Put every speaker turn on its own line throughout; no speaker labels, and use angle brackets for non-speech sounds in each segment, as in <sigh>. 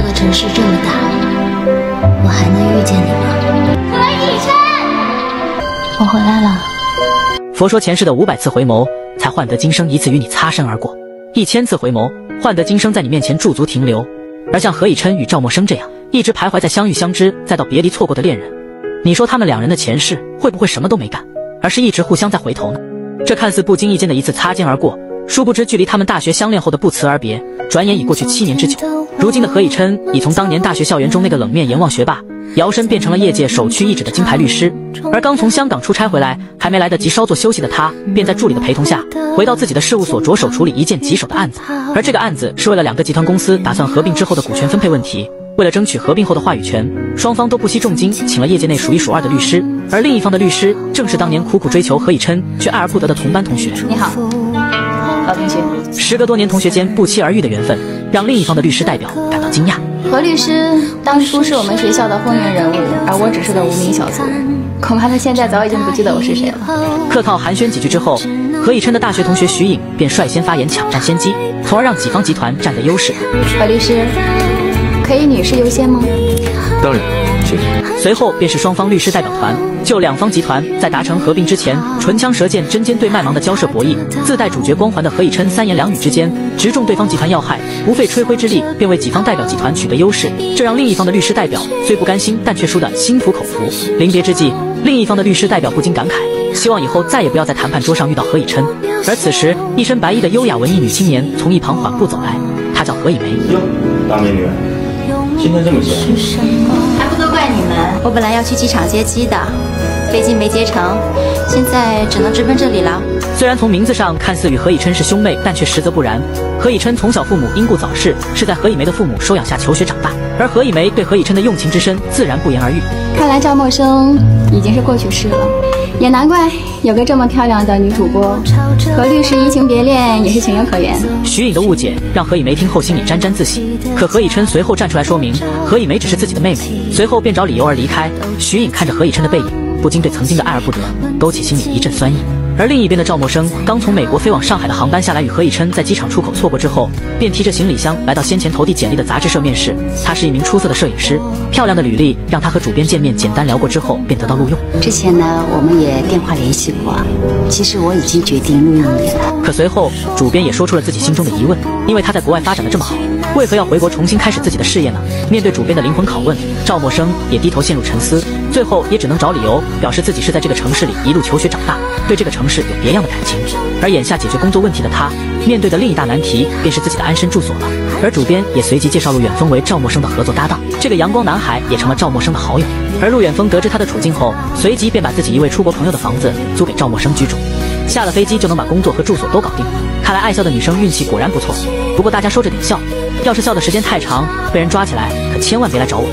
这个城市这么大，我还能遇见你吗？
何以琛，
我回来了。
佛说前世的五百次回眸，才换得今生一次与你擦身而过；一千次回眸，换得今生在你面前驻足停留。而像何以琛与赵默笙这样，一直徘徊在相遇相知再到别离错过的恋人，你说他们两人的前世会不会什么都没干，而是一直互相在回头呢？这看似不经意间的一次擦肩而过。殊不知，距离他们大学相恋后的不辞而别，转眼已过去七年之久。如今的何以琛已从当年大学校园中那个冷面阎王学霸，摇身变成了业界首屈一指的金牌律师。而刚从香港出差回来，还没来得及稍作休息的他，便在助理的陪同下，回到自己的事务所，着手处理一件棘手的案子。而这个案子是为了两个集团公司打算合并之后的股权分配问题。为了争取合并后的话语权，双方都不惜重金请了业界内数一数二的律师。而另一方的律师，正是当年苦苦追求何以琛却爱而不得的同班同学。
你好。老同学，
时隔多年，同学间不期而遇的缘分，让另一方的律师代表感到惊讶。
何律师当初是我们学校的风云人物，而我只是个无名小卒，恐怕他现在早已经不记得我是谁了。
客套寒暄几句之后，何以琛的大学同学徐颖便率先发言，抢占先机，从而让己方集团占得优势。
何律师，可以女士优先吗？
当然，请。
随后便是双方律师代表团。就两方集团在达成合并之前，唇枪舌剑、针尖对麦芒的交涉博弈，自带主角光环的何以琛三言两语之间直中对方集团要害，不费吹灰之力便为己方代表集团取得优势，这让另一方的律师代表虽不甘心，但却输得心服口服。临别之际，另一方的律师代表不禁感慨，希望以后再也不要在谈判桌上遇到何以琛。而此时，一身白衣的优雅文艺女青年从一旁缓步走来，她叫何以梅。
哟，大美女，今天这么闲。
我本来要去机场接机的，飞机没接成，现在只能直奔这里了。
虽然从名字上看似与何以琛是兄妹，但却实则不然。何以琛从小父母因故早逝，是在何以梅的父母收养下求学长大，而何以梅对何以琛的用情之深，自然不言而喻。
看来赵默笙已经是过去式了，也难怪有个这么漂亮的女主播，和律师移情别恋也是情有可原。
徐颖的误解让何以梅听后心里沾沾自喜，可何以琛随后站出来说明，何以梅只是自己的妹妹，随后便找理由而离开。徐颖看着何以琛的背影，不禁对曾经的爱而不得勾起心里一阵酸意。而另一边的赵默笙刚从美国飞往上海的航班下来，与何以琛在机场出口错过之后，便提着行李箱来到先前投递简历的杂志社面试。他是一名出色的摄影师，漂亮的履历让他和主编见面，简单聊过之后便得到录用。
之前呢，我们也电话联系过，其实我已经决定录用你了。
可随后主编也说出了自己心中的疑问，因为他在国外发展的这么好，为何要回国重新开始自己的事业呢？面对主编的灵魂拷问，赵默笙也低头陷入沉思，最后也只能找理由表示自己是在这个城市里一路求学长大，对这个城。市有别样的感情，而眼下解决工作问题的他，面对的另一大难题便是自己的安身住所了。而主编也随即介绍陆远峰为赵默笙的合作搭档，这个阳光男孩也成了赵默笙的好友。而陆远峰得知他的处境后，随即便把自己一位出国朋友的房子租给赵默笙居住，下了飞机就能把工作和住所都搞定。看来爱笑的女生运气果然不错。不过大家收着点笑，要是笑的时间太长，被人抓起来可千万别来找我。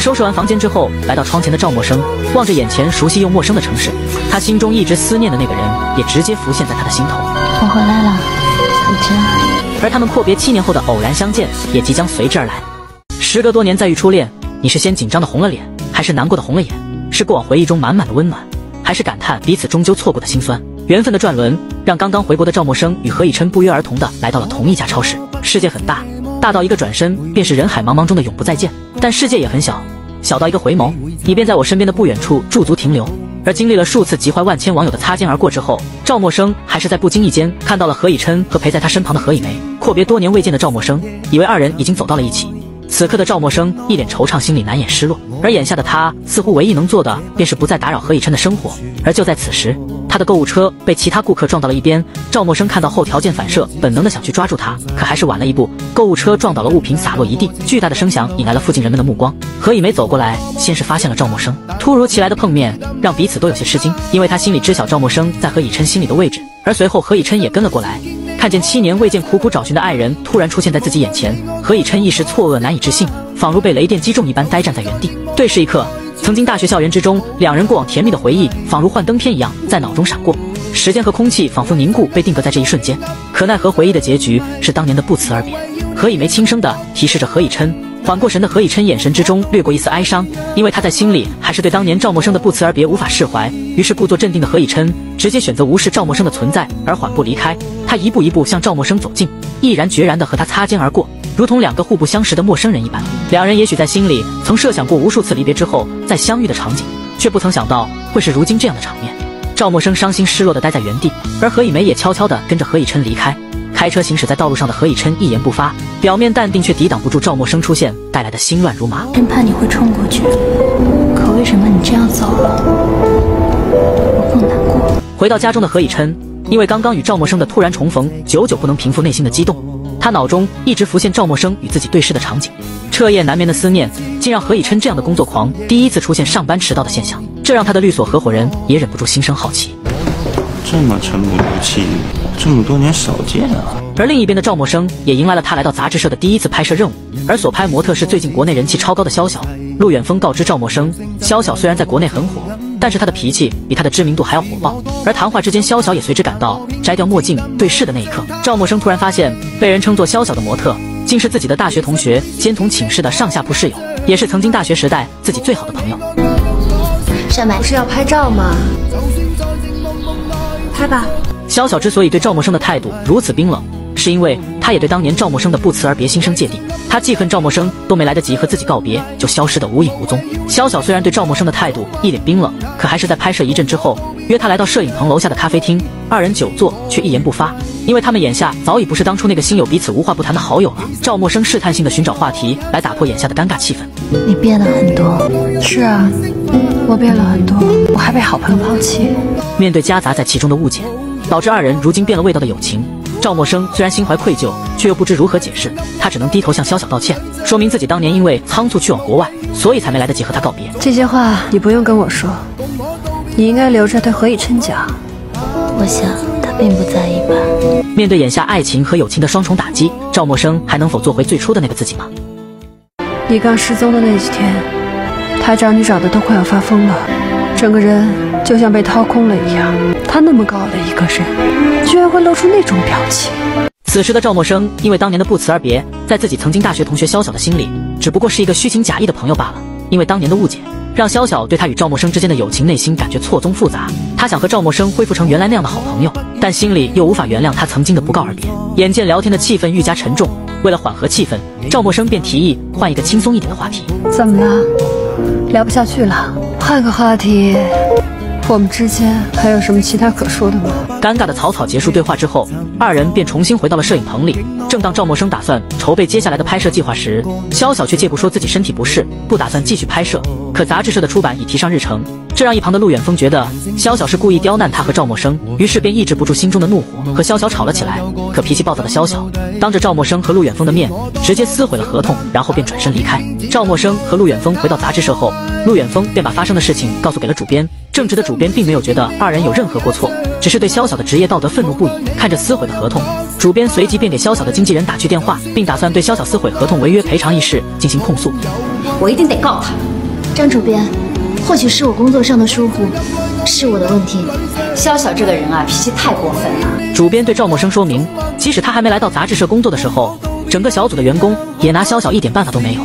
收拾完房间之后，来到窗前的赵默笙望着眼前熟悉又陌生的城市，他心中一直思念的那个人也直接浮现在他的心头。
我回来了，你真。
而他们阔别七年后的偶然相见，也即将随之而来。时隔多年再遇初恋，你是先紧张的红了脸，还是难过的红了眼？是过往回忆中满满的温暖，还是感叹彼此终究错过的心酸？缘分的转轮让刚刚回国的赵默笙与何以琛不约而同的来到了同一家超市。世界很大。大到一个转身便是人海茫茫中的永不再见，但世界也很小，小到一个回眸，你便在我身边的不远处驻足停留。而经历了数次急坏万千网友的擦肩而过之后，赵默笙还是在不经意间看到了何以琛和陪在他身旁的何以玫。阔别多年未见的赵默笙以为二人已经走到了一起，此刻的赵默笙一脸惆怅，心里难掩失落。而眼下的他似乎唯一能做的便是不再打扰何以琛的生活。而就在此时。他的购物车被其他顾客撞到了一边，赵默笙看到后条件反射，本能的想去抓住他，可还是晚了一步，购物车撞倒了物品，洒落一地，巨大的声响引来了附近人们的目光。何以梅走过来，先是发现了赵默笙，突如其来的碰面让彼此都有些吃惊，因为他心里知晓赵默笙在何以琛心里的位置。而随后何以琛也跟了过来，看见七年未见苦苦找寻的爱人突然出现在自己眼前，何以琛一时错愕难以置信，仿如被雷电击中一般呆站在原地。对视一刻。曾经大学校园之中，两人过往甜蜜的回忆，仿如幻灯片一样在脑中闪过。时间和空气仿佛凝固，被定格在这一瞬间。可奈何回忆的结局是当年的不辞而别。何以玫轻声的提示着何以琛。缓过神的何以琛眼神之中掠过一丝哀伤，因为他在心里还是对当年赵默笙的不辞而别无法释怀。于是故作镇定的何以琛直接选择无视赵默笙的存在，而缓步离开。他一步一步向赵默笙走近，毅然决然的和他擦肩而过。如同两个互不相识的陌生人一般。两人也许在心里曾设想过无数次离别之后再相遇的场景，却不曾想到会是如今这样的场面。赵默笙伤心失落地待在原地，而何以梅也悄悄地跟着何以琛离开。开车行驶在道路上的何以琛一言不发，表面淡定，却抵挡不住赵默笙出现带来的心乱如麻。
真怕你会冲过去，可为什么你这样走了，我更难过。
回到家中的何以琛，因为刚刚与赵默笙的突然重逢，久久不能平复内心的激动。他脑中一直浮现赵默笙与自己对视的场景，彻夜难眠的思念，竟让何以琛这样的工作狂第一次出现上班迟到的现象，这让他的律所合伙人也忍不住心生好奇。
这么沉不住气，这么多年少见啊！
而另一边的赵默笙也迎来了他来到杂志社的第一次拍摄任务，而所拍模特是最近国内人气超高的萧晓。陆远峰告知赵默笙，萧晓虽然在国内很火，但是他的脾气比他的知名度还要火爆。而谈话之间，萧晓也随之感到。摘掉墨镜对视的那一刻，赵默笙突然发现，被人称作萧晓的模特，竟是自己的大学同学兼同寝室的上下铺室友，也是曾经大学时代自己最好的朋友。
上麦
不是要拍照吗？拍吧。
萧晓之所以对赵默笙的态度如此冰冷，是因为他也对当年赵默笙的不辞而别心生芥蒂。他记恨赵默笙都没来得及和自己告别，就消失得无影无踪。萧晓虽然对赵默笙的态度一脸冰冷，可还是在拍摄一阵之后，约他来到摄影棚楼下的咖啡厅，二人久坐却一言不发，因为他们眼下早已不是当初那个心有彼此无话不谈的好友了。赵默笙试探性的寻找话题来打破眼下的尴尬气氛。
你变了很多。
是啊，我变了很多，我还被好朋友抛弃。
面对夹杂在其中的误解，导致二人如今变了味道的友情，赵默笙虽然心怀愧疚，却又不知如何解释，他只能低头向萧晓道歉，说明自己当年因为仓促去往国外，所以才没来得及和他告别。
这些话你不用跟我说，你应该留着对何以琛讲。
我想他并不在意吧。
面对眼下爱情和友情的双重打击，赵默笙还能否做回最初的那个自己吗？
你刚失踪的那几天，他找你找的都快要发疯了，整个人就像被掏空了一样。他那么高傲的一个人，居然会露出那种表情。
此时的赵默笙因为当年的不辞而别，在自己曾经大学同学萧晓的心里，只不过是一个虚情假意的朋友罢了。因为当年的误解，让萧晓对他与赵默笙之间的友情内心感觉错综复杂。他想和赵默笙恢复成原来那样的好朋友，但心里又无法原谅他曾经的不告而别。眼见聊天的气氛愈加沉重，为了缓和气氛，赵默笙便提议换一个轻松一点的话题。
怎么了？聊不下去了？换个话题。我们之间还有什么其他可说的吗？
尴尬的草草结束对话之后，二人便重新回到了摄影棚里。正当赵默笙打算筹备接下来的拍摄计划时，萧晓却借故说自己身体不适，不打算继续拍摄。可杂志社的出版已提上日程，这让一旁的陆远峰觉得萧晓是故意刁难他和赵默笙，于是便抑制不住心中的怒火，和萧晓吵了起来。可脾气暴躁的萧晓当着赵默笙和陆远峰的面，直接撕毁了合同，然后便转身离开。赵默笙和陆远峰回到杂志社后，陆远峰便把发生的事情告诉给了主编。正直的主编并没有觉得二人有任何过错，只是对萧晓的职业道德愤怒不已。看着撕毁的合同，主编随即便给萧晓的经纪人打去电话，并打算对萧晓撕毁合同违约赔偿一事进行控诉。
我一定得告他。
张主编，或许是我工作上的疏忽，是我的问题。
萧晓这个人啊，脾气太过分了。
主编对赵默笙说明，即使他还没来到杂志社工作的时候，整个小组的员工也拿萧晓一点办法都没有，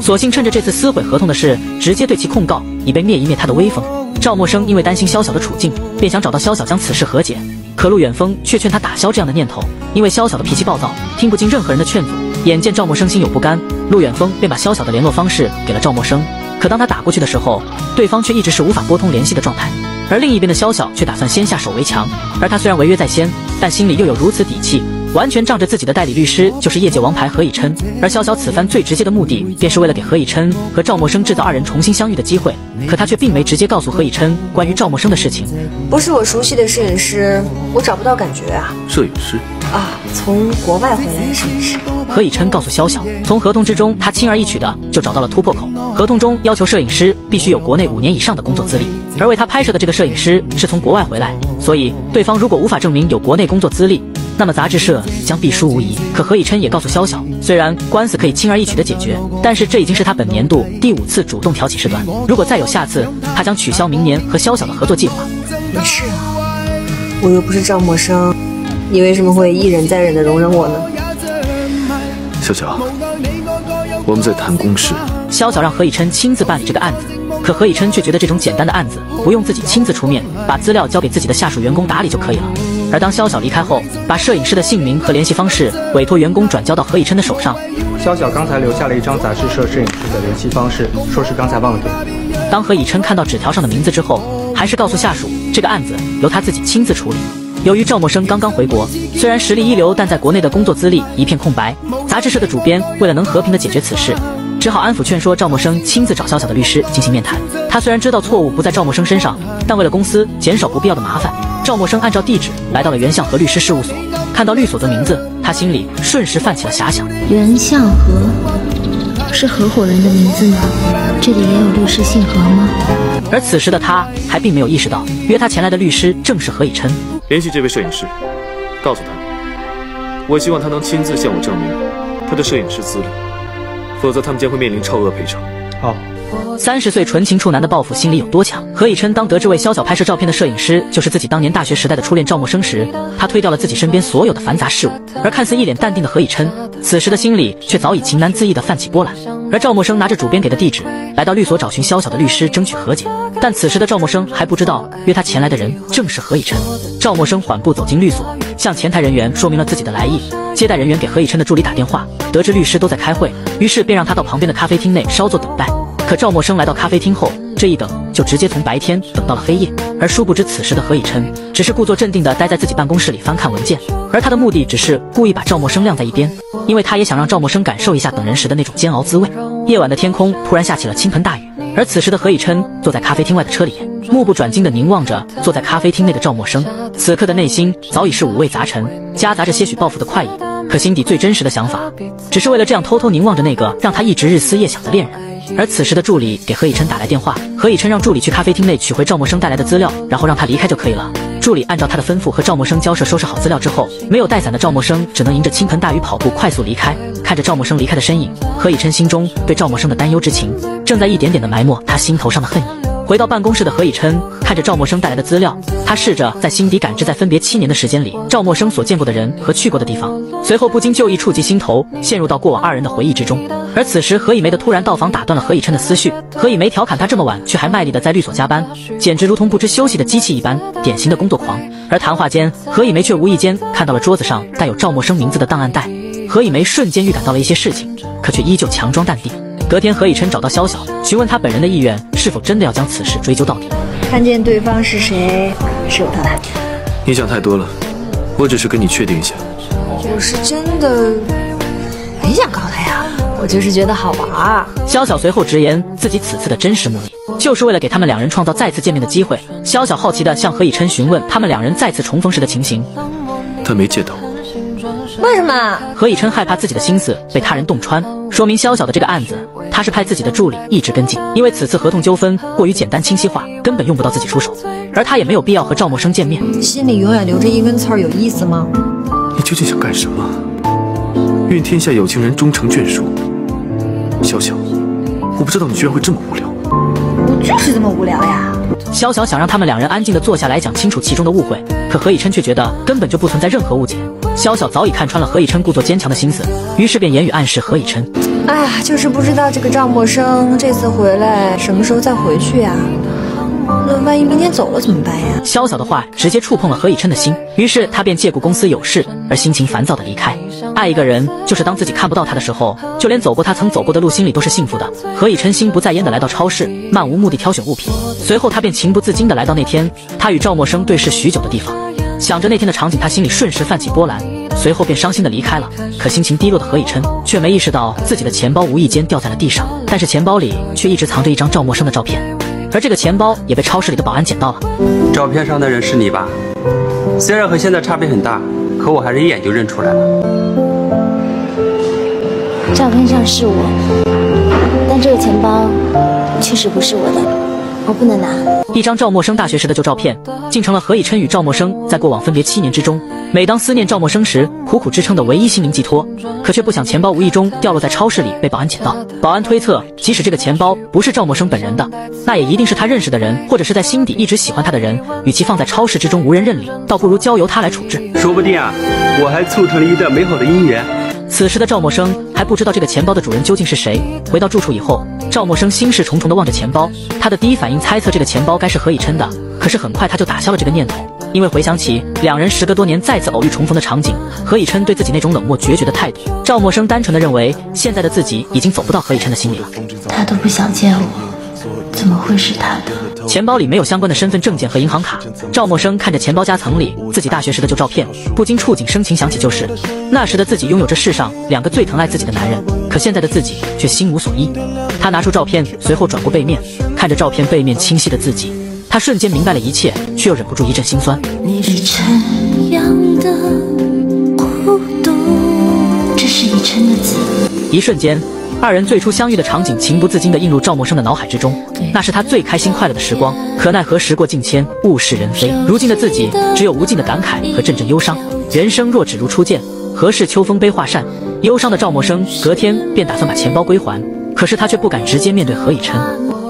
索性趁着这次撕毁合同的事，直接对其控告，以便灭一灭他的威风。赵默笙因为担心萧晓的处境，便想找到萧晓将此事和解，可陆远峰却劝他打消这样的念头，因为萧晓的脾气暴躁，听不进任何人的劝阻。眼见赵默笙心有不甘，陆远峰便把萧晓的联络方式给了赵默笙。可当他打过去的时候，对方却一直是无法拨通联系的状态。而另一边的萧晓却打算先下手为强，而他虽然违约在先，但心里又有如此底气。完全仗着自己的代理律师就是业界王牌何以琛，而潇潇此番最直接的目的便是为了给何以琛和赵默笙制造二人重新相遇的机会。可他却并没直接告诉何以琛关于赵默笙的事情。
不是我熟悉的摄影师，我找不到感觉啊。
摄影师
啊，从国外回来的摄影师。
何以琛告诉潇潇，从合同之中他轻而易举的就找到了突破口。合同中要求摄影师必须有国内五年以上的工作资历，而为他拍摄的这个摄影师是从国外回来，所以对方如果无法证明有国内工作资历。那么杂志社将必输无疑。可何以琛也告诉萧晓，虽然官司可以轻而易举的解决，但是这已经是他本年度第五次主动挑起事端。如果再有下次，他将取消明年和萧晓的合作计划。
没事啊，我又不是赵默笙，你为什么会一忍再忍的容忍我呢？
萧晓，我们在谈公事。
萧晓让何以琛亲自办理这个案子，可何以琛却觉得这种简单的案子不用自己亲自出面，把资料交给自己的下属员工打理就可以了。而当肖小离开后，把摄影师的姓名和联系方式委托员工转交到何以琛的手上。
肖小刚才留下了一张杂志社摄影师的联系方式，说是刚才忘了给。
当何以琛看到纸条上的名字之后，还是告诉下属，这个案子由他自己亲自处理。由于赵默笙刚刚回国，虽然实力一流，但在国内的工作资历一片空白。杂志社的主编为了能和平的解决此事，只好安抚劝说赵默笙亲自找肖小的律师进行面谈。他虽然知道错误不在赵默笙身上，但为了公司减少不必要的麻烦，赵默笙按照地址来到了袁向和律师事务所。看到律所的名字，他心里瞬时泛起了遐想。
袁向和是合伙人的名字吗？这里也有律师姓何吗？
而此时的他还并没有意识到，约他前来的律师正是何以琛。
联系这位摄影师，告诉他，我希望他能亲自向我证明他的摄影师资历，否则他们将会面临超额赔偿。
好。
三十岁纯情处男的报复心理有多强？何以琛当得知为萧小拍摄照片的摄影师就是自己当年大学时代的初恋赵默笙时，他推掉了自己身边所有的繁杂事务。而看似一脸淡定的何以琛，此时的心里却早已情难自抑的泛起波澜。而赵默笙拿着主编给的地址，来到律所找寻萧小的律师争取和解。但此时的赵默笙还不知道，约他前来的人正是何以琛。赵默笙缓步走进律所，向前台人员说明了自己的来意。接待人员给何以琛的助理打电话，得知律师都在开会，于是便让他到旁边的咖啡厅内稍作等待。可赵默笙来到咖啡厅后，这一等就直接从白天等到了黑夜。而殊不知，此时的何以琛只是故作镇定地待在自己办公室里翻看文件，而他的目的只是故意把赵默笙晾在一边，因为他也想让赵默笙感受一下等人时的那种煎熬滋味。夜晚的天空突然下起了倾盆大雨，而此时的何以琛坐在咖啡厅外的车里，目不转睛地凝望着坐在咖啡厅内的赵默笙，此刻的内心早已是五味杂陈，夹杂着些许报复的快意。可心底最真实的想法，只是为了这样偷偷凝望着那个让他一直日思夜想的恋人。而此时的助理给何以琛打来电话，何以琛让助理去咖啡厅内取回赵默笙带来的资料，然后让他离开就可以了。助理按照他的吩咐和赵默笙交涉收拾好资料之后，没有带伞的赵默笙只能迎着倾盆大雨跑步快速离开。看着赵默笙离开的身影，何以琛心中对赵默笙的担忧之情正在一点点的埋没他心头上的恨意。回到办公室的何以琛看着赵默笙带来的资料，他试着在心底感知，在分别七年的时间里，赵默笙所见过的人和去过的地方，随后不禁就意触及心头，陷入到过往二人的回忆之中。而此时何以梅的突然到访打断了何以琛的思绪。何以梅调侃他这么晚却还卖力的在律所加班，简直如同不知休息的机器一般，典型的工作狂。而谈话间，何以梅却无意间看到了桌子上带有赵默笙名字的档案袋，何以梅瞬间预感到了一些事情，可却依旧强装淡定。隔天，何以琛找到萧晓，询问他本人的意愿，是否真的要将此事追究到底。
看见对方是谁，是有他的。
你想太多了，我只是跟你确定一下。
我是真的没想告他呀，我就是觉得好玩。
萧晓随后直言，自己此次的真实目的，就是为了给他们两人创造再次见面的机会。萧晓好奇地向何以琛询问他们两人再次重逢时的情形。
他没借到。
为什么？
何以琛害怕自己的心思被他人洞穿，说明肖小的这个案子，他是派自己的助理一直跟进，因为此次合同纠纷过于简单清晰化，根本用不到自己出手，而他也没有必要和赵默笙见面。
心里永远留着一根刺儿，有意思吗？
你究竟想干什么？愿天下有情人终成眷属。小小，我不知道你居然会这么无聊。
我就是这么无聊呀。
萧小想让他们两人安静地坐下来讲清楚其中的误会，可何以琛却觉得根本就不存在任何误解。萧小早已看穿了何以琛故作坚强的心思，于是便言语暗示何以琛：“
哎呀，就是不知道这个赵默笙这次回来什么时候再回去呀？那万一明天走了怎么办呀？”
潇潇的话直接触碰了何以琛的心，于是他便借故公司有事而心情烦躁的离开。爱一个人，就是当自己看不到他的时候，就连走过他曾走过的路，心里都是幸福的。何以琛心不在焉的来到超市，漫无目的挑选物品，随后他便情不自禁的来到那天他与赵默笙对视许久的地方。想着那天的场景，他心里瞬时泛起波澜，随后便伤心的离开了。可心情低落的何以琛却没意识到自己的钱包无意间掉在了地上，但是钱包里却一直藏着一张赵默笙的照片，而这个钱包也被超市里的保安捡到了。
照片上的人是你吧？虽然和现在差别很大，可我还是一眼就认出来了。
照片上是我，但这个钱包确实不是我的。我不能拿
一张赵默笙大学时的旧照片，竟成了何以琛与赵默笙在过往分别七年之中，每当思念赵默笙时苦苦支撑的唯一心灵寄托。可却不想钱包无意中掉落在超市里，被保安捡到。保安推测，即使这个钱包不是赵默笙本人的，那也一定是他认识的人，或者是在心底一直喜欢他的人。与其放在超市之中无人认领，倒不如交由他来处置。
说不定啊，我还促成了一段美好的姻缘。
此时的赵默笙还不知道这个钱包的主人究竟是谁。回到住处以后，赵默笙心事重重地望着钱包，他的第一反应猜测这个钱包该是何以琛的，可是很快他就打消了这个念头。因为回想起两人时隔多年再次偶遇重逢的场景，何以琛对自己那种冷漠决绝的态度，赵默笙单纯的认为现在的自己已经走不到何以琛的心里了。
他都不想见我，怎么会是他的？
钱包里没有相关的身份证件和银行卡。赵默笙看着钱包夹层里自己大学时的旧照片，不禁触景生情，想起旧事。那时的自己拥有这世上两个最疼爱自己的男人，可现在的自己却心无所依。他拿出照片，随后转过背面，看着照片背面清晰的自己，他瞬间明白了一切，却又忍不住一阵心酸。
你是晨阳的孤独，这是以琛的字。
一瞬间。二人最初相遇的场景，情不自禁地映入赵默笙的脑海之中。那是他最开心快乐的时光。可奈何时过境迁，物是人非。如今的自己，只有无尽的感慨和阵阵忧伤。人生若只如初见，何事秋风悲画扇？忧伤的赵默笙隔天便打算把钱包归还，可是他却不敢直接面对何以琛。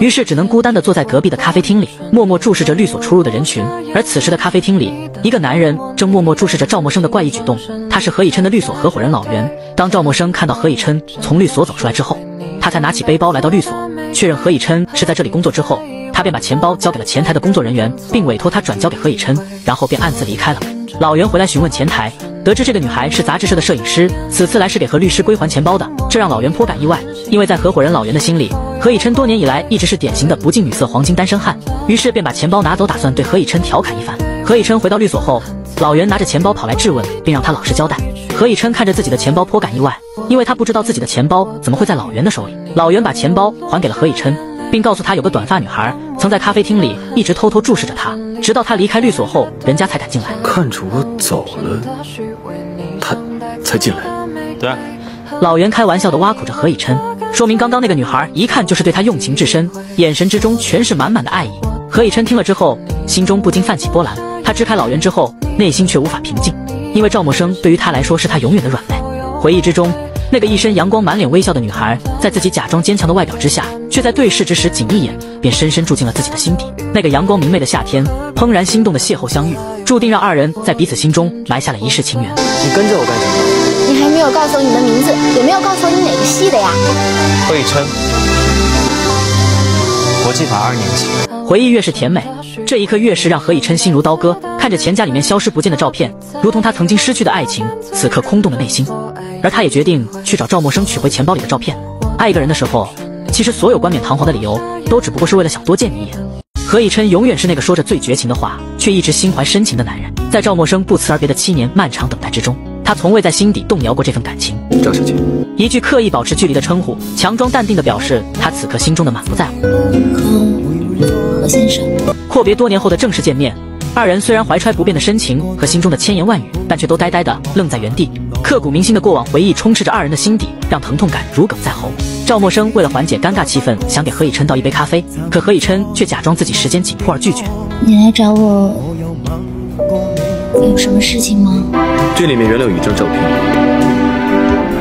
于是只能孤单地坐在隔壁的咖啡厅里，默默注视着律所出入的人群。而此时的咖啡厅里，一个男人正默默注视着赵默笙的怪异举动。他是何以琛的律所合伙人老袁。当赵默笙看到何以琛从律所走出来之后，他才拿起背包来到律所，确认何以琛是在这里工作之后，他便把钱包交给了前台的工作人员，并委托他转交给何以琛，然后便暗自离开了。老袁回来询问前台。得知这个女孩是杂志社的摄影师，此次来是给何律师归还钱包的，这让老袁颇感意外。因为在合伙人老袁的心里，何以琛多年以来一直是典型的不近女色黄金单身汉，于是便把钱包拿走，打算对何以琛调侃一番。何以琛回到律所后，老袁拿着钱包跑来质问，并让他老实交代。何以琛看着自己的钱包颇感意外，因为他不知道自己的钱包怎么会在老袁的手里。老袁把钱包还给了何以琛，并告诉他有个短发女孩曾在咖啡厅里一直偷偷注视着他，直到他离开律所后，人家才敢进来。
看着我走了。他才进来，
对。
老袁开玩笑的挖苦着何以琛，说明刚刚那个女孩一看就是对他用情至深，眼神之中全是满满的爱意。何以琛听了之后，心中不禁泛起波澜。他支开老袁之后，内心却无法平静，因为赵默笙对于他来说是他永远的软肋。回忆之中，那个一身阳光、满脸微笑的女孩，在自己假装坚强的外表之下，却在对视之时，仅一眼便深深住进了自己的心底。那个阳光明媚的夏天，怦然心动的邂逅相遇。注定让二人在彼此心中埋下了一世情缘。
你跟着我干什么？
你还没有告诉我你的名字，也没有告诉我你哪个系的呀？
何以琛，国际法二年级。
回忆越是甜美，这一刻越是让何以琛心如刀割。看着钱家里面消失不见的照片，如同他曾经失去的爱情，此刻空洞的内心。而他也决定去找赵默笙取回钱包里的照片。爱一个人的时候，其实所有冠冕堂皇的理由，都只不过是为了想多见你一眼。何以琛永远是那个说着最绝情的话，却一直心怀深情的男人。在赵默笙不辞而别的七年漫长等待之中，他从未在心底动摇过这份感情。
赵小姐，
一句刻意保持距离的称呼，强装淡定的表示他此刻心中的满不在乎。
何何先生，
阔别多年后的正式见面，二人虽然怀揣不变的深情和心中的千言万语，但却都呆呆的愣在原地。刻骨铭心的过往回忆充斥着二人的心底，让疼痛感如鲠在喉。赵默笙为了缓解尴尬气氛，想给何以琛倒一杯咖啡，可何以琛却假装自己时间紧迫而拒绝。
你来找我有什么事情吗？
这里面原来有一张照片，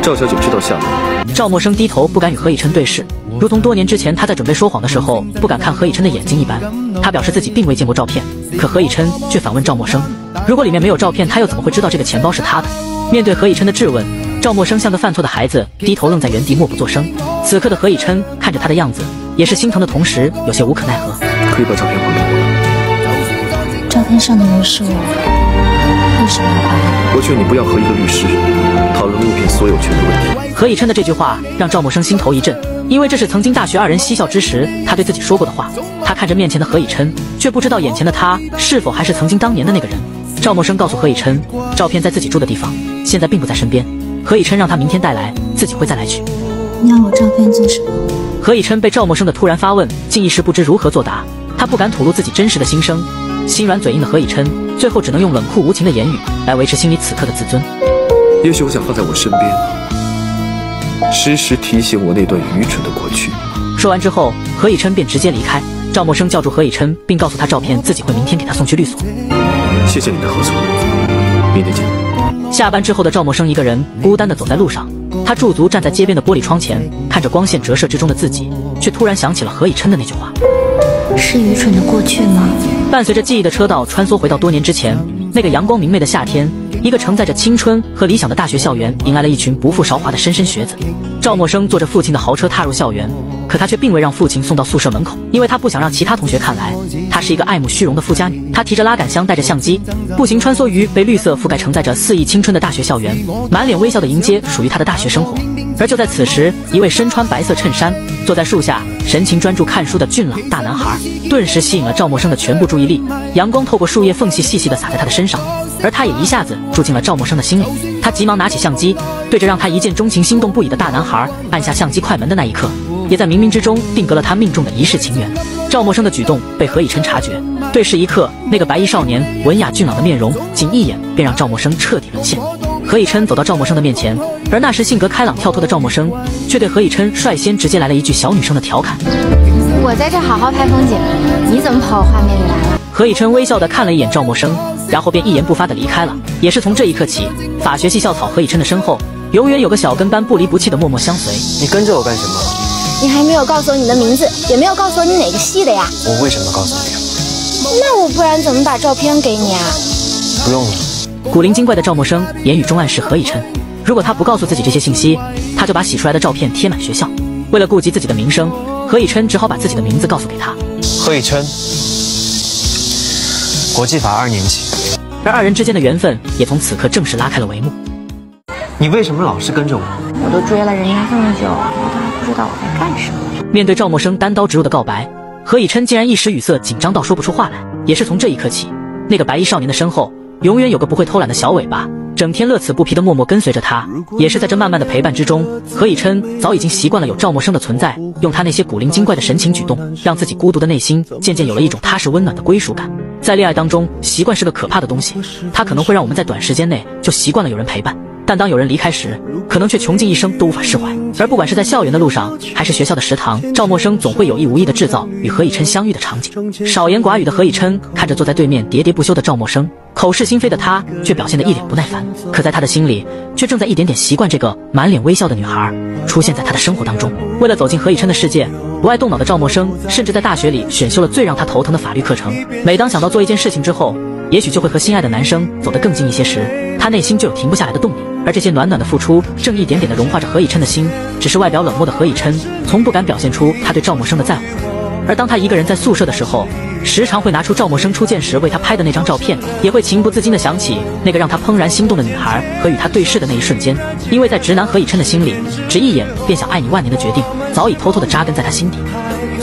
赵小姐知道下落。
赵默笙低头不敢与何以琛对视，如同多年之前他在准备说谎的时候不敢看何以琛的眼睛一般。他表示自己并未见过照片，可何以琛却反问赵默笙：如果里面没有照片，他又怎么会知道这个钱包是他的？面对何以琛的质问。赵默笙像个犯错的孩子，低头愣在原地，默不作声。此刻的何以琛看着他的样子，也是心疼的同时有些无可奈何。
可以把照片还给我
吗？照片上的人是我，为什么要还
我劝你不要和一个律师讨论物品所有权的问
题。何以琛的这句话让赵默笙心头一震，因为这是曾经大学二人嬉笑之时他对自己说过的话。他看着面前的何以琛，却不知道眼前的他是否还是曾经当年的那个人。赵默笙告诉何以琛，照片在自己住的地方，现在并不在身边。何以琛让他明天带来，自己会再来取。
你要我照片做什么？
何以琛被赵默笙的突然发问，竟一时不知如何作答。他不敢吐露自己真实的心声，心软嘴硬的何以琛，最后只能用冷酷无情的言语来维持心里此刻的自尊。
也许我想放在我身边，时时提醒我那段愚蠢的过去。
说完之后，何以琛便直接离开。赵默笙叫住何以琛，并告诉他照片自己会明天给他送去律所。
谢谢你的合作，明天见。
下班之后的赵默笙一个人孤单的走在路上，他驻足站在街边的玻璃窗前，看着光线折射之中的自己，却突然想起了何以琛的那句话：“
是愚蠢的过去吗？”
伴随着记忆的车道穿梭回到多年之前，那个阳光明媚的夏天，一个承载着青春和理想的大学校园，迎来了一群不负韶华的莘莘学子。赵默笙坐着父亲的豪车踏入校园，可他却并未让父亲送到宿舍门口，因为他不想让其他同学看来她是一个爱慕虚荣的富家女。她提着拉杆箱，带着相机，步行穿梭于被绿色覆盖、承载着肆意青春的大学校园，满脸微笑的迎接属于她的大学生活。而就在此时，一位身穿白色衬衫、坐在树下、神情专注看书的俊朗大男孩，顿时吸引了赵默笙的全部注意力。阳光透过树叶缝隙，细细地洒在他的身上，而他也一下子住进了赵默笙的心里。他急忙拿起相机，对着让他一见钟情、心动不已的大男孩按下相机快门的那一刻，也在冥冥之中定格了他命中的一世情缘。赵默笙的举动被何以琛察觉，对视一刻，那个白衣少年文雅俊朗的面容，仅一眼便让赵默笙彻底沦陷。何以琛走到赵默笙的面前，而那时性格开朗跳脱的赵默笙，却对何以琛率先直接来了一句小女生的调侃：“
我在这好好拍风景，你怎么跑我画面里来了？”
何以琛微笑的看了一眼赵默笙，然后便一言不发的离开了。也是从这一刻起，法学系校草何以琛的身后，永远有个小跟班不离不弃的默默相随。
你跟着我干什么？
你还没有告诉我你的名字，也没有告诉我你哪个系的呀？
我为什么告诉你啊？
那我不然怎么把照片给你啊？
不用了。
古灵精怪的赵默笙言语中暗示何以琛，如果他不告诉自己这些信息，他就把洗出来的照片贴满学校。为了顾及自己的名声，何以琛只好把自己的名字告诉给他。
何以琛，国际法二年级。
而二人之间的缘分也从此刻正式拉开了帷幕。
你为什么老是跟着我？
我都追了人家这么久，我都还不知道我在干什么。
面对赵默笙单刀直入的告白，何以琛竟然一时语塞，紧张到说不出话来。也是从这一刻起，那个白衣少年的身后。永远有个不会偷懒的小尾巴，整天乐此不疲的默默跟随着他。也是在这慢慢的陪伴之中，何以琛早已经习惯了有赵默笙的存在，用他那些古灵精怪的神情举动，让自己孤独的内心渐渐有了一种踏实温暖的归属感。在恋爱当中，习惯是个可怕的东西，它可能会让我们在短时间内就习惯了有人陪伴。但当有人离开时，可能却穷尽一生都无法释怀。而不管是在校园的路上，还是学校的食堂，赵默笙总会有意无意的制造与何以琛相遇的场景。少言寡语的何以琛看着坐在对面喋喋不休的赵默笙，口是心非的他却表现得一脸不耐烦。可在他的心里，却正在一点点习惯这个满脸微笑的女孩出现在他的生活当中。为了走进何以琛的世界，不爱动脑的赵默笙甚至在大学里选修了最让他头疼的法律课程。每当想到做一件事情之后，也许就会和心爱的男生走得更近一些时，他内心就有停不下来的动力。而这些暖暖的付出，正一点点的融化着何以琛的心。只是外表冷漠的何以琛，从不敢表现出他对赵默笙的在乎。而当他一个人在宿舍的时候，时常会拿出赵默笙初见时为他拍的那张照片，也会情不自禁的想起那个让他怦然心动的女孩和与他对视的那一瞬间。因为在直男何以琛的心里，只一眼便想爱你万年的决定，早已偷偷的扎根在他心底。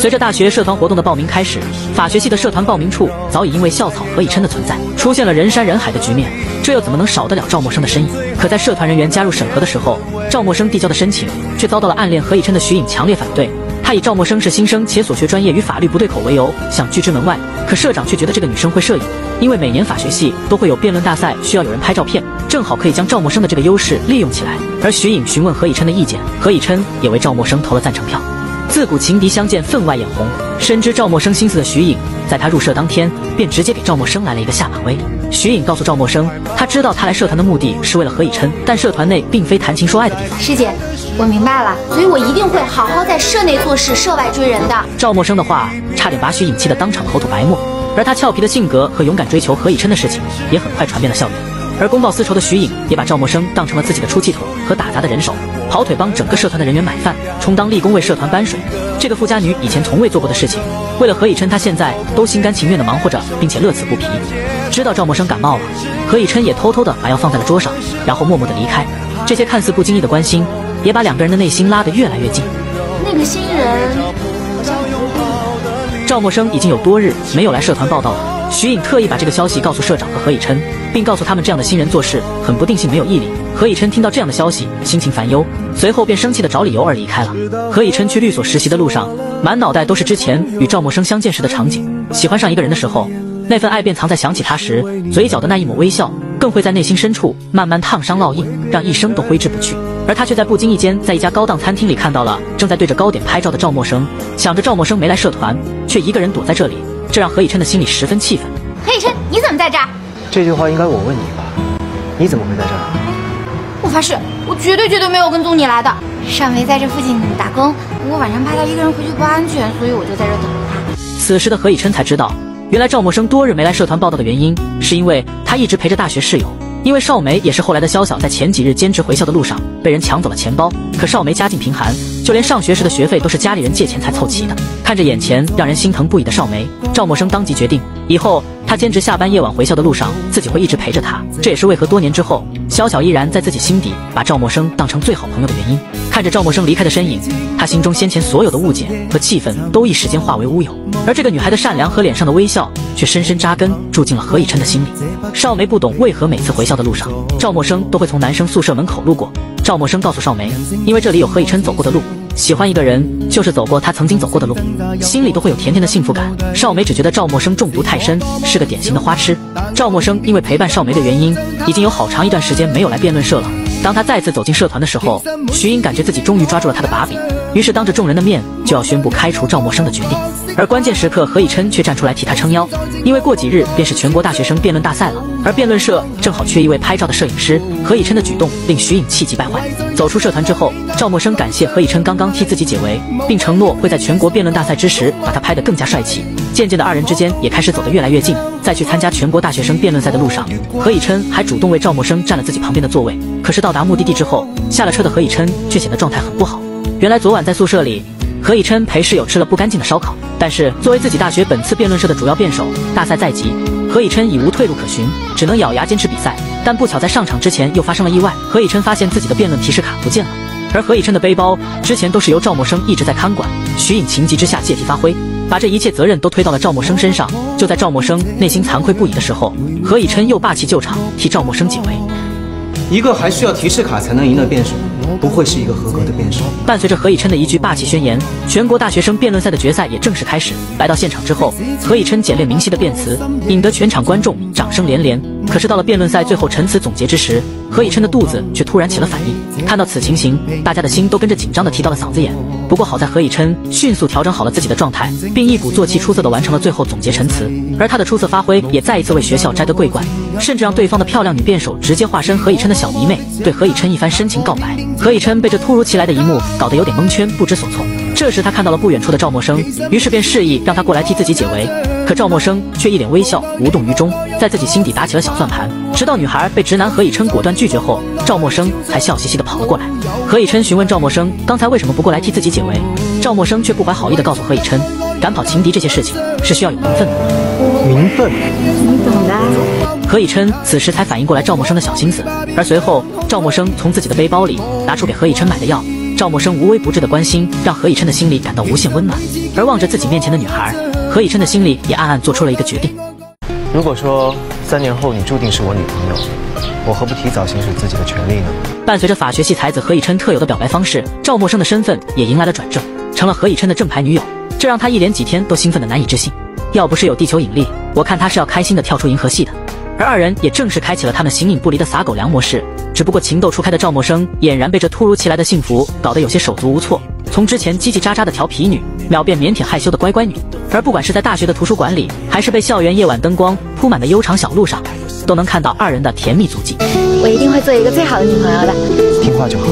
随着大学社团活动的报名开始，法学系的社团报名处早已因为校草何以琛的存在，出现了人山人海的局面。这又怎么能少得了赵默笙的身影？可在社团人员加入审核的时候，赵默笙递交的申请却遭到了暗恋何以琛的徐颖强烈反对。他以赵默笙是新生且所学专业与法律不对口为由，想拒之门外。可社长却觉得这个女生会摄影，因为每年法学系都会有辩论大赛，需要有人拍照片，正好可以将赵默笙的这个优势利用起来。而徐颖询问何以琛的意见，何以琛也为赵默笙投了赞成票。自古情敌相见分外眼红，深知赵默笙心思的徐颖，在他入社当天便直接给赵默笙来了一个下马威。徐颖告诉赵默笙，他知道他来社团的目的是为了何以琛，但社团内并非谈情说爱的地方。
师姐，我明白了，所以我一定会好好在社内做事，社外追人的。
赵默笙的话差点把徐颖气得当场口吐白沫，而他俏皮的性格和勇敢追求何以琛的事情，也很快传遍了校园。而公报私仇的徐颖，也把赵默笙当成了自己的出气筒和打杂的人手。跑腿帮整个社团的人员买饭，充当立功为社团搬水。这个富家女以前从未做过的事情，为了何以琛，她现在都心甘情愿地忙活着，并且乐此不疲。知道赵默笙感冒了，何以琛也偷偷地把药放在了桌上，然后默默地离开。这些看似不经意的关心，也把两个人的内心拉得越来越近。
那个新人，
赵默笙已经有多日没有来社团报道了。徐颖特意把这个消息告诉社长和何以琛，并告诉他们这样的新人做事很不定性，没有毅力。何以琛听到这样的消息，心情烦忧，随后便生气的找理由而离开了。何以琛去律所实习的路上，满脑袋都是之前与赵默笙相见时的场景。喜欢上一个人的时候，那份爱便藏在想起他时嘴角的那一抹微笑，更会在内心深处慢慢烫伤烙印，让一生都挥之不去。而他却在不经意间，在一家高档餐厅里看到了正在对着糕点拍照的赵默笙，想着赵默笙没来社团，却一个人躲在这里。这让何以琛的心里十分气愤。
何以琛，你怎么在这儿？
这句话应该我问你吧？你怎么会在这儿？
我发誓，我绝对绝对没有跟踪你来的。尚梅在这附近打工，我晚上怕他一个人回去不安全，所以我就在这等着他。
此时的何以琛才知道，原来赵默笙多日没来社团报道的原因，是因为他一直陪着大学室友，因为少梅也是后来的潇潇，在前几日兼职回校的路上被人抢走了钱包。可少梅家境贫寒，就连上学时的学费都是家里人借钱才凑齐的。看着眼前让人心疼不已的少梅，赵默笙当即决定，以后他兼职下班夜晚回校的路上，自己会一直陪着她。这也是为何多年之后，潇潇依然在自己心底把赵默笙当成最好朋友的原因。看着赵默笙离开的身影，他心中先前所有的误解和气愤都一时间化为乌有。而这个女孩的善良和脸上的微笑，却深深扎根住进了何以琛的心里。少梅不懂为何每次回校的路上，赵默笙都会从男生宿舍门口路过。赵默笙告诉少梅，因为这里有何以琛走过的路。喜欢一个人，就是走过他曾经走过的路，心里都会有甜甜的幸福感。少梅只觉得赵默笙中毒太深，是个典型的花痴。赵默笙因为陪伴少梅的原因，已经有好长一段时间没有来辩论社了。当他再次走进社团的时候，徐颖感觉自己终于抓住了他的把柄，于是当着众人的面就要宣布开除赵默笙的决定。而关键时刻，何以琛却站出来替他撑腰，因为过几日便是全国大学生辩论大赛了，而辩论社正好缺一位拍照的摄影师。何以琛的举动令徐颖气急败坏。走出社团之后，赵默笙感谢何以琛刚刚替自己解围，并承诺会在全国辩论大赛之时把他拍得更加帅气。渐渐的，二人之间也开始走得越来越近。在去参加全国大学生辩论赛的路上，何以琛还主动为赵默笙占了自己旁边的座位。可是到达目的地之后，下了车的何以琛却显得状态很不好。原来昨晚在宿舍里，何以琛陪室友吃了不干净的烧烤。但是作为自己大学本次辩论社的主要辩手，大赛在即，何以琛已无退路可循，只能咬牙坚持比赛。但不巧在上场之前又发生了意外，何以琛发现自己的辩论提示卡不见了，而何以琛的背包之前都是由赵默笙一直在看管。徐颖情急之下借题发挥，把这一切责任都推到了赵默笙身上。就在赵默笙内心惭愧不已的时候，何以琛又霸气救场，替赵默笙解围。
一个还需要提示卡才能赢的辩手。不会是一个合格的辩手。
伴随着何以琛的一句霸气宣言，全国大学生辩论赛的决赛也正式开始。来到现场之后，何以琛简练明晰的辩词，引得全场观众掌声连连。可是到了辩论赛最后陈词总结之时，何以琛的肚子却突然起了反应。看到此情形，大家的心都跟着紧张的提到了嗓子眼。不过好在何以琛迅速调整好了自己的状态，并一鼓作气出色的完成了最后总结陈词。而他的出色发挥也再一次为学校摘得桂冠，甚至让对方的漂亮女辩手直接化身何以琛的小迷妹，对何以琛一番深情告白。何以琛被这突如其来的一幕搞得有点蒙圈，不知所措。这时他看到了不远处的赵默笙，于是便示意让他过来替自己解围。可赵默笙却一脸微笑，无动于衷，在自己心底打起了小算盘。直到女孩被直男何以琛果断拒绝后，赵默笙才笑嘻嘻地跑了过来。何以琛询问赵默笙刚才为什么不过来替自己解围，赵默笙却不怀好意地告诉何以琛，赶跑情敌这些事情是需要有名分的。
名分？
你懂的。
何以琛此时才反应过来赵默笙的小心思，而随后赵默笙从自己的背包里拿出给何以琛买的药。赵默笙无微不至的关心，让何以琛的心里感到无限温暖。而望着自己面前的女孩，何以琛的心里也暗暗做出了一个决定：
如果说三年后你注定是我女朋友，我何不提早行使自己的权利呢？
伴随着法学系才子何以琛特有的表白方式，赵默笙的身份也迎来了转正，成了何以琛的正牌女友。这让他一连几天都兴奋的难以置信。要不是有地球引力，我看他是要开心的跳出银河系的。而二人也正式开启了他们形影不离的撒狗粮模式。只不过情窦初开的赵默笙俨然被这突如其来的幸福搞得有些手足无措。从之前叽叽喳喳的调皮女，秒变腼腆害羞的乖乖女。而不管是在大学的图书馆里，还是被校园夜晚灯光铺满的悠长小路上，都能看到二人的甜蜜足迹。
我一定会做一个最好的女朋友的，
听话就好。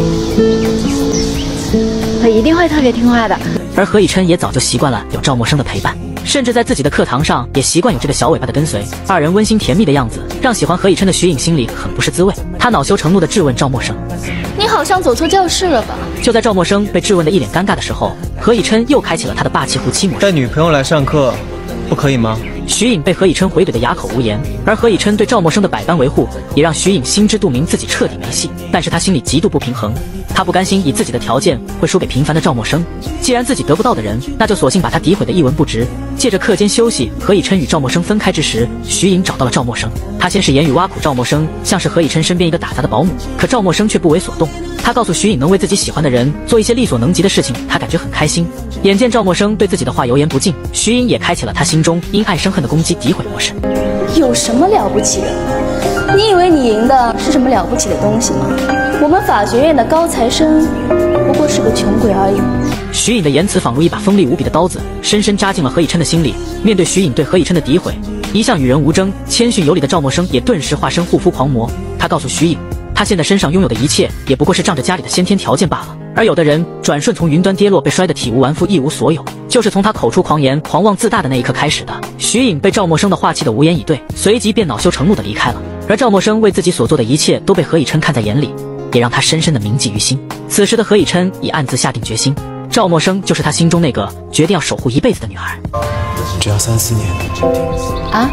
我一定会特别听话的。
而何以琛也早就习惯了有赵默笙的陪伴。甚至在自己的课堂上也习惯有这个小尾巴的跟随，二人温馨甜蜜的样子让喜欢何以琛的徐颖心里很不是滋味。他恼羞成怒地质问赵默笙：“
你好像走错教室了吧？”
就在赵默笙被质问的一脸尴尬的时候，何以琛又开启了他的霸气护妻模式：“
带女朋友来上课，不可以吗？”
徐颖被何以琛回怼的哑口无言，而何以琛对赵默笙的百般维护，也让徐颖心知肚明自己彻底没戏。但是他心里极度不平衡，他不甘心以自己的条件会输给平凡的赵默笙，既然自己得不到的人，那就索性把他诋毁的一文不值。借着课间休息，何以琛与赵默笙分开之时，徐颖找到了赵默笙，他先是言语挖苦赵默笙，像是何以琛身边一个打杂的保姆，可赵默笙却不为所动。他告诉徐颖，能为自己喜欢的人做一些力所能及的事情，他感觉很开心。眼见赵默笙对自己的话油盐不进，徐颖也开启了他心中因爱生恨的攻击诋毁模式。
有什么了不起的？你以为你赢的是什么了不起的东西吗？我们法学院的高材生不过是个穷鬼而已。
徐颖的言辞仿如一把锋利无比的刀子，深深扎进了何以琛的心里。面对徐颖对何以琛的诋毁，一向与人无争、谦逊有礼的赵默笙也顿时化身护肤狂魔。他告诉徐颖。他现在身上拥有的一切，也不过是仗着家里的先天条件罢了。而有的人转瞬从云端跌落，被摔得体无完肤，一无所有。就是从他口出狂言、狂妄自大的那一刻开始的。徐颖被赵默笙的话气得无言以对，随即便恼羞成怒的离开了。而赵默笙为自己所做的一切都被何以琛看在眼里，也让他深深的铭记于心。此时的何以琛已暗自下定决心，赵默笙就是他心中那个决定要守护一辈子的女孩。
只要三四年
啊？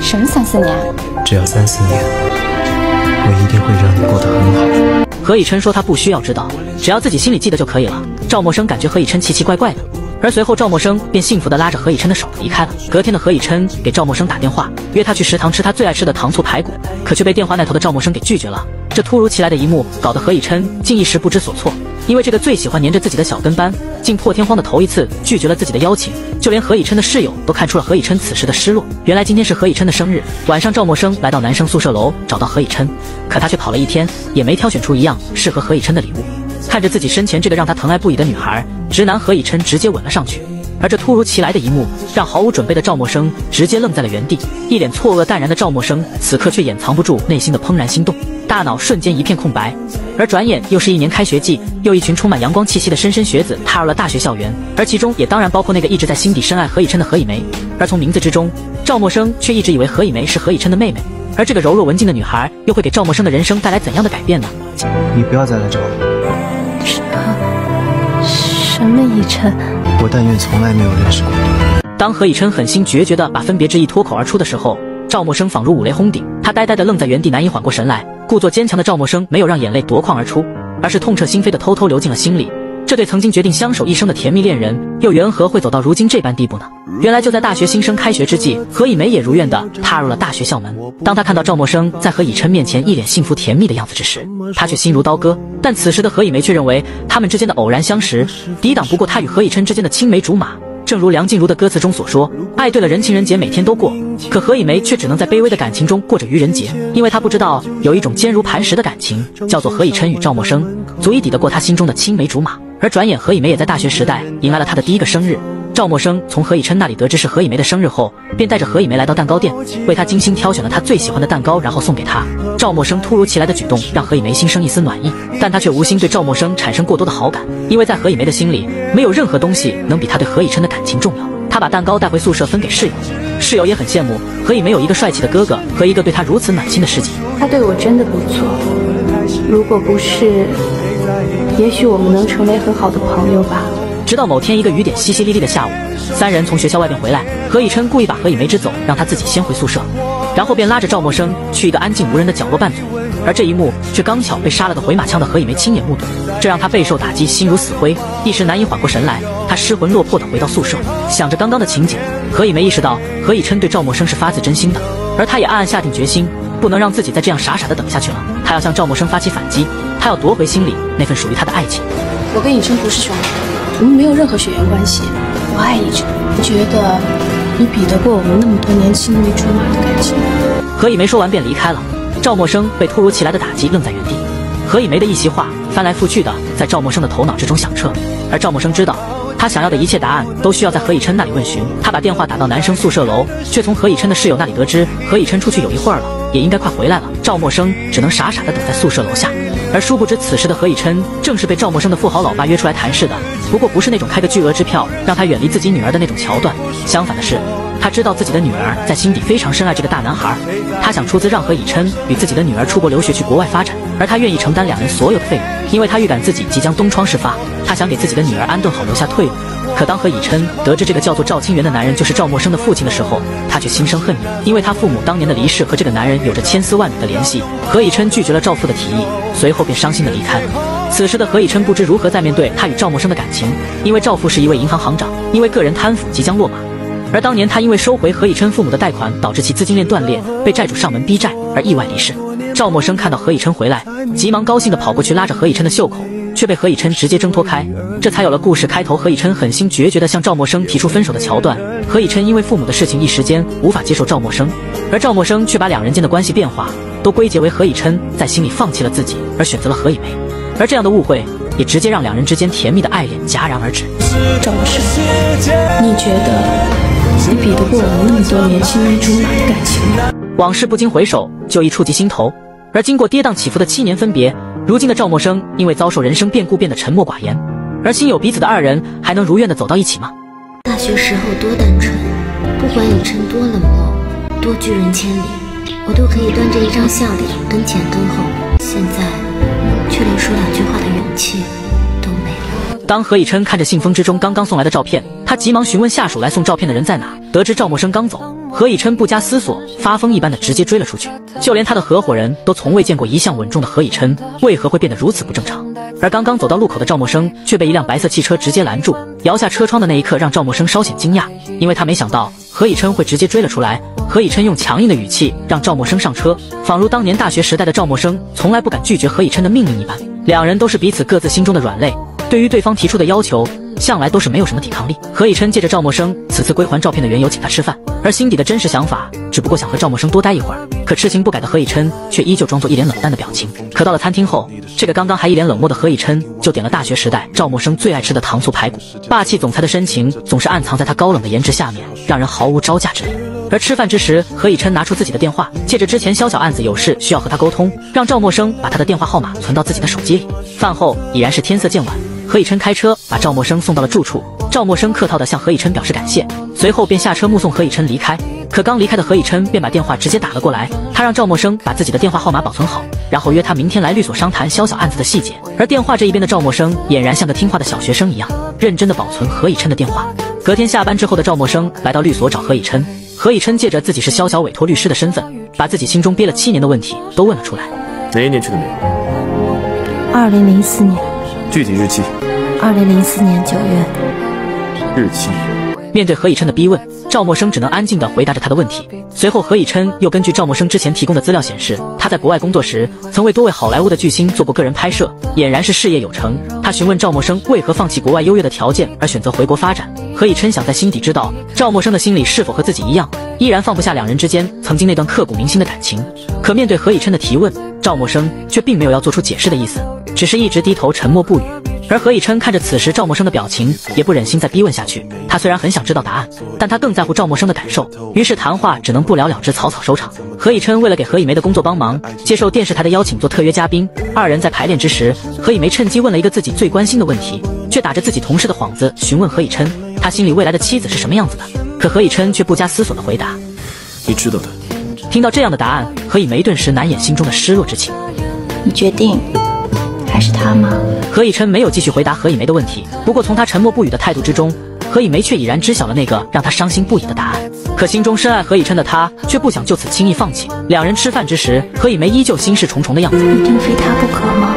什么三四年？
只要三四年，我一定会让你过得很好。
何以琛说他不需要知道，只要自己心里记得就可以了。赵默笙感觉何以琛奇奇怪怪的，而随后赵默笙便幸福的拉着何以琛的手离开了。隔天的何以琛给赵默笙打电话，约他去食堂吃他最爱吃的糖醋排骨，可却被电话那头的赵默笙给拒绝了。这突如其来的一幕，搞得何以琛竟一时不知所措。因为这个最喜欢黏着自己的小跟班，竟破天荒的头一次拒绝了自己的邀请，就连何以琛的室友都看出了何以琛此时的失落。原来今天是何以琛的生日，晚上赵默笙来到男生宿舍楼找到何以琛，可他却跑了一天，也没挑选出一样适合何以琛的礼物。看着自己身前这个让他疼爱不已的女孩，直男何以琛直接吻了上去。而这突如其来的一幕，让毫无准备的赵默笙直接愣在了原地，一脸错愕淡然的赵默笙，此刻却掩藏不住内心的怦然心动，大脑瞬间一片空白。而转眼又是一年开学季，又一群充满阳光气息的莘莘学子踏入了大学校园，而其中也当然包括那个一直在心底深爱何以琛的何以玫。而从名字之中，赵默笙却一直以为何以玫是何以琛的妹妹。而这个柔弱文静的女孩，又会给赵默笙的人生带来怎样的改变呢？
你不要再来找我。
什么？什么以琛？
我但愿从来没有认识过你。
当何以琛狠心决绝地把分别之意脱口而出的时候，赵默笙仿如五雷轰顶，他呆呆地愣在原地，难以缓过神来。故作坚强的赵默笙没有让眼泪夺眶而出，而是痛彻心扉的偷偷流进了心里。这对曾经决定相守一生的甜蜜恋人，又缘何会走到如今这般地步呢？原来就在大学新生开学之际，何以玫也如愿的踏入了大学校门。当他看到赵默笙在何以琛面前一脸幸福甜蜜的样子之时，他却心如刀割。但此时的何以玫却认为，他们之间的偶然相识，抵挡不过他与何以琛之间的青梅竹马。正如梁静茹的歌词中所说，爱对了人，情人节每天都过。可何以玫却只能在卑微的感情中过着愚人节，因为她不知道有一种坚如磐石的感情，叫做何以琛与赵默笙，足以抵得过她心中的青梅竹马。而转眼，何以玫也在大学时代迎来了她的第一个生日。赵默笙从何以琛那里得知是何以玫的生日后，便带着何以玫来到蛋糕店，为她精心挑选了她最喜欢的蛋糕，然后送给她。赵默笙突如其来的举动让何以玫心生一丝暖意，但她却无心对赵默笙产生过多的好感，因为在何以玫的心里，没有任何东西能比她对何以琛的感情重要。她把蛋糕带回宿舍分给室友，室友也很羡慕何以玫有一个帅气的哥哥和一个对她如此暖心的师姐。
他对我真的不错，如果不是，也许我们能成为很好的朋友吧。
直到某天一个雨点淅淅沥沥的下午，三人从学校外边回来，何以琛故意把何以玫支走，让他自己先回宿舍，然后便拉着赵默笙去一个安静无人的角落拌嘴。而这一幕却刚巧被杀了个回马枪的何以玫亲眼目睹，这让他备受打击，心如死灰，一时难以缓过神来。他失魂落魄地回到宿舍，想着刚刚的情景，何以玫意识到何以琛对赵默笙是发自真心的，而他也暗暗下定决心，不能让自己再这样傻傻地等下去了。他要向赵默笙发起反击，他要夺回心里那份属于他的爱情。
我跟以琛不是兄弟，我们没有任何血缘关系。我爱以琛，觉得你比得过我们那么多年青梅竹马的感情。
何以玫说完便离开了。赵默笙被突如其来的打击愣在原地，何以梅的一席话翻来覆去的在赵默笙的头脑之中响彻，而赵默笙知道，他想要的一切答案都需要在何以琛那里问询。他把电话打到男生宿舍楼，却从何以琛的室友那里得知何以琛出去有一会儿了，也应该快回来了。赵默笙只能傻傻的等在宿舍楼下，而殊不知此时的何以琛正是被赵默笙的富豪老爸约出来谈事的，不过不是那种开个巨额支票让他远离自己女儿的那种桥段，相反的是。他知道自己的女儿在心底非常深爱这个大男孩，他想出资让何以琛与自己的女儿出国留学去国外发展，而他愿意承担两人所有的费用，因为他预感自己即将东窗事发，他想给自己的女儿安顿好，留下退路。可当何以琛得知这个叫做赵清源的男人就是赵默笙的父亲的时候，他却心生恨意，因为他父母当年的离世和这个男人有着千丝万缕的联系。何以琛拒绝了赵父的提议，随后便伤心的离开。此时的何以琛不知如何再面对他与赵默笙的感情，因为赵父是一位银行行长，因为个人贪腐即将落马。而当年他因为收回何以琛父母的贷款，导致其资金链断裂，被债主上门逼债而意外离世。赵默笙看到何以琛回来，急忙高兴地跑过去拉着何以琛的袖口，却被何以琛直接挣脱开，这才有了故事开头何以琛狠心决绝地向赵默笙提出分手的桥段。何以琛因为父母的事情一时间无法接受赵默笙，而赵默笙却把两人间的关系变化都归结为何以琛在心里放弃了自己，而选择了何以玫。而这样的误会也直接让两人之间甜蜜的爱恋戛然而止。
赵默笙，你觉得？你比得过我们那么多年青梅竹马的感情吗？
往事不经回首，就已触及心头。而经过跌宕起伏的七年分别，如今的赵默笙因为遭受人生变故变得沉默寡言，而心有彼此的二人还能如愿的走到一起吗？
大学时候多单纯，不管以琛多冷漠，多拒人千里，我都可以端着一张笑脸跟前跟后。现在，却连说两句话的勇气。
当何以琛看着信封之中刚刚送来的照片，他急忙询问下属来送照片的人在哪。得知赵默笙刚走，何以琛不加思索，发疯一般的直接追了出去。就连他的合伙人都从未见过一向稳重的何以琛，为何会变得如此不正常？而刚刚走到路口的赵默笙却被一辆白色汽车直接拦住，摇下车窗的那一刻让赵默笙稍显惊讶，因为他没想到何以琛会直接追了出来。何以琛用强硬的语气让赵默笙上车，仿如当年大学时代的赵默笙从来不敢拒绝何以琛的命令一般。两人都是彼此各自心中的软肋，对于对方提出的要求。向来都是没有什么抵抗力。何以琛借着赵默笙此次归还照片的缘由请他吃饭，而心底的真实想法只不过想和赵默笙多待一会儿。可痴情不改的何以琛却依旧装作一脸冷淡的表情。可到了餐厅后，这个刚刚还一脸冷漠的何以琛就点了大学时代赵默笙最爱吃的糖醋排骨。霸气总裁的深情总是暗藏在他高冷的颜值下面，让人毫无招架之力。而吃饭之时，何以琛拿出自己的电话，借着之前肖小案子有事需要和他沟通，让赵默笙把他的电话号码存到自己的手机里。饭后已然是天色渐晚。何以琛开车把赵默笙送到了住处，赵默笙客套的向何以琛表示感谢，随后便下车目送何以琛离开。可刚离开的何以琛便把电话直接打了过来，他让赵默笙把自己的电话号码保存好，然后约他明天来律所商谈肖小案子的细节。而电话这一边的赵默笙俨然像个听话的小学生一样，认真的保存何以琛的电话。隔天下班之后的赵默笙来到律所找何以琛，何以琛借着自己是肖小委托律师的身份，把自己心中憋了七年的问题都问了出来。
哪一年去的美国？
二零零四年。
具体日期。
二零零四年九月，
日期。
面对何以琛的逼问，赵默笙只能安静地回答着他的问题。随后，何以琛又根据赵默笙之前提供的资料显示，他在国外工作时曾为多位好莱坞的巨星做过个人拍摄，俨然是事业有成。他询问赵默笙为何放弃国外优越的条件而选择回国发展。何以琛想在心底知道赵默笙的心里是否和自己一样，依然放不下两人之间曾经那段刻骨铭心的感情。可面对何以琛的提问，赵默笙却并没有要做出解释的意思，只是一直低头沉默不语。而何以琛看着此时赵默笙的表情，也不忍心再逼问下去。他虽然很想知道答案，但他更在乎赵默笙的感受。于是谈话只能不了了之，草草收场。何以琛为了给何以梅的工作帮忙，接受电视台的邀请做特约嘉宾。二人在排练之时，何以梅趁机问了一个自己最关心的问题，却打着自己同事的幌子询问何以琛，他心里未来的妻子是什么样子的。可何以琛却不加思索的回答：“
你知道的。”
听到这样的答案，何以梅顿时难掩心中的失落之情。
你决定。还是他吗？
何以琛没有继续回答何以梅的问题。不过从他沉默不语的态度之中，何以梅却已然知晓了那个让他伤心不已的答案。可心中深爱何以琛的他，却不想就此轻易放弃。两人吃饭之时，何以梅依旧心事重重的样子。
一定非他不可吗？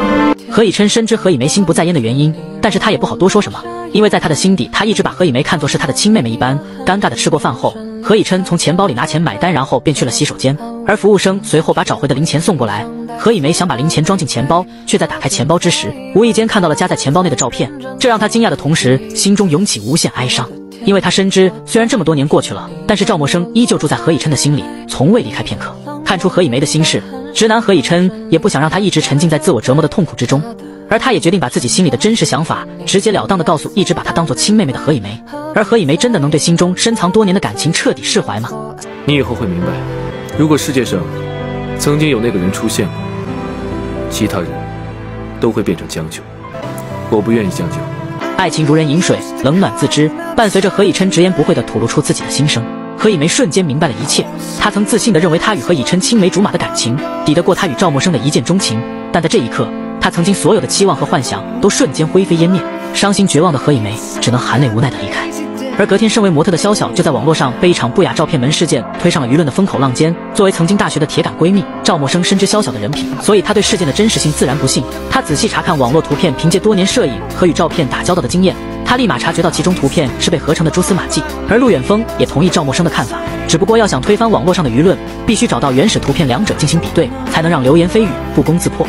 何以琛深知何以梅心不在焉的原因，但是他也不好多说什么，因为在他的心底，他一直把何以梅看作是他的亲妹妹一般。尴尬的吃过饭后。何以琛从钱包里拿钱买单，然后便去了洗手间，而服务生随后把找回的零钱送过来。何以梅想把零钱装进钱包，却在打开钱包之时，无意间看到了夹在钱包内的照片，这让他惊讶的同时，心中涌起无限哀伤，因为他深知，虽然这么多年过去了，但是赵默笙依旧住在何以琛的心里，从未离开片刻。看出何以梅的心事，直男何以琛也不想让他一直沉浸在自我折磨的痛苦之中。而他也决定把自己心里的真实想法直截了当的告诉一直把他当做亲妹妹的何以梅。而何以梅真的能对心中深藏多年的感情彻底释怀吗？
你以后会明白，如果世界上曾经有那个人出现过，其他人都会变成将就。我不愿意将就。
爱情如人饮水，冷暖自知。伴随着何以琛直言不讳的吐露出自己的心声，何以梅瞬间明白了一切。她曾自信的认为她与何以琛青梅竹马的感情抵得过她与赵默笙的一见钟情，但在这一刻。他曾经所有的期望和幻想都瞬间灰飞烟灭，伤心绝望的何以梅只能含泪无奈的离开。而隔天，身为模特的肖小就在网络上被一场不雅照片门事件推上了舆论的风口浪尖。作为曾经大学的铁杆闺蜜，赵默笙深知肖小的人品，所以她对事件的真实性自然不信。她仔细查看网络图片，凭借多年摄影和与照片打交道的经验，她立马察觉到其中图片是被合成的蛛丝马迹。而陆远峰也同意赵默笙的看法，只不过要想推翻网络上的舆论，必须找到原始图片，两者进行比对，才能让流言蜚语不攻自破。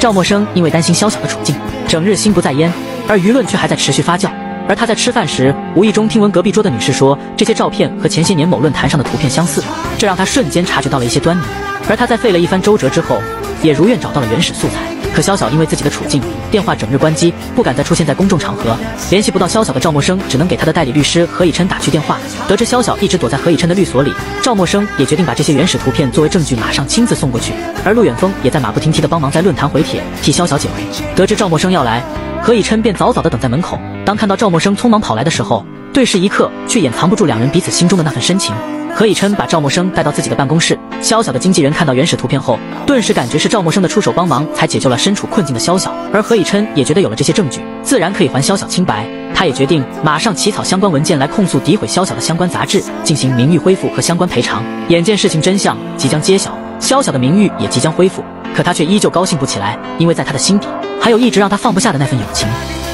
赵默笙因为担心肖小的处境，整日心不在焉，而舆论却还在持续发酵。而他在吃饭时，无意中听闻隔壁桌的女士说，这些照片和前些年某论坛上的图片相似，这让他瞬间察觉到了一些端倪。而他在费了一番周折之后，也如愿找到了原始素材。可肖小因为自己的处境，电话整日关机，不敢再出现在公众场合，联系不到肖小的赵默笙只能给他的代理律师何以琛打去电话。得知肖小一直躲在何以琛的律所里，赵默笙也决定把这些原始图片作为证据，马上亲自送过去。而陆远峰也在马不停蹄的帮忙在论坛回帖，替肖小解围。得知赵默笙要来，何以琛便早早的等在门口。当看到赵默笙匆忙跑来的时候，对视一刻，却掩藏不住两人彼此心中的那份深情。何以琛把赵默笙带到自己的办公室，肖晓的经纪人看到原始图片后，顿时感觉是赵默笙的出手帮忙才解救了身处困境的肖晓，而何以琛也觉得有了这些证据，自然可以还肖晓清白。他也决定马上起草相关文件来控诉诋毁肖晓的相关杂志，进行名誉恢复和相关赔偿。眼见事情真相即将揭晓，肖晓的名誉也即将恢复，可他却依旧高兴不起来，因为在他的心底还有一直让他放不下的那份友情。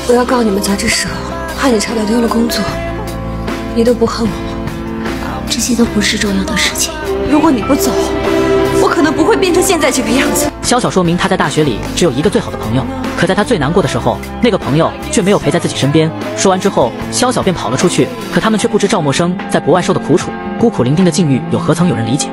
我要告你们杂志社，害你差点丢了工作，你都不恨我吗？
这些都不是重要的事情。
如果你不走，我可能不会变成现在这个样子。
萧晓说明他在大学里只有一个最好的朋友，可在他最难过的时候，那个朋友却没有陪在自己身边。说完之后，萧晓便跑了出去。可他们却不知赵默生在国外受的苦楚，孤苦伶仃的境遇又何曾有人理解？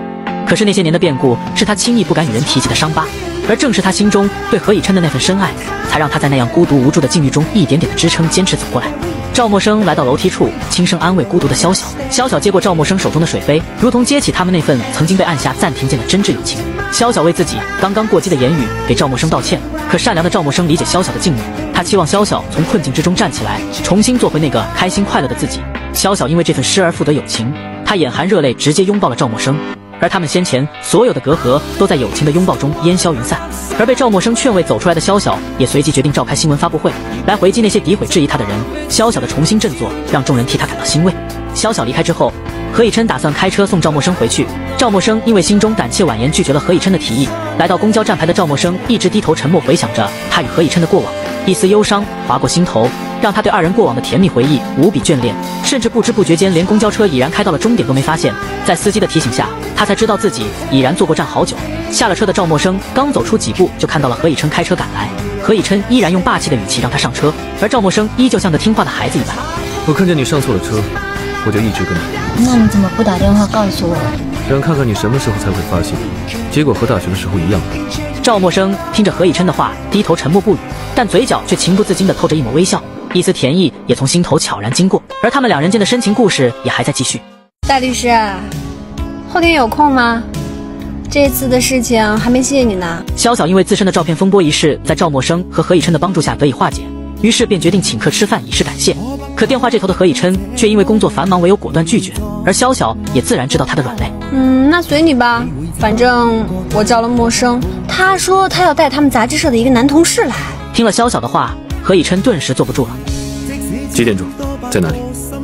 可是那些年的变故，是他轻易不敢与人提起的伤疤，而正是他心中对何以琛的那份深爱，才让他在那样孤独无助的境遇中一点点的支撑、坚持走过来。赵默笙来到楼梯处，轻声安慰孤独的萧晓。萧晓接过赵默笙手中的水杯，如同接起他们那份曾经被按下暂停键的真挚友情。萧晓为自己刚刚过激的言语给赵默笙道歉，可善良的赵默笙理解萧晓的境遇，他期望萧晓从困境之中站起来，重新做回那个开心快乐的自己。萧晓因为这份失而复得友情，他眼含热泪，直接拥抱了赵默笙。而他们先前所有的隔阂都在友情的拥抱中烟消云散，而被赵默笙劝慰走出来的萧晓也随即决定召开新闻发布会，来回击那些诋毁质疑他的人。萧晓的重新振作让众人替他感到欣慰。萧晓离开之后，何以琛打算开车送赵默笙回去。赵默笙因为心中胆怯婉言拒绝了何以琛的提议。来到公交站牌的赵默笙一直低头沉默回想着他与何以琛的过往，一丝忧伤划过心头。让他对二人过往的甜蜜回忆无比眷恋，甚至不知不觉间连公交车已然开到了终点都没发现。在司机的提醒下，他才知道自己已然坐过站好久。下了车的赵默笙刚走出几步，就看到了何以琛开车赶来。何以琛依然用霸气的语气让他上车，而赵默笙依旧像个听话的孩子一般。
我看见你上错了车，我就一直跟着。
那你怎么不打电话告诉我？
想看看你什么时候才会发现，结果和大学的时候一样。
赵默笙听着何以琛的话，低头沉默不语，但嘴角却情不自禁地透着一抹微笑。一丝甜意也从心头悄然经过，而他们两人间的深情故事也还在继续。
大律师，后天有空吗？这次的事情还没谢你呢。
萧晓因为自身的照片风波一事，在赵默笙和何以琛的帮助下得以化解，于是便决定请客吃饭以示感谢。可电话这头的何以琛却因为工作繁忙，唯有果断拒绝。而萧晓也自然知道他的软肋。
嗯，那随你吧，反正我叫了默笙，他说他要带他们杂志社的一个男同事来。
听了萧晓的话。何以琛顿时坐不住了。
几点钟？在哪里？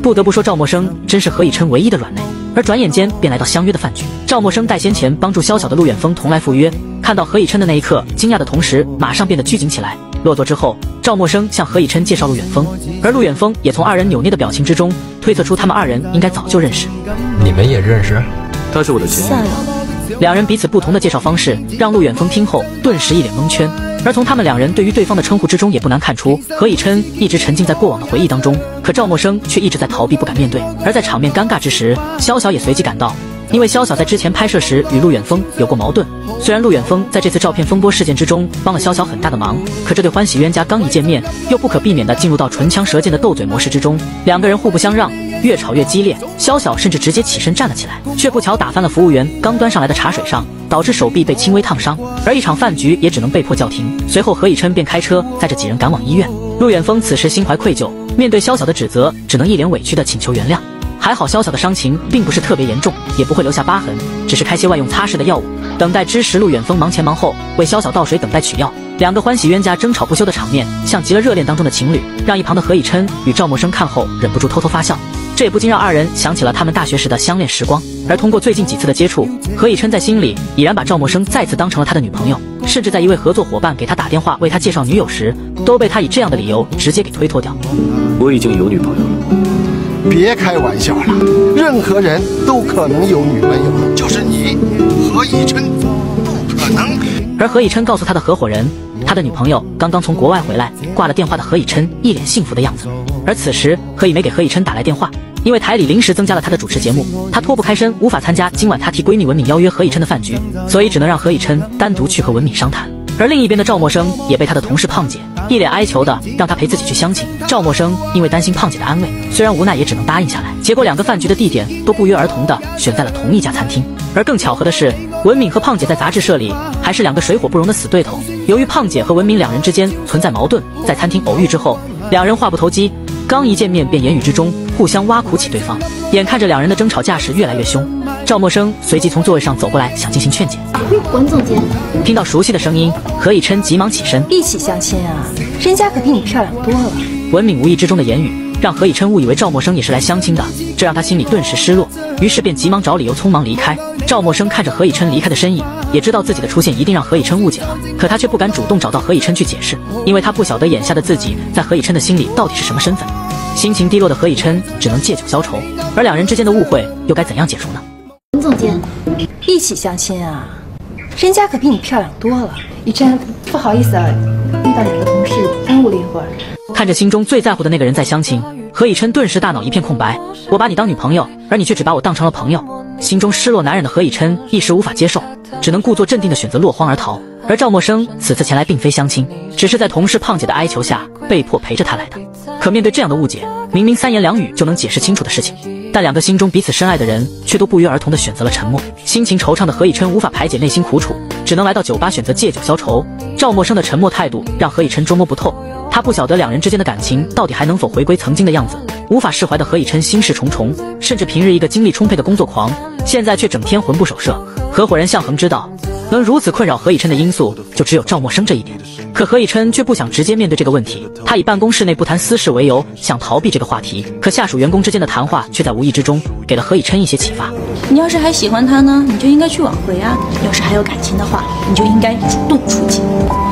不得不说，赵默笙真是何以琛唯一的软肋。而转眼间便来到相约的饭局。赵默笙带先前帮助萧晓的陆远峰同来赴约，看到何以琛的那一刻，惊讶的同时，马上变得拘谨起来。落座之后，赵默笙向何以琛介绍陆远峰，而陆远峰也从二人扭捏的表情之中推测出他们二人应该早就认识。
你们也认识？
他是我的前
女两人彼此不同的介绍方式，让陆远峰听后顿时一脸蒙圈。而从他们两人对于对方的称呼之中，也不难看出，何以琛一直沉浸在过往的回忆当中，可赵默笙却一直在逃避，不敢面对。而在场面尴尬之时，萧晓也随即赶到，因为萧晓在之前拍摄时与陆远峰有过矛盾。虽然陆远峰在这次照片风波事件之中帮了萧晓很大的忙，可这对欢喜冤家刚一见面，又不可避免的进入到唇枪舌剑的斗嘴模式之中，两个人互不相让，越吵越激烈。萧晓甚至直接起身站了起来，却不巧打翻了服务员刚端上来的茶水上。导致手臂被轻微烫伤，而一场饭局也只能被迫叫停。随后，何以琛便开车载着几人赶往医院。陆远峰此时心怀愧疚，面对萧晓的指责，只能一脸委屈的请求原谅。还好萧小的伤情并不是特别严重，也不会留下疤痕，只是开些外用擦拭的药物。等待之时，陆远峰忙前忙后为萧小倒水，等待取药。两个欢喜冤家争吵不休的场面，像极了热恋当中的情侣，让一旁的何以琛与赵默笙看后忍不住偷偷发笑。这也不禁让二人想起了他们大学时的相恋时光。而通过最近几次的接触，何以琛在心里已然把赵默笙再次当成了他的女朋友，甚至在一位合作伙伴给他打电话为他介绍女友时，都被他以这样的理由直接给推脱掉。
我已经有女朋友了，
别开玩笑了，任何人都可能有女朋友，就是你，何以琛，不可能。
而何以琛告诉他的合伙人，他的女朋友刚刚从国外回来，挂了电话的何以琛一脸幸福的样子。而此时何以没给何以琛打来电话。因为台里临时增加了他的主持节目，他脱不开身，无法参加今晚他替闺蜜文敏邀约何以琛的饭局，所以只能让何以琛单独去和文敏商谈。而另一边的赵默笙也被他的同事胖姐一脸哀求的让他陪自己去相亲。赵默笙因为担心胖姐的安慰，虽然无奈也只能答应下来。结果两个饭局的地点都不约而同的选在了同一家餐厅。而更巧合的是，文敏和胖姐在杂志社里还是两个水火不容的死对头。由于胖姐和文敏两人之间存在矛盾，在餐厅偶遇之后，两人话不投机。刚一见面便言语之中互相挖苦起对方。眼看着两人的争吵架势越来越凶，赵默笙随即从座位上走过来，想进行劝解。
文总监，
听到熟悉的声音，何以琛急忙起身，
一起相亲啊？人家可比你漂亮多了。
文敏无意之中的言语。让何以琛误以为赵默笙也是来相亲的，这让他心里顿时失落，于是便急忙找理由匆忙离开。赵默笙看着何以琛离开的身影，也知道自己的出现一定让何以琛误解了，可他却不敢主动找到何以琛去解释，因为他不晓得眼下的自己在何以琛的心里到底是什么身份。心情低落的何以琛只能借酒消愁，而两人之间的误会又该怎样解除呢？
文总监，
一起相亲啊？人家可比你漂亮多了。以琛，不好意思啊，遇到两个同事耽误了一会儿。
看着心中最在乎的那个人在相亲。何以琛顿时大脑一片空白，我把你当女朋友，而你却只把我当成了朋友，心中失落难忍的何以琛一时无法接受，只能故作镇定的选择落荒而逃。而赵默笙此次前来并非相亲，只是在同事胖姐的哀求下被迫陪着他来的。可面对这样的误解，明明三言两语就能解释清楚的事情，但两个心中彼此深爱的人却都不约而同的选择了沉默。心情惆怅的何以琛无法排解内心苦楚，只能来到酒吧选择借酒消愁。赵默笙的沉默态度让何以琛捉摸不透。他不晓得两人之间的感情到底还能否回归曾经的样子，无法释怀的何以琛心事重重，甚至平日一个精力充沛的工作狂，现在却整天魂不守舍。合伙人向恒知道，能如此困扰何以琛的因素就只有赵默笙这一点，可何以琛却不想直接面对这个问题，他以办公室内不谈私事为由，想逃避这个话题。可下属员工之间的谈话却在无意之中给了何以琛一些启发。
你要是还喜欢他呢，你就应该去挽回啊；要是还有感情的话，你就应该主动出击。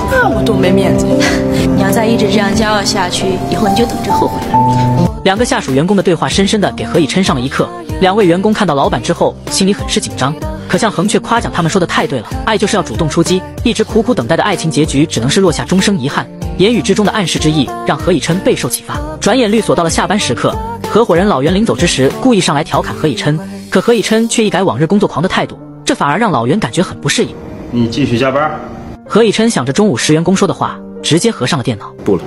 那我多没面子！<laughs>
你要再一直这样骄傲下去，以后你就等着后悔了。
两个下属员工的对话，深深的给何以琛上了一课。两位员工看到老板之后，心里很是紧张。可向恒却夸奖他们说的太对了，爱就是要主动出击。一直苦苦等待的爱情结局，只能是落下终生遗憾。言语之中的暗示之意，让何以琛备受启发。转眼律所到了下班时刻，合伙人老袁临走之时，故意上来调侃何以琛，可何以琛却一改往日工作狂的态度，这反而让老袁感觉很不适应。
你继续加班。
何以琛想着中午十员工说的话，直接合上了电脑。
不了。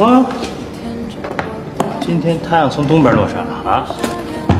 啊，今天太阳从东边落山了啊！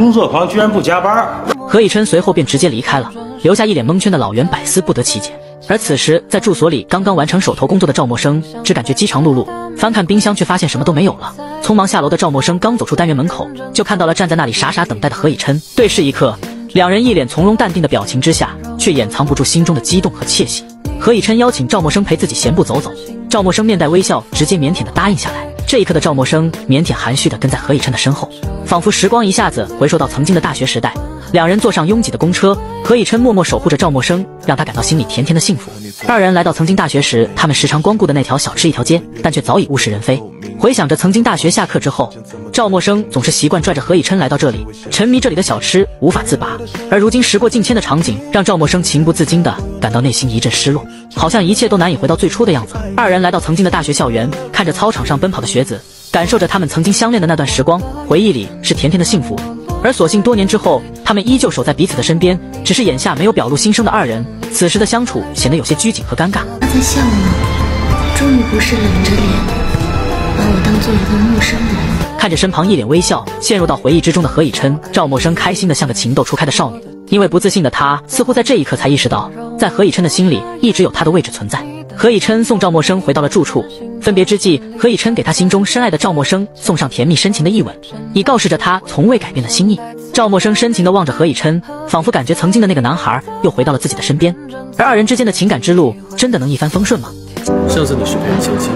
工作狂居然不加班。
何以琛随后便直接离开了，留下一脸蒙圈的老袁百思不得其解。而此时在住所里刚刚完成手头工作的赵默笙，只感觉饥肠辘辘，翻看冰箱却发现什么都没有了。匆忙下楼的赵默笙刚走出单元门口，就看到了站在那里傻傻等待的何以琛。对视一刻，两人一脸从容淡定的表情之下，却掩藏不住心中的激动和窃喜。何以琛邀请赵默笙陪自己闲步走走，赵默笙面带微笑，直接腼腆的答应下来。这一刻的赵默笙腼腆含蓄的跟在何以琛的身后，仿佛时光一下子回溯到曾经的大学时代。两人坐上拥挤的公车，何以琛默默守护着赵默笙，让他感到心里甜甜的幸福。二人来到曾经大学时他们时常光顾的那条小吃一条街，但却早已物是人非。回想着曾经大学下课之后，赵默笙总是习惯拽着何以琛来到这里，沉迷这里的小吃无法自拔。而如今时过境迁的场景，让赵默笙情不自禁的感到内心一阵失落，好像一切都难以回到最初的样子。二人来到曾经的大学校园，看着操场上奔跑的学子，感受着他们曾经相恋的那段时光，回忆里是甜甜的幸福。而所幸多年之后，他们依旧守在彼此的身边，只是眼下没有表露心声的二人，此时的相处显得有些拘谨和尴尬。
他在笑吗？终于不是冷着脸，把我当做一个陌生人。
看着身旁一脸微笑、陷入到回忆之中的何以琛，赵默笙开心的像个情窦初开的少女。因为不自信的她，似乎在这一刻才意识到，在何以琛的心里一直有她的位置存在。何以琛送赵默笙回到了住处，分别之际，何以琛给他心中深爱的赵默笙送上甜蜜深情的一吻，以告示着他从未改变的心意。赵默笙深情地望着何以琛，仿佛感觉曾经的那个男孩又回到了自己的身边。而二人之间的情感之路，真的能一帆风顺吗？
上次你是陪人相亲，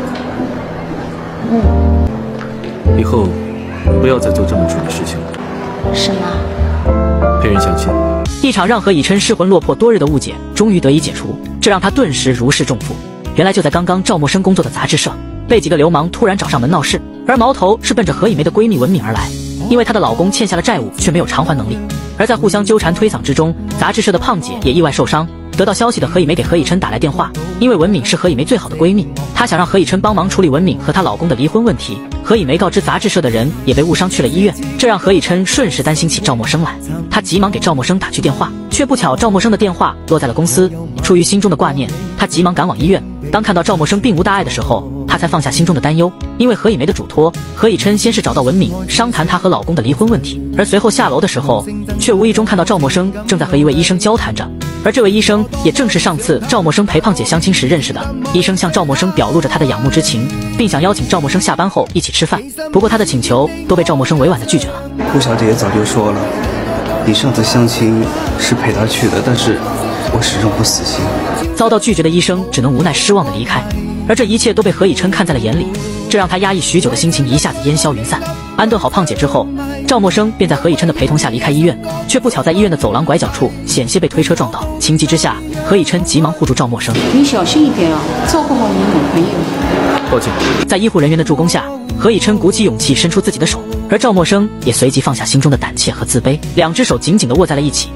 嗯以后不要再做这么蠢的事情了。
什么？
陪人相亲。
一场让何以琛失魂落魄多日的误解，终于得以解除，这让他顿时如释重负。原来就在刚刚，赵默笙工作的杂志社被几个流氓突然找上门闹事，而矛头是奔着何以梅的闺蜜文敏而来。因为她的老公欠下了债务，却没有偿还能力。而在互相纠缠推搡之中，杂志社的胖姐也意外受伤。得到消息的何以梅给何以琛打来电话，因为文敏是何以梅最好的闺蜜，她想让何以琛帮忙处理文敏和她老公的离婚问题。何以梅告知杂志社的人也被误伤去了医院，这让何以琛瞬时担心起赵默笙来。他急忙给赵默笙打去电话，却不巧赵默笙的电话落在了公司。出于心中的挂念，他急忙赶往医院。当看到赵默笙并无大碍的时候，他才放下心中的担忧。因为何以梅的嘱托，何以琛先是找到文敏商谈她和老公的离婚问题，而随后下楼的时候，却无意中看到赵默笙正在和一位医生交谈着。而这位医生也正是上次赵默笙陪胖姐相亲时认识的。医生向赵默笙表露着他的仰慕之情，并想邀请赵默笙下班后一起吃饭。不过他的请求都被赵默笙委婉的拒绝了。
顾小姐也早就说了，你上次相亲是陪她去的，但是我始终不死心。
遭到拒绝的医生只能无奈失望的离开，而这一切都被何以琛看在了眼里，这让他压抑许久的心情一下子烟消云散。安顿好胖姐之后，赵默笙便在何以琛的陪同下离开医院，却不巧在医院的走廊拐角处险些被推车撞到。情急之下，何以琛急忙护住赵默笙。
你小心一点啊，照顾好你女朋友。
抱歉。
在医护人员的助攻下，何以琛鼓起勇气伸出自己的手，而赵默笙也随即放下心中的胆怯和自卑，两只手紧紧地握在了一起。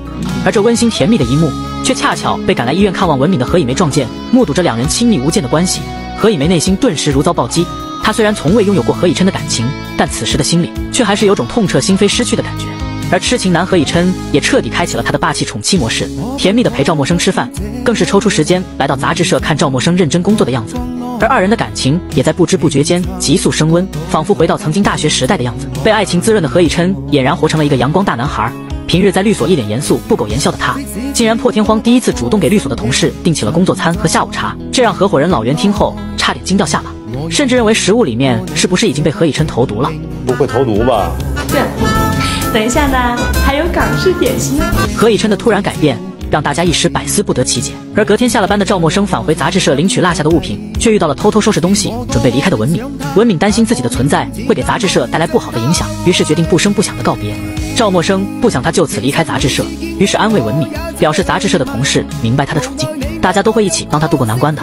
而这温馨甜蜜的一幕，却恰巧被赶来医院看望文敏的何以梅撞见，目睹着两人亲密无间的关系，何以梅内心顿时如遭暴击。他虽然从未拥有过何以琛的感情，但此时的心里却还是有种痛彻心扉失去的感觉。而痴情男何以琛也彻底开启了他的霸气宠妻模式，甜蜜的陪赵默笙吃饭，更是抽出时间来到杂志社看赵默笙认真工作的样子。而二人的感情也在不知不觉间急速升温，仿佛回到曾经大学时代的样子。被爱情滋润的何以琛俨然活成了一个阳光大男孩。平日在律所一脸严肃、不苟言笑的他，竟然破天荒第一次主动给律所的同事订起了工作餐和下午茶，这让合伙人老袁听后差点惊掉下巴。甚至认为食物里面是不是已经被何以琛投毒了？
不会投毒吧？
对，<laughs> 等一下呢，还有港式点心。
何以琛的突然改变让大家一时百思不得其解。而隔天下了班的赵默笙返回杂志社领取落下的物品，却遇到了偷偷收拾东西准备离开的文敏。文敏担心自己的存在会给杂志社带来不好的影响，于是决定不声不响的告别。赵默笙不想他就此离开杂志社，于是安慰文敏，表示杂志社的同事明白他的处境，大家都会一起帮他渡过难关的。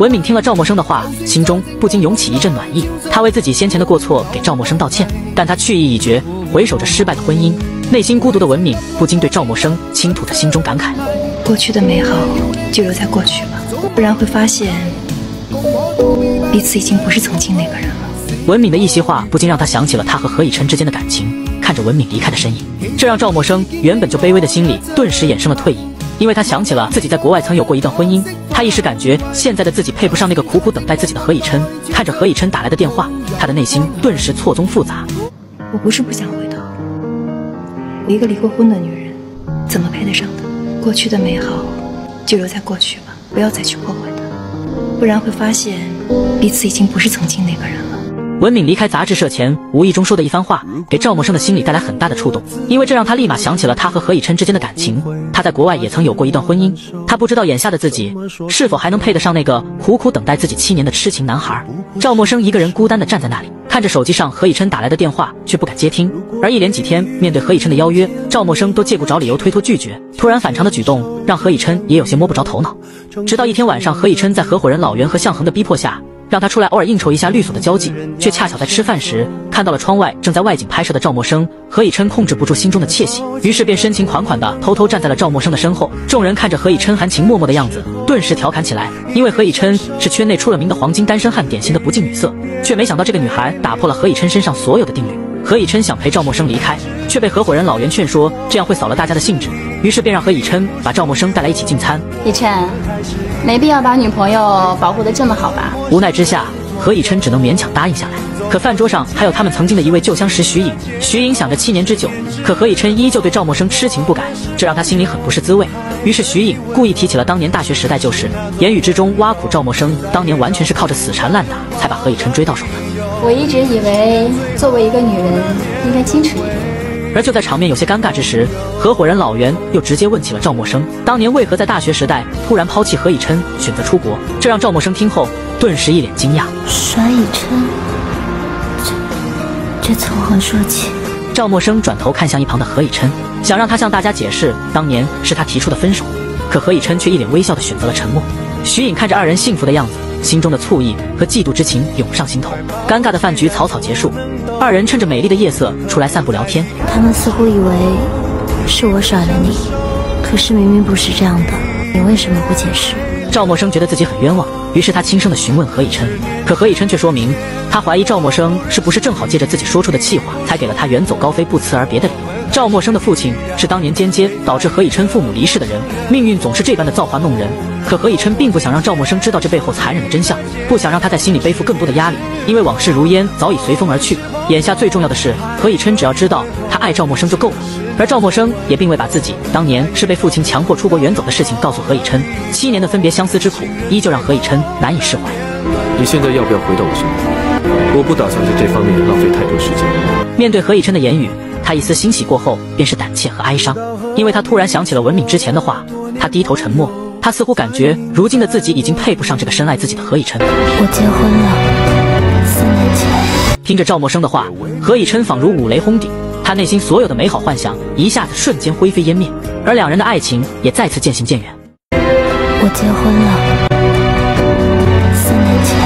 文敏听了赵默笙的话，心中不禁涌起一阵暖意。他为自己先前的过错给赵默笙道歉，但他去意已决，回首着失败的婚姻，内心孤独的文敏不禁对赵默笙倾吐着心中感慨：
过去的美好就留在过去吧，不然会发现彼此已经不是曾经那个人了。
文敏的一席话不禁让他想起了他和何以琛之间的感情，看着文敏离开的身影，这让赵默笙原本就卑微的心里顿时衍生了退意，因为他想起了自己在国外曾有过一段婚姻。他一时感觉现在的自己配不上那个苦苦等待自己的何以琛。看着何以琛打来的电话，他的内心顿时错综复杂。
我不是不想回头，我一个离过婚的女人，怎么配得上他？过去的美好就留在过去吧，不要再去破坏它，不然会发现彼此已经不是曾经那个人了。
文敏离开杂志社前，无意中说的一番话，给赵默笙的心里带来很大的触动，因为这让他立马想起了他和何以琛之间的感情。他在国外也曾有过一段婚姻，他不知道眼下的自己是否还能配得上那个苦苦等待自己七年的痴情男孩。赵默笙一个人孤单的站在那里，看着手机上何以琛打来的电话，却不敢接听。而一连几天面对何以琛的邀约，赵默笙都借故找理由推脱拒绝。突然反常的举动让何以琛也有些摸不着头脑。直到一天晚上，何以琛在合伙人老袁和向恒的逼迫下。让他出来偶尔应酬一下律所的交际，却恰巧在吃饭时看到了窗外正在外景拍摄的赵默笙。何以琛控制不住心中的窃喜，于是便深情款款的偷偷站在了赵默笙的身后。众人看着何以琛含情脉脉的样子，顿时调侃起来。因为何以琛是圈内出了名的黄金单身汉，典型的不近女色，却没想到这个女孩打破了何以琛身上所有的定律。何以琛想陪赵默笙离开，却被合伙人老袁劝说，这样会扫了大家的兴致，于是便让何以琛把赵默笙带来一起进餐。
以琛，没必要把女朋友保护的这么好吧？
无奈之下。何以琛只能勉强答应下来，可饭桌上还有他们曾经的一位旧相识徐颖。徐颖想着七年之久，可何以琛依旧对赵默笙痴情不改，这让他心里很不是滋味。于是徐颖故意提起了当年大学时代旧事，言语之中挖苦赵默笙当年完全是靠着死缠烂打才把何以琛追到手的。
我一直以为作为一个女人应该矜持一点。
而就在场面有些尴尬之时，合伙人老袁又直接问起了赵默笙当年为何在大学时代突然抛弃何以琛，选择出国，这让赵默笙听后。顿时一脸惊讶，
耍以琛，这这从何说起？
赵默笙转头看向一旁的何以琛，想让他向大家解释当年是他提出的分手，可何以琛却一脸微笑的选择了沉默。徐颖看着二人幸福的样子，心中的醋意和嫉妒之情涌上心头。尴尬的饭局草草结束，二人趁着美丽的夜色出来散步聊天。
他们似乎以为是我甩了你，可是明明不是这样的，你为什么不解释？
赵默笙觉得自己很冤枉。于是他轻声的询问何以琛，可何以琛却说明，他怀疑赵默笙是不是正好借着自己说出的气话，才给了他远走高飞、不辞而别的理由。赵默笙的父亲是当年间接导致何以琛父母离世的人，命运总是这般的造化弄人。可何以琛并不想让赵默笙知道这背后残忍的真相，不想让他在心里背负更多的压力，因为往事如烟，早已随风而去。眼下最重要的是，何以琛只要知道他爱赵默笙就够了。而赵默笙也并未把自己当年是被父亲强迫出国远走的事情告诉何以琛，七年的分别相思之苦，依旧让何以琛难以释怀。
你现在要不要回到我身边？我不打算在这方面浪费太多时间。
面对何以琛的言语。他一丝欣喜过后，便是胆怯和哀伤，因为他突然想起了文敏之前的话。他低头沉默，他似乎感觉如今的自己已经配不上这个深爱自己的何以琛。
我结婚了，三年前。
听着赵默笙的话，何以琛仿如五雷轰顶，他内心所有的美好幻想一下子瞬间灰飞烟灭，而两人的爱情也再次渐行渐远。
我结婚了，四
年前。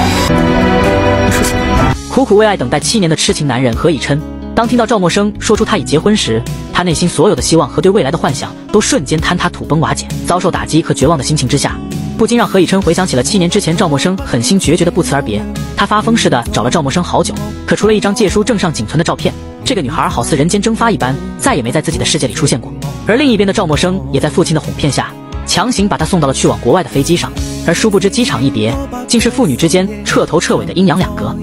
苦苦为爱等待七年的痴情男人何以琛。当听到赵默笙说出他已结婚时，他内心所有的希望和对未来的幻想都瞬间坍塌、土崩瓦解。遭受打击和绝望的心情之下，不禁让何以琛回想起了七年之前赵默笙狠心决绝的不辞而别。他发疯似的找了赵默笙好久，可除了一张借书证上仅存的照片，这个女孩好似人间蒸发一般，再也没在自己的世界里出现过。而另一边的赵默笙也在父亲的哄骗下，强行把她送到了去往国外的飞机上。而殊不知机场一别，竟是父女之间彻头彻尾的阴阳两隔。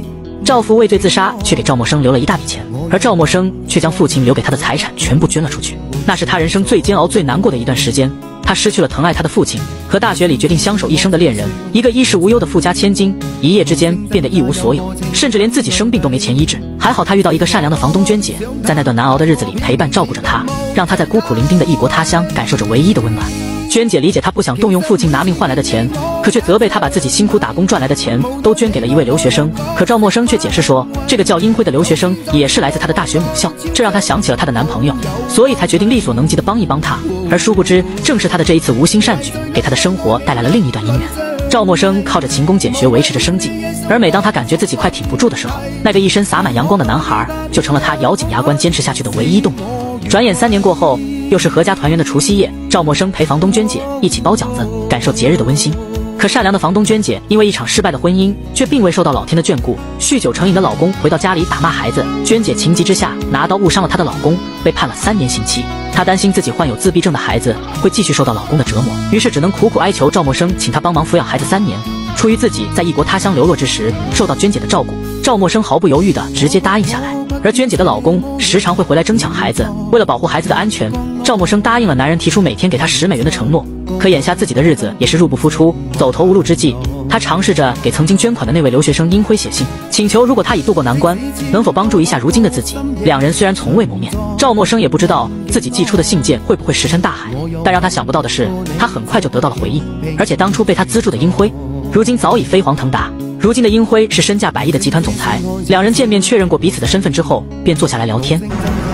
赵父畏罪自杀，却给赵默笙留了一大笔钱，而赵默笙却将父亲留给他的财产全部捐了出去。那是他人生最煎熬、最难过的一段时间。他失去了疼爱他的父亲和大学里决定相守一生的恋人，一个衣食无忧的富家千金，一夜之间变得一无所有，甚至连自己生病都没钱医治。还好他遇到一个善良的房东娟姐，在那段难熬的日子里陪伴照顾着他，让他在孤苦伶仃的异国他乡感受着唯一的温暖。娟姐理解他不想动用父亲拿命换来的钱，可却责备他把自己辛苦打工赚来的钱都捐给了一位留学生。可赵默笙却解释说，这个叫英辉的留学生也是来自他的大学母校，这让他想起了他的男朋友，所以才决定力所能及的帮一帮他。而殊不知，正是他的这一次无心善举，给他的生活带来了另一段姻缘。赵默笙靠着勤工俭学维持着生计，而每当他感觉自己快挺不住的时候，那个一身洒满阳光的男孩就成了他咬紧牙关坚持下去的唯一动力。转眼三年过后。又是阖家团圆的除夕夜，赵默笙陪房东娟姐一起包饺子，感受节日的温馨。可善良的房东娟姐因为一场失败的婚姻，却并未受到老天的眷顾。酗酒成瘾的老公回到家里打骂孩子，娟姐情急之下拿刀误伤了她的老公，被判了三年刑期。她担心自己患有自闭症的孩子会继续受到老公的折磨，于是只能苦苦哀求赵默笙请她帮忙抚养孩子三年。出于自己在异国他乡流落之时受到娟姐的照顾，赵默笙毫不犹豫地直接答应下来。而娟姐的老公时常会回来争抢孩子，为了保护孩子的安全，赵默笙答应了男人提出每天给他十美元的承诺。可眼下自己的日子也是入不敷出，走投无路之际，他尝试着给曾经捐款的那位留学生殷辉写信，请求如果他已渡过难关，能否帮助一下如今的自己。两人虽然从未谋面，赵默笙也不知道自己寄出的信件会不会石沉大海，但让他想不到的是，他很快就得到了回应，而且当初被他资助的殷辉，如今早已飞黄腾达。如今的英辉是身价百亿的集团总裁，两人见面确认过彼此的身份之后，便坐下来聊天。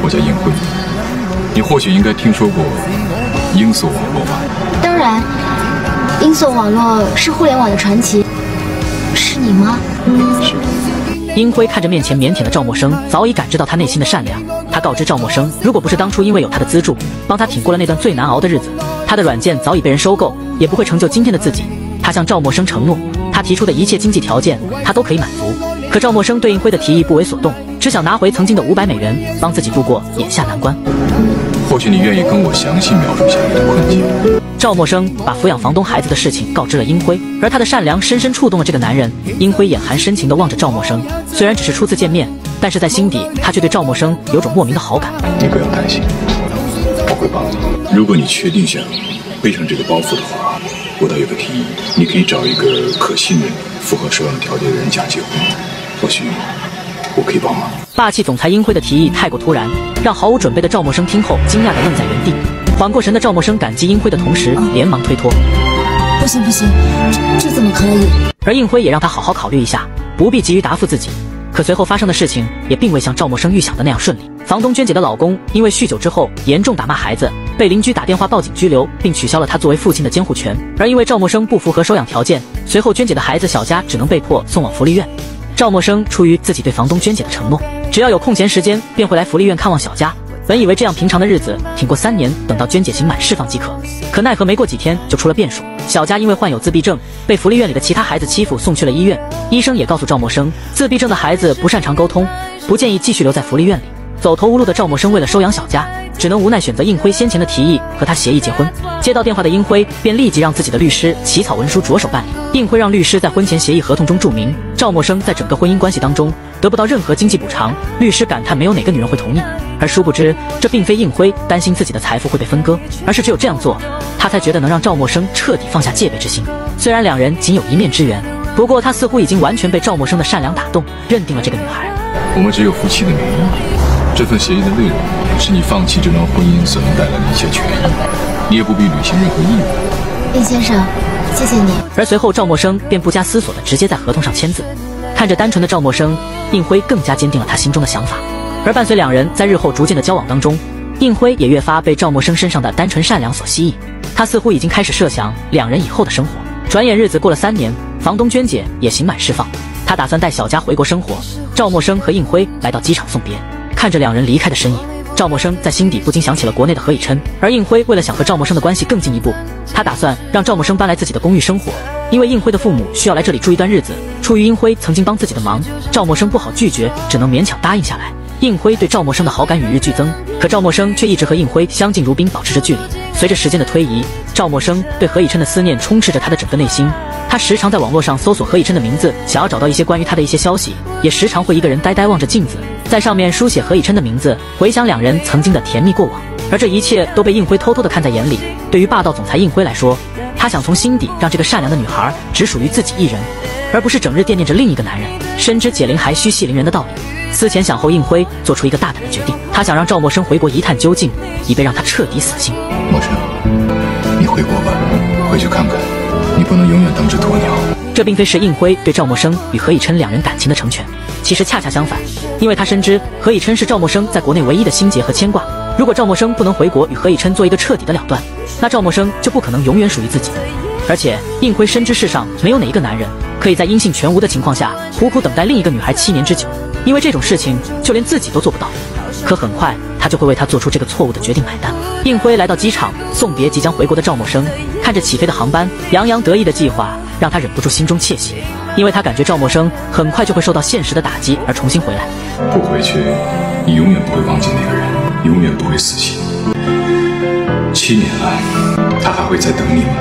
我叫英辉，你或许应该听说过英索网络吧？
当然，英索网络是互联网的传奇。是你吗？
是。
殷辉看着面前腼腆的赵默笙，早已感知到他内心的善良。他告知赵默笙，如果不是当初因为有他的资助，帮他挺过了那段最难熬的日子，他的软件早已被人收购，也不会成就今天的自己。他向赵默笙承诺。他提出的一切经济条件，他都可以满足。可赵默笙对应辉的提议不为所动，只想拿回曾经的五百美元，帮自己度过眼下难关。
或许你愿意跟我详细描述一下你的困境。
赵默笙把抚养房东孩子的事情告知了英辉，而他的善良深深触动了这个男人。英辉眼含深情地望着赵默笙，虽然只是初次见面，但是在心底他却对赵默笙有种莫名的好感。
你不要担心，我会帮你。如果你确定想背上这个包袱的话。我倒有个提议，你可以找一个可信任、符合收养条件的人家结婚，或许我可以帮忙。
霸气总裁英辉的提议太过突然，让毫无准备的赵默笙听后惊讶的愣在原地。缓过神的赵默笙感激英辉的同时，连忙推脱：“
不行不行，这怎么可以？”
而应辉也让他好好考虑一下，不必急于答复自己。可随后发生的事情也并未像赵默笙预想的那样顺利。房东娟姐的老公因为酗酒之后严重打骂孩子，被邻居打电话报警拘留，并取消了他作为父亲的监护权。而因为赵默笙不符合收养条件，随后娟姐的孩子小佳只能被迫送往福利院。赵默笙出于自己对房东娟姐的承诺，只要有空闲时间便会来福利院看望小佳。本以为这样平常的日子挺过三年，等到娟姐刑满释放即可。可奈何没过几天就出了变数。小佳因为患有自闭症，被福利院里的其他孩子欺负，送去了医院。医生也告诉赵默笙，自闭症的孩子不擅长沟通，不建议继续留在福利院里。走投无路的赵默笙为了收养小佳，只能无奈选择应辉先前的提议，和他协议结婚。接到电话的英辉便立即让自己的律师起草文书，着手办理。应辉让律师在婚前协议合同中注明，赵默笙在整个婚姻关系当中得不到任何经济补偿。律师感叹，没有哪个女人会同意。而殊不知，这并非应辉担心自己的财富会被分割，而是只有这样做，他才觉得能让赵默笙彻底放下戒备之心。虽然两人仅有一面之缘，不过他似乎已经完全被赵默笙的善良打动，认定了这个女孩。
我们只有夫妻的名义，这份协议的内容是你放弃这段婚姻所能带来的一切权益，你也不必履行任何义务。
应先生，谢谢你。
而随后，赵默笙便不加思索的直接在合同上签字。看着单纯的赵默笙，应辉更加坚定了他心中的想法。而伴随两人在日后逐渐的交往当中，应辉也越发被赵默笙身上的单纯善良所吸引。他似乎已经开始设想两人以后的生活。转眼日子过了三年，房东娟姐也刑满释放，她打算带小家回国生活。赵默笙和应辉来到机场送别，看着两人离开的身影，赵默笙在心底不禁想起了国内的何以琛。而应辉为了想和赵默笙的关系更进一步，他打算让赵默笙搬来自己的公寓生活，因为应辉的父母需要来这里住一段日子。出于应辉曾经帮自己的忙，赵默笙不好拒绝，只能勉强答应下来。应辉对赵默笙的好感与日俱增，可赵默笙却一直和应辉相敬如宾，保持着距离。随着时间的推移，赵默笙对何以琛的思念充斥着他的整个内心。他时常在网络上搜索何以琛的名字，想要找到一些关于他的一些消息，也时常会一个人呆呆望着镜子，在上面书写何以琛的名字，回想两人曾经的甜蜜过往。而这一切都被应辉偷偷的看在眼里。对于霸道总裁应辉来说，他想从心底让这个善良的女孩只属于自己一人，而不是整日惦念着另一个男人。深知解铃还须系铃人的道理。思前想后，应辉做出一个大胆的决定，他想让赵默笙回国一探究竟，以便让他彻底死心。
默笙，你回国吧，回去看看，你不能永远当只鸵鸟。
这并非是应辉对赵默笙与何以琛两人感情的成全，其实恰恰相反，因为他深知何以琛是赵默笙在国内唯一的心结和牵挂。如果赵默笙不能回国与何以琛做一个彻底的了断，那赵默笙就不可能永远属于自己。而且应辉深知世上没有哪一个男人可以在音信全无的情况下苦苦等待另一个女孩七年之久。因为这种事情，就连自己都做不到。可很快，他就会为他做出这个错误的决定买单。应辉来到机场送别即将回国的赵默笙，看着起飞的航班，洋洋得意的计划让他忍不住心中窃喜，因为他感觉赵默笙很快就会受到现实的打击而重新回来。
不回去，你永远不会忘记那个人，永远不会死心。七年来，他还会再等你吗？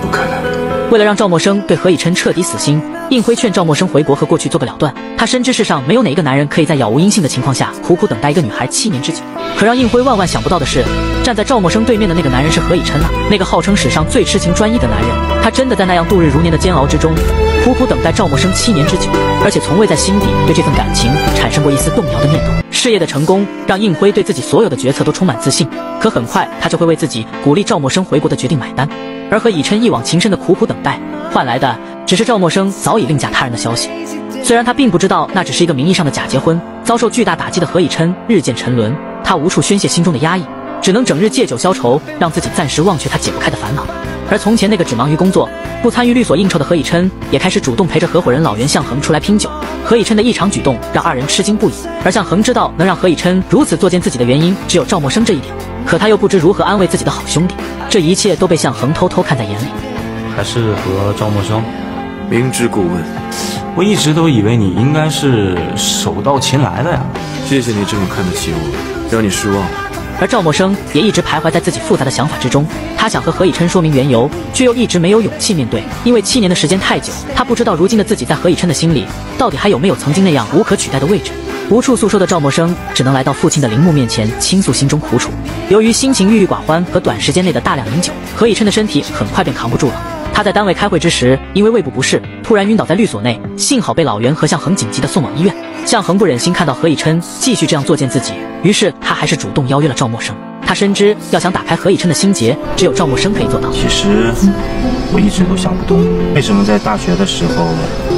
不可能。
为了让赵默笙对何以琛彻底死心。应辉劝赵默笙回国和过去做个了断。他深知世上没有哪一个男人可以在杳无音信的情况下苦苦等待一个女孩七年之久。可让应辉万万想不到的是，站在赵默笙对面的那个男人是何以琛啊！那个号称史上最痴情专一的男人，他真的在那样度日如年的煎熬之中，苦苦等待赵默笙七年之久，而且从未在心底对这份感情产生过一丝动摇的念头。事业的成功让应辉对自己所有的决策都充满自信，可很快他就会为自己鼓励赵默笙回国的决定买单。而和以琛一往情深的苦苦等待，换来的只是赵默笙早已另嫁他人的消息。虽然他并不知道那只是一个名义上的假结婚，遭受巨大打击的何以琛日渐沉沦，他无处宣泄心中的压抑，只能整日借酒消愁，让自己暂时忘却他解不开的烦恼。而从前那个只忙于工作、不参与律所应酬的何以琛，也开始主动陪着合伙人老袁向恒出来拼酒。何以琛的异常举动让二人吃惊不已，而向恒知道能让何以琛如此作践自己的原因只有赵默笙这一点，可他又不知如何安慰自己的好兄弟。这一切都被向恒偷偷看在眼里，
还是和赵默笙。
明知故问，
我一直都以为你应该是手到擒来的呀。
谢谢你这么看得起我，让你失望了。
而赵默笙也一直徘徊在自己复杂的想法之中，他想和何以琛说明缘由，却又一直没有勇气面对，因为七年的时间太久，他不知道如今的自己在何以琛的心里到底还有没有曾经那样无可取代的位置。无处诉说的赵默笙只能来到父亲的陵墓面前倾诉心中苦楚。由于心情郁郁寡欢和短时间内的大量饮酒，何以琛的身体很快便扛不住了。他在单位开会之时，因为胃部不适，突然晕倒在律所内，幸好被老袁和向恒紧急的送往医院。向恒不忍心看到何以琛继续这样作践自己，于是他还是主动邀约了赵默笙。他深知要想打开何以琛的心结，只有赵默笙可以做到。
其实我一直都想不通，为什么在大学的时候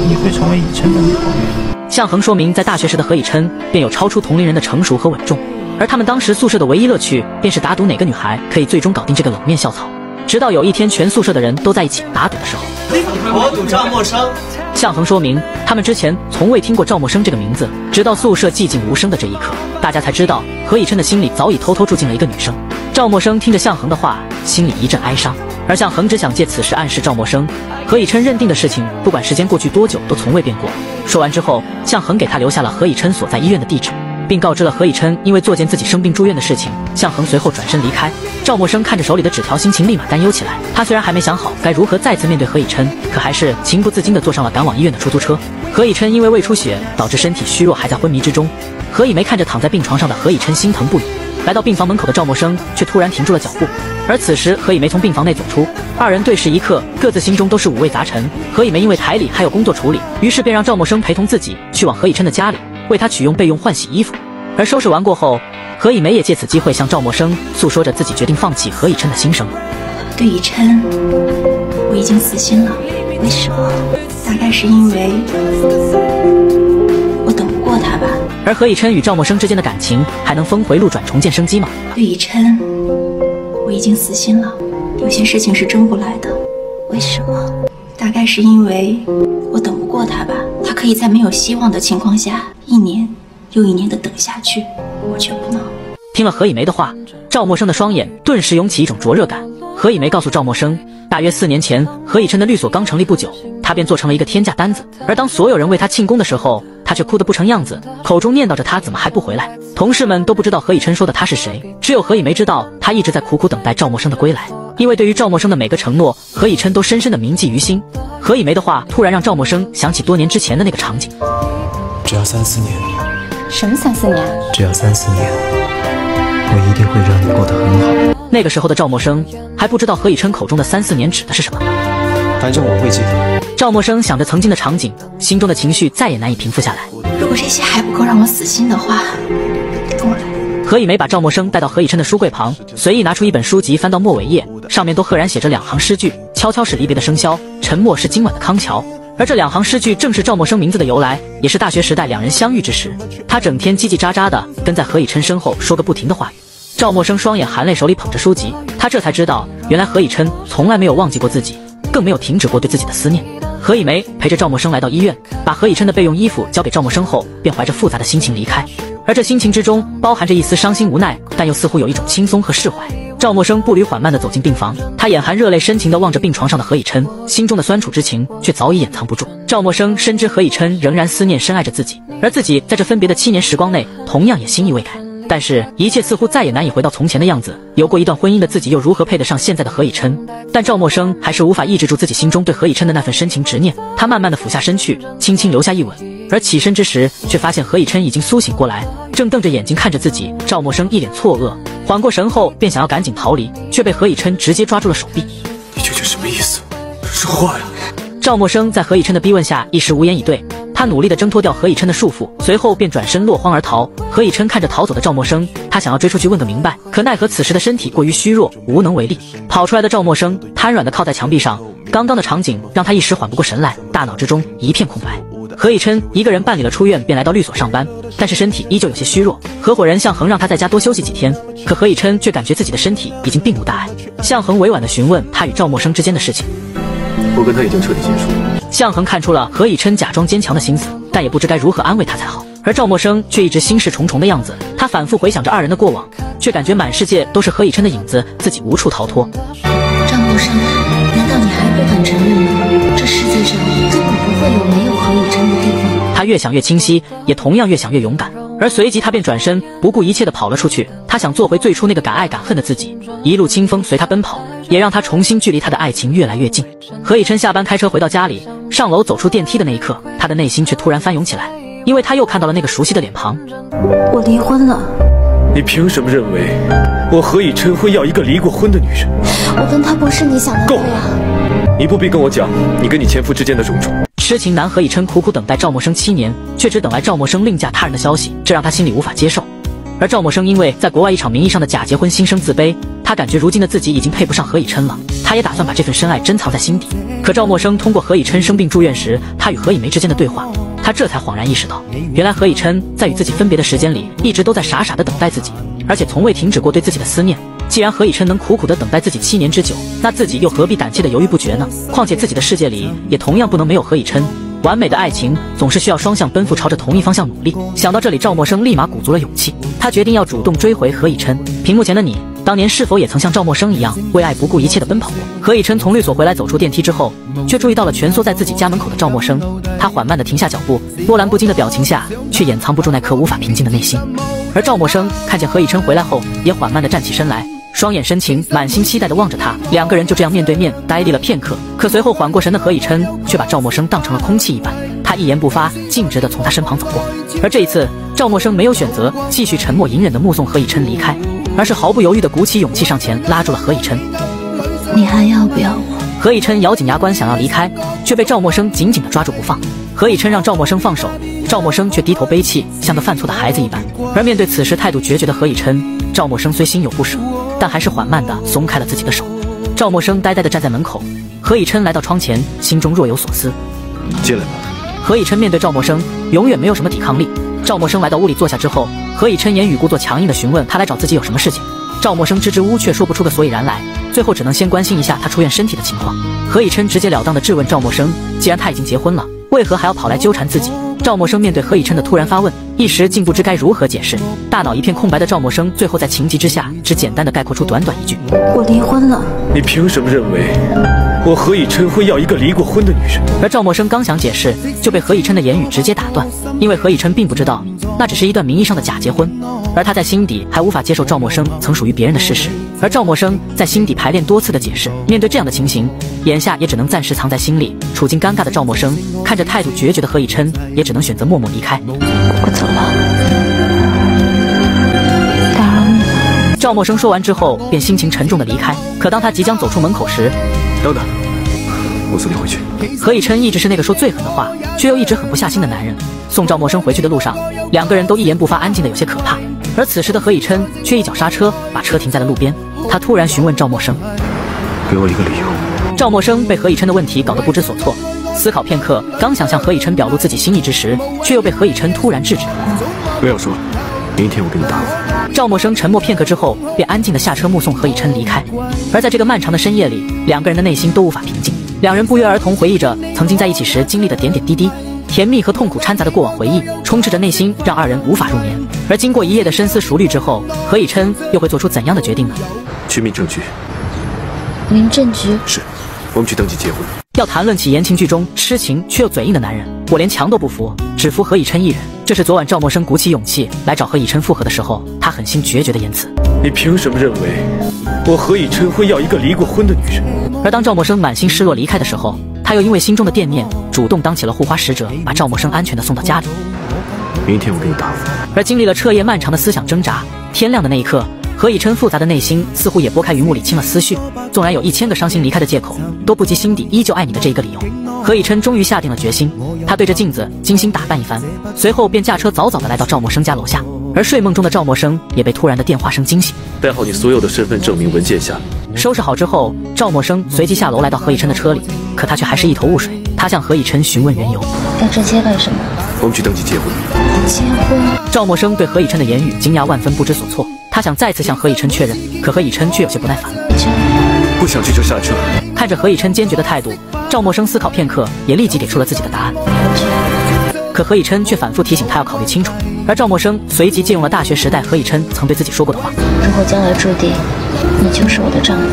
你会成为以琛的女朋友？
向恒说明，在大学时的何以琛便有超出同龄人的成熟和稳重，而他们当时宿舍的唯一乐趣便是打赌哪个女孩可以最终搞定这个冷面校草。直到有一天，全宿舍的人都在一起打赌的时候，
我赌赵默笙。
向恒说明，他们之前从未听过赵默笙这个名字，直到宿舍寂静无声的这一刻，大家才知道何以琛的心里早已偷偷住进了一个女生。赵默笙听着向恒的话，心里一阵哀伤，而向恒只想借此事暗示赵默笙，何以琛认定的事情，不管时间过去多久，都从未变过。说完之后，向恒给他留下了何以琛所在医院的地址。并告知了何以琛因为作践自己生病住院的事情。向恒随后转身离开。赵默笙看着手里的纸条，心情立马担忧起来。他虽然还没想好该如何再次面对何以琛，可还是情不自禁地坐上了赶往医院的出租车。何以琛因为胃出血导致身体虚弱，还在昏迷之中。何以梅看着躺在病床上的何以琛，心疼不已。来到病房门口的赵默笙却突然停住了脚步。而此时何以梅从病房内走出，二人对视一刻，各自心中都是五味杂陈。何以梅因为台里还有工作处理，于是便让赵默笙陪同自己去往何以琛的家里，为他取用备用换洗衣服。而收拾完过后，何以梅也借此机会向赵默笙诉说着自己决定放弃何以琛的心声。
对以琛，我已经死心了。
为什么？
大概是因为我等不过他吧。
而何以琛与赵默笙之间的感情还能峰回路转，重见生机吗？
对以琛，我已经死心了。有些事情是争不来的。
为什么？
大概是因为我等不过他吧。他可以在没有希望的情况下，一年又一年的等下去，我却不能。
听了何以梅的话，赵默笙的双眼顿时涌起一种灼热感。何以梅告诉赵默笙，大约四年前，何以琛的律所刚成立不久，他便做成了一个天价单子。而当所有人为他庆功的时候，他却哭得不成样子，口中念叨着他怎么还不回来。同事们都不知道何以琛说的他是谁，只有何以梅知道，他一直在苦苦等待赵默笙的归来。因为对于赵默笙的每个承诺，何以琛都深深的铭记于心。何以梅的话突然让赵默笙想起多年之前的那个场景。
只要三四年，
什么三四年？
只要三四年，我一定会让你过得很好。
那个时候的赵默笙还不知道何以琛口中的三四年指的是什么。
反正我会记得。
赵默笙想着曾经的场景，心中的情绪再也难以平复下来。
如果这些还不够让我死心的话，跟我来。
何以梅把赵默笙带到何以琛的书柜旁，随意拿出一本书籍，翻到末尾页，上面都赫然写着两行诗句：“悄悄是离别的笙箫，沉默是今晚的康桥。”而这两行诗句正是赵默笙名字的由来，也是大学时代两人相遇之时。他整天叽叽喳喳的跟在何以琛身后说个不停的话语。赵默笙双眼含泪，手里捧着书籍，他这才知道，原来何以琛从来没有忘记过自己，更没有停止过对自己的思念。何以梅陪着赵默笙来到医院，把何以琛的备用衣服交给赵默笙后，便怀着复杂的心情离开。而这心情之中包含着一丝伤心无奈，但又似乎有一种轻松和释怀。赵默笙步履缓慢地走进病房，他眼含热泪，深情地望着病床上的何以琛，心中的酸楚之情却早已掩藏不住。赵默笙深知何以琛仍然思念深爱着自己，而自己在这分别的七年时光内，同样也心意未改。但是，一切似乎再也难以回到从前的样子。有过一段婚姻的自己，又如何配得上现在的何以琛？但赵默笙还是无法抑制住自己心中对何以琛的那份深情执念。他慢慢的俯下身去，轻轻留下一吻，而起身之时，却发现何以琛已经苏醒过来，正瞪着眼睛看着自己。赵默笙一脸错愕，缓过神后便想要赶紧逃离，却被何以琛直接抓住了手臂。
你究竟什么意思？说话呀！
赵默笙在何以琛的逼问下，一时无言以对。他努力地挣脱掉何以琛的束缚，随后便转身落荒而逃。何以琛看着逃走的赵默笙，他想要追出去问个明白，可奈何此时的身体过于虚弱，无能为力。跑出来的赵默笙瘫软地靠在墙壁上，刚刚的场景让他一时缓不过神来，大脑之中一片空白。何以琛一个人办理了出院，便来到律所上班，但是身体依旧有些虚弱。合伙人向恒让他在家多休息几天，可何以琛却感觉自己的身体已经并无大碍。向恒委婉地询问他与赵默笙之间的事情，
我跟他已经彻底结束了。
向恒看出了何以琛假装坚强的心思，但也不知该如何安慰他才好。而赵默笙却一直心事重重的样子，他反复回想着二人的过往，却感觉满世界都是何以琛的影子，自己无处逃脱。
赵默笙，难道你还不肯承认吗？这世界上根本不会有没有何以琛的地方。
他越想越清晰，也同样越想越勇敢。而随即他便转身，不顾一切的跑了出去。他想做回最初那个敢爱敢恨的自己，一路清风随他奔跑，也让他重新距离他的爱情越来越近。何以琛下班开车回到家里，上楼走出电梯的那一刻，他的内心却突然翻涌起来，因为他又看到了那个熟悉的脸庞。
我离婚了。
你凭什么认为我何以琛会要一个离过婚的女人？
我跟他不是你想的那样。
你不必跟我讲你跟你前夫之间的种种。
痴情男何以琛苦苦等待赵默笙七年，却只等来赵默笙另嫁他人的消息，这让他心里无法接受。而赵默笙因为在国外一场名义上的假结婚，心生自卑。他感觉如今的自己已经配不上何以琛了，他也打算把这份深爱珍藏在心底。可赵默笙通过何以琛生病住院时，他与何以玫之间的对话，他这才恍然意识到，原来何以琛在与自己分别的时间里，一直都在傻傻的等待自己，而且从未停止过对自己的思念。既然何以琛能苦苦的等待自己七年之久，那自己又何必胆怯的犹豫不决呢？况且自己的世界里也同样不能没有何以琛。完美的爱情总是需要双向奔赴，朝着同一方向努力。想到这里，赵默笙立马鼓足了勇气，他决定要主动追回何以琛。屏幕前的你，当年是否也曾像赵默笙一样为爱不顾一切的奔跑过？何以琛从律所回来，走出电梯之后，却注意到了蜷缩在自己家门口的赵默笙。他缓慢地停下脚步，波澜不惊的表情下，却掩藏不住那颗无法平静的内心。而赵默笙看见何以琛回来后，也缓慢地站起身来，双眼深情，满心期待地望着他。两个人就这样面对面呆立了片刻。可随后缓过神的何以琛，却把赵默笙当成了空气一般，他一言不发，径直的从他身旁走过。而这一次，赵默笙没有选择继续沉默隐忍的目送何以琛离开。而是毫不犹豫的鼓起勇气上前拉住了何以琛。
你还要不要我？
何以琛咬紧牙关想要离开，却被赵默笙紧紧的抓住不放。何以琛让赵默笙放手，赵默笙却低头悲泣，像个犯错的孩子一般。而面对此时态度决绝的何以琛，赵默笙虽心有不舍，但还是缓慢的松开了自己的手。赵默笙呆呆的站在门口，何以琛来到窗前，心中若有所思。
进来吧。
何以琛面对赵默笙，永远没有什么抵抗力。赵默笙来到屋里坐下之后，何以琛言语故作强硬的询问他来找自己有什么事情。赵默笙支支吾吾却说不出个所以然来，最后只能先关心一下他出院身体的情况。何以琛直截了当的质问赵默笙，既然他已经结婚了，为何还要跑来纠缠自己？赵默笙面对何以琛的突然发问，一时竟不知该如何解释，大脑一片空白的赵默笙最后在情急之下，只简单的概括出短短一句：
我离婚了。
你凭什么认为？我何以琛会要一个离过婚的女人，
而赵默笙刚想解释，就被何以琛的言语直接打断。因为何以琛并不知道，那只是一段名义上的假结婚，而他在心底还无法接受赵默笙曾属于别人的事实。而赵默笙在心底排练多次的解释，面对这样的情形，眼下也只能暂时藏在心里。处境尴尬的赵默笙看着态度决绝的何以琛，也只能选择默默离开。
我走了，打扰你了。
赵默笙说完之后，便心情沉重的离开。可当他即将走出门口时，
等等，我送你回去。
何以琛一直是那个说最狠的话，却又一直狠不下心的男人。送赵默笙回去的路上，两个人都一言不发，安静的有些可怕。而此时的何以琛却一脚刹车，把车停在了路边。他突然询问赵默笙：“
给我一个理由。”
赵默笙被何以琛的问题搞得不知所措，思考片刻，刚想向何以琛表露自己心意之时，却又被何以琛突然制止：“
不要说，明天我给你答复。”
赵默笙沉默片刻之后，便安静的下车目送何以琛离开。而在这个漫长的深夜里，两个人的内心都无法平静。两人不约而同回忆着曾经在一起时经历的点点滴滴，甜蜜和痛苦掺杂的过往回忆，充斥着内心，让二人无法入眠。而经过一夜的深思熟虑之后，何以琛又会做出怎样的决定呢？
去民政局。
民政局
是，我们去登记结婚。
要谈论起言情剧中痴情却又嘴硬的男人，我连墙都不服，只服何以琛一人。这是昨晚赵默笙鼓起勇气来找何以琛复合的时候，他狠心决绝的言辞。
你凭什么认为我何以琛会要一个离过婚的女人？
而当赵默笙满心失落离开的时候，他又因为心中的惦念，主动当起了护花使者，把赵默笙安全的送到家里。
明天我给你答复。
而经历了彻夜漫长的思想挣扎，天亮的那一刻，何以琛复杂的内心似乎也拨开云雾理清了思绪。纵然有一千个伤心离开的借口，都不及心底依旧爱你的这一个理由。何以琛终于下定了决心，他对着镜子精心打扮一番，随后便驾车早早的来到赵默笙家楼下。而睡梦中的赵默笙也被突然的电话声惊醒。
带好你所有的身份证明文件下。
收拾好之后，赵默笙随即下楼来到何以琛的车里，可他却还是一头雾水。他向何以琛询问缘由。
要这些干什么？
我们去登记结婚。
结婚？
赵默笙对何以琛的言语惊讶万分，不知所措。他想再次向何以琛确认，可何以琛却有些不耐烦。
不想去就下车。
看着何以琛坚决的态度，赵默笙思考片刻，也立即给出了自己的答案。可何以琛却反复提醒他要考虑清楚。而赵默笙随即借用了大学时代何以琛曾对自己说过的话：
如果将来注定你就是我的丈夫，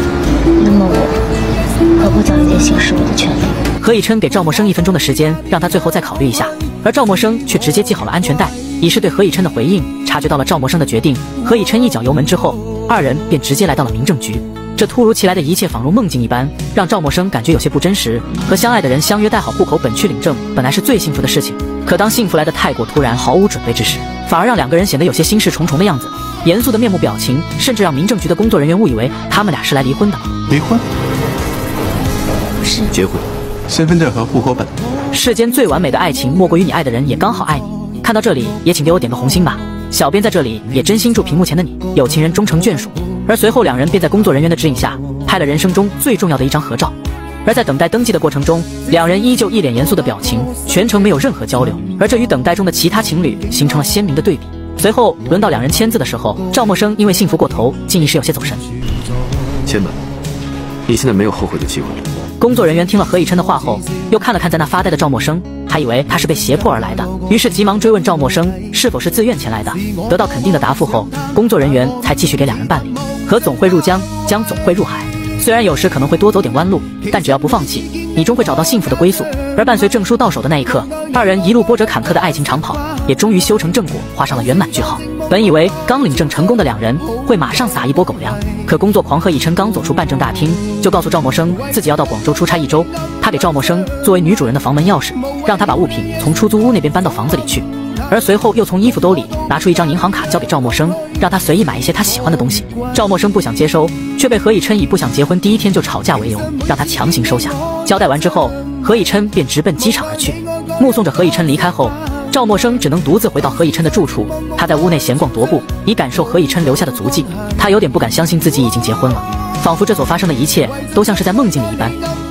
那么我何不早一点行使我的权利？
何以琛给赵默笙一分钟的时间，让他最后再考虑一下。而赵默笙却直接系好了安全带，以示对何以琛的回应。察觉到了赵默笙的决定，何以琛一脚油门之后，二人便直接来到了民政局。这突如其来的一切仿如梦境一般，让赵默笙感觉有些不真实。和相爱的人相约带好户口本去领证，本来是最幸福的事情。可当幸福来的太过突然，毫无准备之时，反而让两个人显得有些心事重重的样子。严肃的面目表情，甚至让民政局的工作人员误以为他们俩是来离婚的。
离婚？
不是
结婚，
身份证和户口本。
世间最完美的爱情，莫过于你爱的人也刚好爱你。看到这里，也请给我点个红心吧。小编在这里也真心祝屏幕前的你，有情人终成眷属。而随后两人便在工作人员的指引下，拍了人生中最重要的一张合照。而在等待登记的过程中，两人依旧一脸严肃的表情，全程没有任何交流。而这与等待中的其他情侣形成了鲜明的对比。随后轮到两人签字的时候，赵默笙因为幸福过头，竟一时有些走神。
签吧，你现在没有后悔的机会了。
工作人员听了何以琛的话后，又看了看在那发呆的赵默笙，还以为他是被胁迫而来的，于是急忙追问赵默笙是否是自愿前来的。得到肯定的答复后，工作人员才继续给两人办理。河总会入江，江总会入海。虽然有时可能会多走点弯路，但只要不放弃，你终会找到幸福的归宿。而伴随证书到手的那一刻，二人一路波折坎坷的爱情长跑，也终于修成正果，画上了圆满句号。本以为刚领证成功的两人会马上撒一波狗粮，可工作狂何以琛刚走出办证大厅，就告诉赵默笙自己要到广州出差一周。他给赵默笙作为女主人的房门钥匙，让她把物品从出租屋那边搬到房子里去。而随后又从衣服兜里拿出一张银行卡交给赵默笙，让他随意买一些他喜欢的东西。赵默笙不想接收，却被何以琛以不想结婚第一天就吵架为由，让他强行收下。交代完之后，何以琛便直奔机场而去。目送着何以琛离开后，赵默笙只能独自回到何以琛的住处。他在屋内闲逛踱步，以感受何以琛留下的足迹。他有点不敢相信自己已经结婚了，仿佛这所发生的一切都像是在梦境里一般。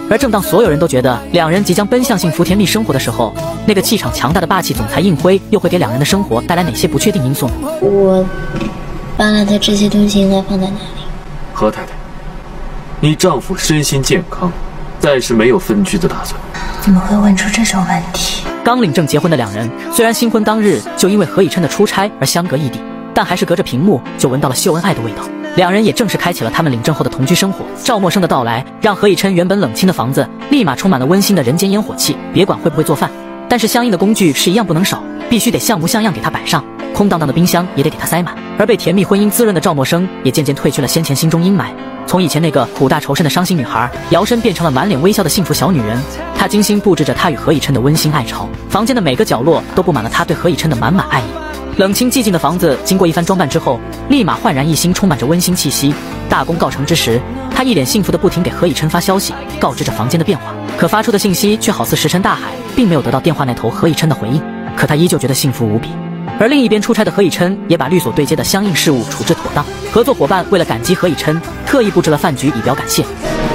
而正当所有人都觉得两人即将奔向幸福甜蜜生活的时候，那个气场强大的霸气总裁应辉又会给两人的生活带来哪些不确定因素呢？
我搬来的这些东西应该放在哪里？
何太太，你丈夫身心健康，暂时没有分居的打算。
怎么会问出这种问题？
刚领证结婚的两人，虽然新婚当日就因为何以琛的出差而相隔异地，但还是隔着屏幕就闻到了秀恩爱的味道。两人也正式开启了他们领证后的同居生活。赵默笙的到来，让何以琛原本冷清的房子立马充满了温馨的人间烟火气。别管会不会做饭，但是相应的工具是一样不能少，必须得像模像样给他摆上。空荡荡的冰箱也得给他塞满。而被甜蜜婚姻滋润的赵默笙，也渐渐褪去了先前心中阴霾。从以前那个苦大仇深的伤心女孩，摇身变成了满脸微笑的幸福小女人。她精心布置着她与何以琛的温馨爱巢，房间的每个角落都布满了她对何以琛的满满爱意。冷清寂静的房子，经过一番装扮之后，立马焕然一新，充满着温馨气息。大功告成之时，她一脸幸福的不停给何以琛发消息，告知着房间的变化。可发出的信息却好似石沉大海，并没有得到电话那头何以琛的回应。可她依旧觉得幸福无比。而另一边出差的何以琛，也把律所对接的相应事务处置妥当。合作伙伴为了感激何以琛，特意布置了饭局以表感谢。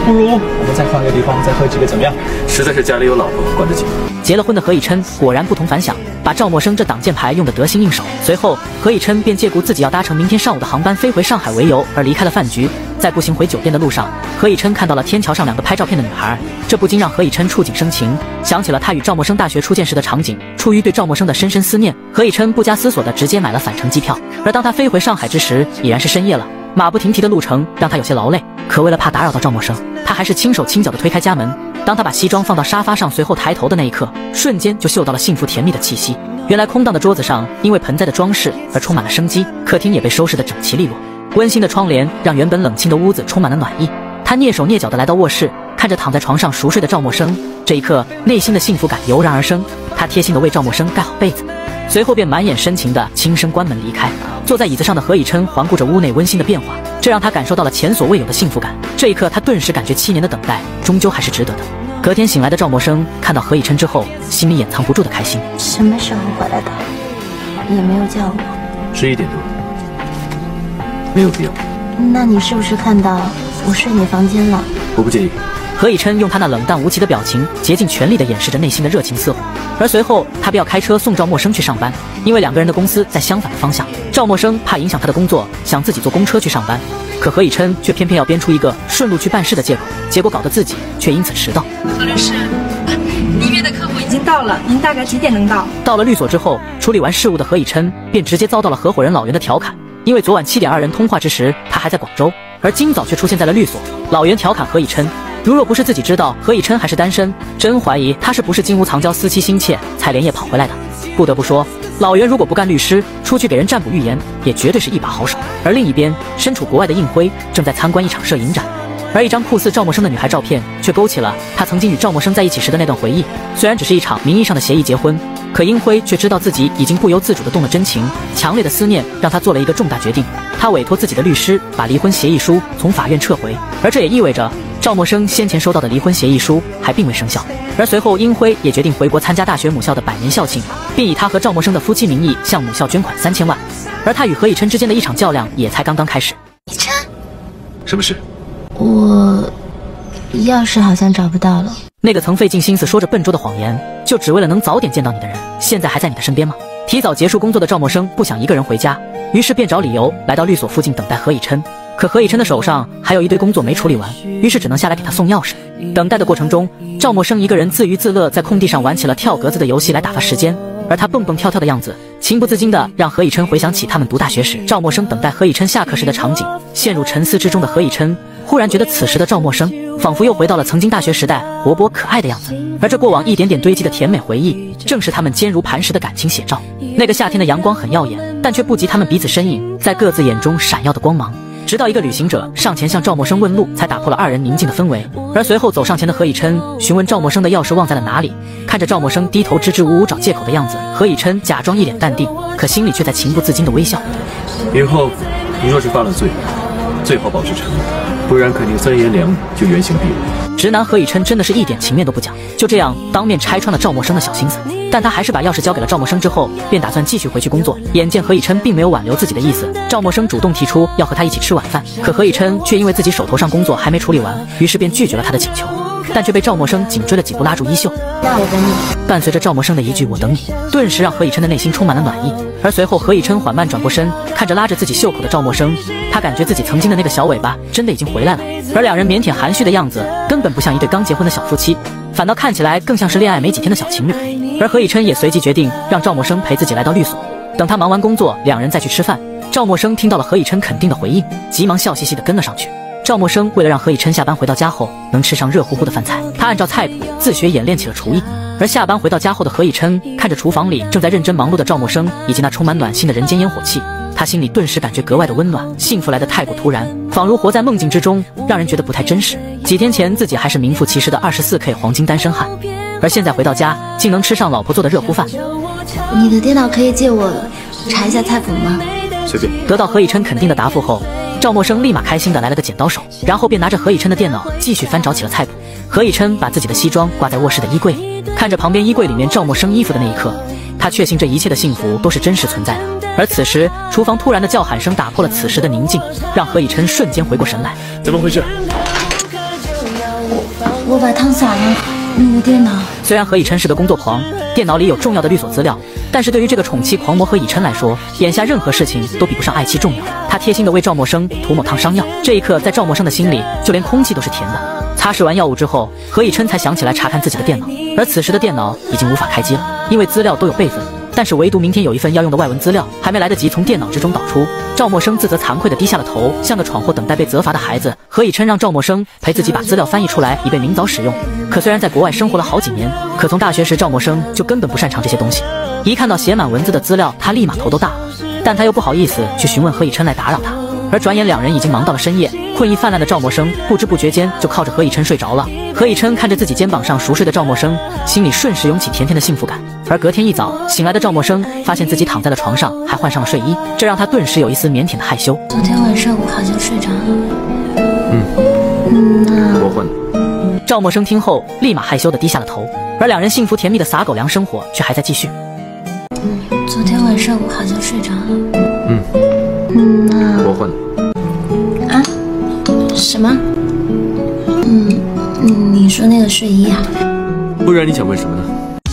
不如我们再换个地方再喝几杯，怎么样？
实在是家里有老婆，管得紧。
结了婚的何以琛果然不同凡响，把赵默笙这挡箭牌用得得心应手。随后，何以琛便借故自己要搭乘明天上午的航班飞回上海为由而离开了饭局。在步行回酒店的路上，何以琛看到了天桥上两个拍照片的女孩，这不禁让何以琛触景生情，想起了他与赵默笙大学初见时的场景。出于对赵默笙的深深思念，何以琛不加思索的直接买了返程机票。而当他飞回上海之时，已然是深夜了。马不停蹄的路程让他有些劳累，可为了怕打扰到赵默笙，他还是轻手轻脚的推开家门。当他把西装放到沙发上，随后抬头的那一刻，瞬间就嗅到了幸福甜蜜的气息。原来空荡的桌子上因为盆栽的装饰而充满了生机，客厅也被收拾得整齐利落。温馨的窗帘让原本冷清的屋子充满了暖意。他蹑手蹑脚地来到卧室，看着躺在床上熟睡的赵默笙，这一刻内心的幸福感油然而生。他贴心地为赵默笙盖好被子，随后便满眼深情的轻声关门离开。坐在椅子上的何以琛环顾着屋内温馨的变化，这让他感受到了前所未有的幸福感。这一刻，他顿时感觉七年的等待终究还是值得的。隔天醒来的赵默笙看到何以琛之后，心里掩藏不住的开心。
什么时候回来的？也没有叫我。
十一点多。没有必要。
那你是不是看到我睡你房间了？
我不介意。
何以琛用他那冷淡无奇的表情，竭尽全力地掩饰着内心的热情似火。而随后，他便要开车送赵默笙去上班，因为两个人的公司在相反的方向。赵默笙怕影响他的工作，想自己坐公车去上班，可何以琛却偏偏要编出一个顺路去办事的借口，结果搞得自己却因此迟到。
何律师，您约的客户已经到了，您大概几点能到？
到了律所之后，处理完事务的何以琛便直接遭到了合伙人老袁的调侃。因为昨晚七点二人通话之时，他还在广州，而今早却出现在了律所。老袁调侃何以琛，如若不是自己知道何以琛还是单身，真怀疑他是不是金屋藏娇、思妻心切才连夜跑回来的。不得不说，老袁如果不干律师，出去给人占卜预言，也绝对是一把好手。而另一边，身处国外的应辉正在参观一场摄影展，而一张酷似赵默笙的女孩照片，却勾起了他曾经与赵默笙在一起时的那段回忆。虽然只是一场名义上的协议结婚。可英辉却知道自己已经不由自主地动了真情，强烈的思念让他做了一个重大决定。他委托自己的律师把离婚协议书从法院撤回，而这也意味着赵默笙先前收到的离婚协议书还并未生效。而随后，英辉也决定回国参加大学母校的百年校庆，并以他和赵默笙的夫妻名义向母校捐款三千万。而他与何以琛之间的一场较量也才刚刚开始。
以琛，
什么事？
我钥匙好像找不到了。
那个曾费尽心思说着笨拙的谎言，就只为了能早点见到你的人，现在还在你的身边吗？提早结束工作的赵默笙不想一个人回家，于是便找理由来到律所附近等待何以琛。可何以琛的手上还有一堆工作没处理完，于是只能下来给他送钥匙。等待的过程中，赵默笙一个人自娱自乐，在空地上玩起了跳格子的游戏来打发时间。而他蹦蹦跳跳的样子，情不自禁的让何以琛回想起他们读大学时赵默笙等待何以琛下课时的场景。陷入沉思之中的何以琛，<laughs> 忽然觉得此时的赵默笙仿佛又回到了曾经大学时代活泼可爱的样子。而这过往一点点堆积的甜美回忆，正是他们坚如磐石的感情写照。那个夏天的阳光很耀眼，但却不及他们彼此身影在各自眼中闪耀的光芒。直到一个旅行者上前向赵默笙问路，才打破了二人宁静的氛围。而随后走上前的何以琛询问赵默笙的钥匙忘在了哪里，看着赵默笙低头支支吾吾找借口的样子，何以琛假装一脸淡定，可心里却在情不自禁的微笑。
以后你若是犯了罪，最好保持沉默，不然肯定三言两语就原形毕露。
直男何以琛真的是一点情面都不讲，就这样当面拆穿了赵默笙的小心思。但他还是把钥匙交给了赵默笙之后，便打算继续回去工作。眼见何以琛并没有挽留自己的意思，赵默笙主动提出要和他一起吃晚饭，可何以琛却因为自己手头上工作还没处理完，于是便拒绝了他的请求。但却被赵默笙紧追了几步，拉住衣袖。
那我等你。
伴随着赵默笙的一句“我等你”，顿时让何以琛的内心充满了暖意。而随后，何以琛缓慢转过身，看着拉着自己袖口的赵默笙，他感觉自己曾经的那个小尾巴真的已经回来了。而两人腼腆含蓄的样子，根本不像一对刚结婚的小夫妻，反倒看起来更像是恋爱没几天的小情侣。而何以琛也随即决定让赵默笙陪自己来到律所，等他忙完工作，两人再去吃饭。赵默笙听到了何以琛肯定的回应，急忙笑嘻嘻的跟了上去。赵默笙为了让何以琛下班回到家后能吃上热乎乎的饭菜，他按照菜谱自学演练起了厨艺。而下班回到家后的何以琛看着厨房里正在认真忙碌的赵默笙以及那充满暖心的人间烟火气，他心里顿时感觉格外的温暖，幸福来得太过突然，仿如活在梦境之中，让人觉得不太真实。几天前自己还是名副其实的二十四 K 黄金单身汉，而现在回到家竟能吃上老婆做的热乎饭。
你的电脑可以借我查一下菜谱吗？
随便。
得到何以琛肯定的答复后，赵默笙立马开心的来了个剪刀手，然后便拿着何以琛的电脑继续翻找起了菜谱。何以琛把自己的西装挂在卧室的衣柜里，看着旁边衣柜里面赵默笙衣服的那一刻，他确信这一切的幸福都是真实存在的。而此时，厨房突然的叫喊声打破了此时的宁静，让何以琛瞬间回过神来。
怎么回事？
我把汤洒了，你的电脑。
虽然何以琛是个工作狂，电脑里有重要的律所资料，但是对于这个宠妻狂魔何以琛来说，眼下任何事情都比不上爱妻重要。他贴心的为赵默笙涂抹烫伤药，这一刻在赵默笙的心里，就连空气都是甜的。擦拭完药物之后，何以琛才想起来查看自己的电脑，而此时的电脑已经无法开机了，因为资料都有备份，但是唯独明天有一份要用的外文资料还没来得及从电脑之中导出。赵默笙自责惭愧地低下了头，像个闯祸等待被责罚的孩子。何以琛让赵默笙陪自己把资料翻译出来，以备明早使用。可虽然在国外生活了好几年，可从大学时赵默笙就根本不擅长这些东西，一看到写满文字的资料，他立马头都大了，但他又不好意思去询问何以琛来打扰他。而转眼两人已经忙到了深夜，困意泛滥的赵默笙不知不觉间就靠着何以琛睡着了。何以琛看着自己肩膀上熟睡的赵默笙，心里瞬时涌起甜甜的幸福感。而隔天一早醒来的赵默笙发现自己躺在了床上，还换上了睡衣，这让他顿时有一丝腼腆的害羞。
昨天晚上我好像睡着了。
嗯，
嗯，那
我换的。
赵默笙听后立马害羞的低下了头，而两人幸福甜蜜的撒狗粮生活却还在继续。
嗯，昨天晚上我好像睡着了。
嗯，
嗯，那
我换的。
啊？什么？嗯，你说那个睡衣啊？
不然你想问什么呢？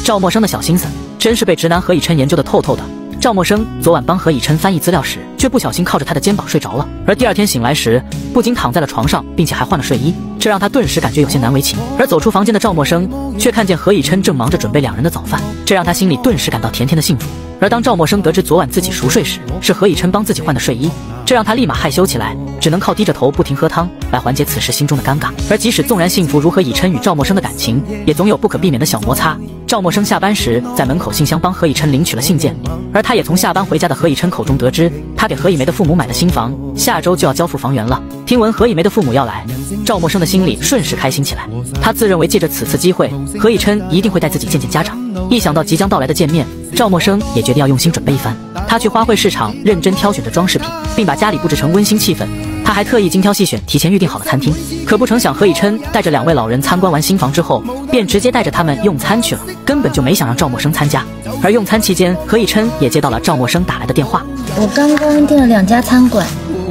赵默笙的小心思真是被直男何以琛研究的透透的。赵默笙昨晚帮何以琛翻译资料时，却不小心靠着他的肩膀睡着了，而第二天醒来时，不仅躺在了床上，并且还换了睡衣，这让他顿时感觉有些难为情。而走出房间的赵默笙，却看见何以琛正忙着准备两人的早饭，这让他心里顿时感到甜甜的幸福。而当赵默笙得知昨晚自己熟睡时，是何以琛帮自己换的睡衣，这让他立马害羞起来，只能靠低着头不停喝汤来缓解此时心中的尴尬。而即使纵然幸福如何以琛与赵默笙的感情，也总有不可避免的小摩擦。赵默笙下班时，在门口信箱帮何以琛领取了信件，而他也从下班回家的何以琛口中得知，他给何以梅的父母买了新房，下周就要交付房源了。听闻何以梅的父母要来，赵默笙的心里瞬时开心起来。他自认为借着此次机会，何以琛一定会带自己见见家长。一想到即将到来的见面，赵默笙也决定要用心准备一番。他去花卉市场认真挑选着装饰品，并把家里布置成温馨气氛。他还特意精挑细选，提前预定好了餐厅。可不成想，何以琛带着两位老人参观完新房之后，便直接带着他们用餐去了，根本就没想让赵默笙参加。而用餐期间，何以琛也接到了赵默笙打来的电话。
我刚刚订了两家餐馆。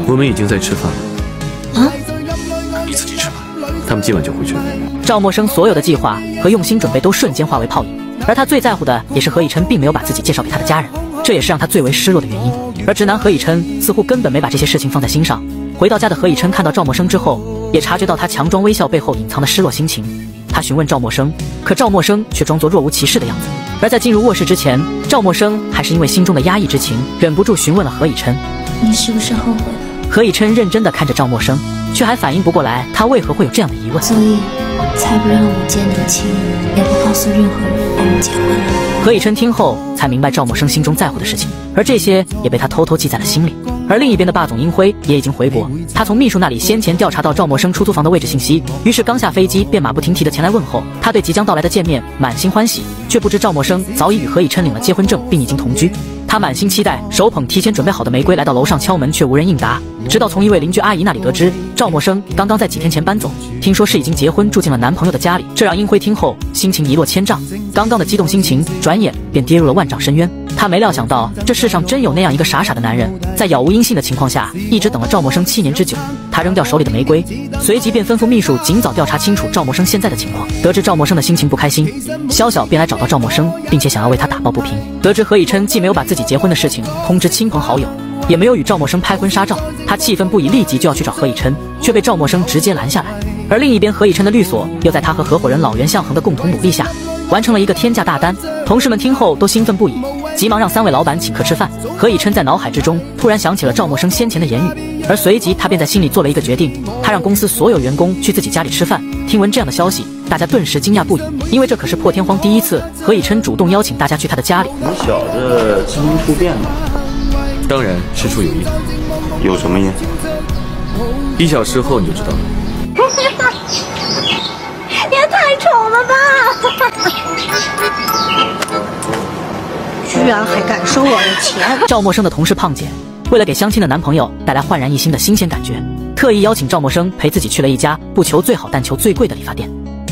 我们已经在吃饭了。
啊？
你自己吃吧，他们今晚就回去了。
赵默笙所有的计划和用心准备都瞬间化为泡影，而他最在乎的也是何以琛并没有把自己介绍给他的家人，这也是让他最为失落的原因。而直男何以琛似乎根本没把这些事情放在心上。回到家的何以琛看到赵默笙之后，也察觉到他强装微笑背后隐藏的失落心情。他询问赵默笙，可赵默笙却装作若无其事的样子。而在进入卧室之前，赵默笙还是因为心中的压抑之情，忍不住询问了何以琛：“
你是不是后悔了？”
何以琛认真的看着赵默笙，却还反应不过来他为何会有这样的疑问，
所以才不让我见你亲，也不告诉任何人我们结婚了。
何以琛听后才明白赵默笙心中在乎的事情，而这些也被他偷偷记在了心里。而另一边的霸总英辉也已经回国，他从秘书那里先前调查到赵默笙出租房的位置信息，于是刚下飞机便马不停蹄的前来问候。他对即将到来的见面满心欢喜，却不知赵默笙早已与何以琛领了结婚证，并已经同居。他满心期待，手捧提前准备好的玫瑰来到楼上敲门，却无人应答。直到从一位邻居阿姨那里得知，赵默笙刚刚在几天前搬走，听说是已经结婚，住进了男朋友的家里。这让英辉听后心情一落千丈，刚刚的激动心情转眼便跌入了万丈深渊。他没料想到，这世上真有那样一个傻傻的男人，在杳无音信的情况下，一直等了赵默笙七年之久。他扔掉手里的玫瑰，随即便吩咐秘书尽早调查清楚赵默笙现在的情况。得知赵默笙的心情不开心，潇潇便来找到赵默笙，并且想要为他打抱不平。得知何以琛既没有把自己结婚的事情通知亲朋好友，也没有与赵默笙拍婚纱照，他气愤不已，立即就要去找何以琛，却被赵默笙直接拦下来。而另一边，何以琛的律所又在他和合伙人老袁向恒的共同努力下，完成了一个天价大单。同事们听后都兴奋不已。急忙让三位老板请客吃饭。何以琛在脑海之中突然想起了赵默笙先前的言语，而随即他便在心里做了一个决定，他让公司所有员工去自己家里吃饭。听闻这样的消息，大家顿时惊讶不已，因为这可是破天荒第一次何以琛主动邀请大家去他的家里。
你小子基因突变了，
当然事出有因。
有什么因？
一小时后你就知道了。
你 <laughs> 也太丑了吧！
居然还敢收我的钱！<laughs>
赵默笙的同事胖姐，为了给相亲的男朋友带来焕然一新的新鲜感觉，特意邀请赵默笙陪自己去了一家不求最好但求最贵的理发店。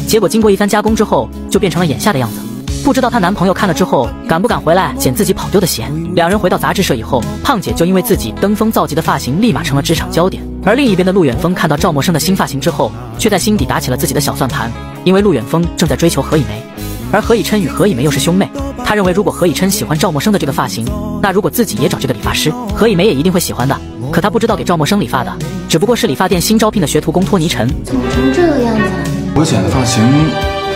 结果经过一番加工之后，就变成了眼下的样子。不知道她男朋友看了之后，敢不敢回来捡自己跑丢的鞋？两人回到杂志社以后，胖姐就因为自己登峰造极的发型，立马成了职场焦点。而另一边的陆远峰看到赵默笙的新发型之后，却在心底打起了自己的小算盘，因为陆远峰正在追求何以梅，而何以琛与何以梅又是兄妹。他认为，如果何以琛喜欢赵默笙的这个发型，那如果自己也找这个理发师，何以梅也一定会喜欢的。可他不知道，给赵默笙理发的只不过是理发店新招聘的学徒工托尼陈。
怎么成这个样子？
我剪的发型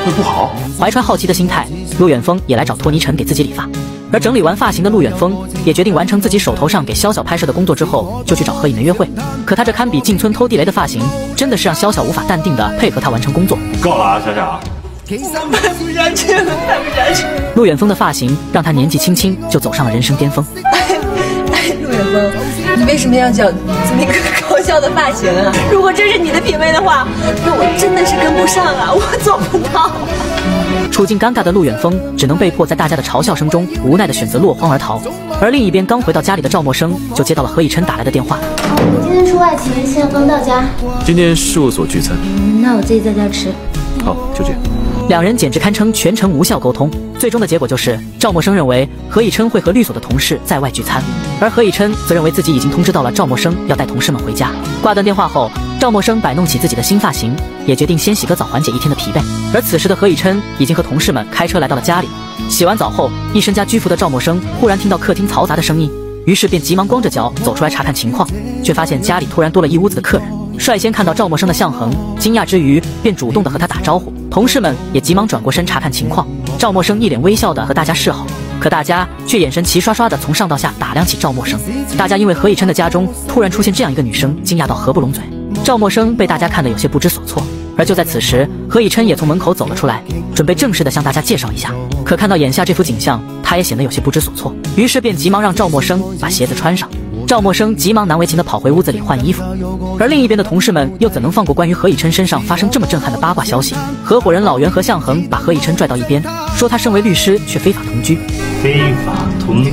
会不好？
怀揣好奇的心态，陆远峰也来找托尼陈给自己理发。而整理完发型的陆远峰也决定完成自己手头上给潇潇拍摄的工作之后，就去找何以梅约会。可他这堪比进村偷地雷的发型，真的是让潇潇无法淡定的配合他完成工作。
够了啊，小小。
拍不下去了，拍不下去。
陆远峰的发型让他年纪轻轻就走上了人生巅峰。
哎，陆远峰，你为什么要剪这么一个搞笑的发型啊？如果这是你的品味的话，那我真的是跟不上啊，我做不到。
处境尴尬的陆远峰只能被迫在大家的嘲笑声中无奈的选择落荒而逃。而另一边刚回到家里的赵默笙就接到了何以琛打来的电话。
我今天出外勤，现在刚到家。
今天事务所聚餐。
嗯，那我自己在家吃。
好，就这样。
两人简直堪称全程无效沟通，最终的结果就是赵默笙认为何以琛会和律所的同事在外聚餐，而何以琛则认为自己已经通知到了赵默笙要带同事们回家。挂断电话后，赵默笙摆弄起自己的新发型，也决定先洗个澡缓解一天的疲惫。而此时的何以琛已经和同事们开车来到了家里。洗完澡后，一身家居服的赵默笙忽然听到客厅嘈杂的声音，于是便急忙光着脚走出来查看情况，却发现家里突然多了一屋子的客人。率先看到赵默笙的向恒，惊讶之余便主动的和他打招呼，同事们也急忙转过身查看情况。赵默笙一脸微笑的和大家示好，可大家却眼神齐刷刷的从上到下打量起赵默笙。大家因为何以琛的家中突然出现这样一个女生，惊讶到合不拢嘴。赵默笙被大家看得有些不知所措。而就在此时，何以琛也从门口走了出来，准备正式的向大家介绍一下。可看到眼下这幅景象，他也显得有些不知所措，于是便急忙让赵默笙把鞋子穿上。赵默笙急忙难为情地跑回屋子里换衣服，而另一边的同事们又怎能放过关于何以琛身上发生这么震撼的八卦消息？合伙人老袁和向恒把何以琛拽到一边，说他身为律师却非法同居。
非法同居，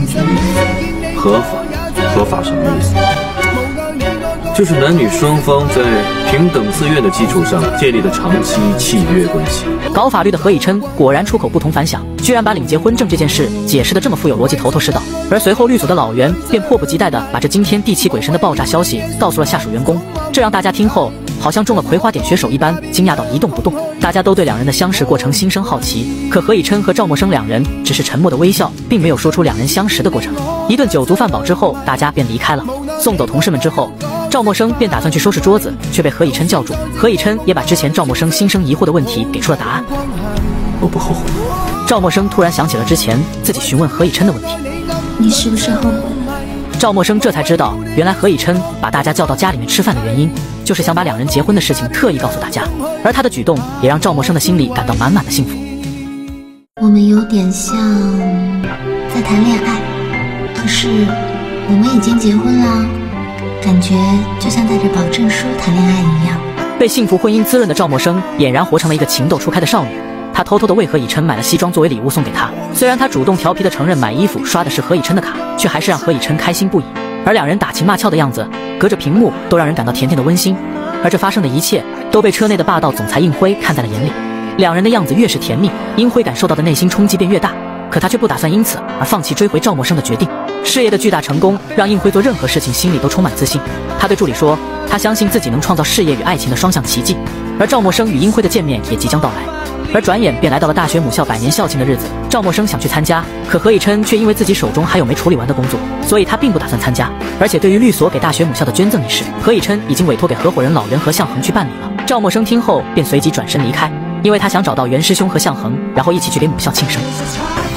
合法？合法什么意思？
就是男女双方在平等自愿的基础上建立的长期契约关系。
搞法律的何以琛果然出口不同凡响，居然把领结婚证这件事解释的这么富有逻辑，头头是道。而随后律所的老袁便迫不及待的把这惊天地泣鬼神的爆炸消息告诉了下属员工，这让大家听后好像中了葵花点穴手一般，惊讶到一动不动。大家都对两人的相识过程心生好奇，可何以琛和赵默笙两人只是沉默的微笑，并没有说出两人相识的过程。一顿酒足饭饱之后，大家便离开了。送走同事们之后。赵默笙便打算去收拾桌子，却被何以琛叫住。何以琛也把之前赵默笙心生疑惑的问题给出了答案。
我不后悔。
赵默笙突然想起了之前自己询问何以琛的问题，
你是不是后悔了？
赵默笙这才知道，原来何以琛把大家叫到家里面吃饭的原因，就是想把两人结婚的事情特意告诉大家，而他的举动也让赵默笙的心里感到满满的幸福。
我们有点像在谈恋爱，可是我们已经结婚了，感觉就像带着保证书谈恋爱一样。
被幸福婚姻滋润的赵默笙俨然活成了一个情窦初开的少女。她偷偷的为何以琛买了西装作为礼物送给他，虽然她主动调皮的承认买衣服刷的是何以琛的卡，却还是让何以琛开心不已。而两人打情骂俏的样子，隔着屏幕都让人感到甜甜的温馨。而这发生的一切都被车内的霸道总裁应辉看在了眼里。两人的样子越是甜蜜，应辉感受到的内心冲击便越大。可他却不打算因此而放弃追回赵默笙的决定。事业的巨大成功让应辉做任何事情心里都充满自信。他对助理说，他相信自己能创造事业与爱情的双向奇迹。而赵默笙与应辉的见面也即将到来。而转眼便来到了大学母校百年校庆的日子，赵默笙想去参加，可何以琛却因为自己手中还有没处理完的工作，所以他并不打算参加。而且对于律所给大学母校的捐赠一事，何以琛已经委托给合伙人老袁和向恒去办理了。赵默笙听后便随即转身离开，因为他想找到袁师兄和向恒，然后一起去给母校庆生。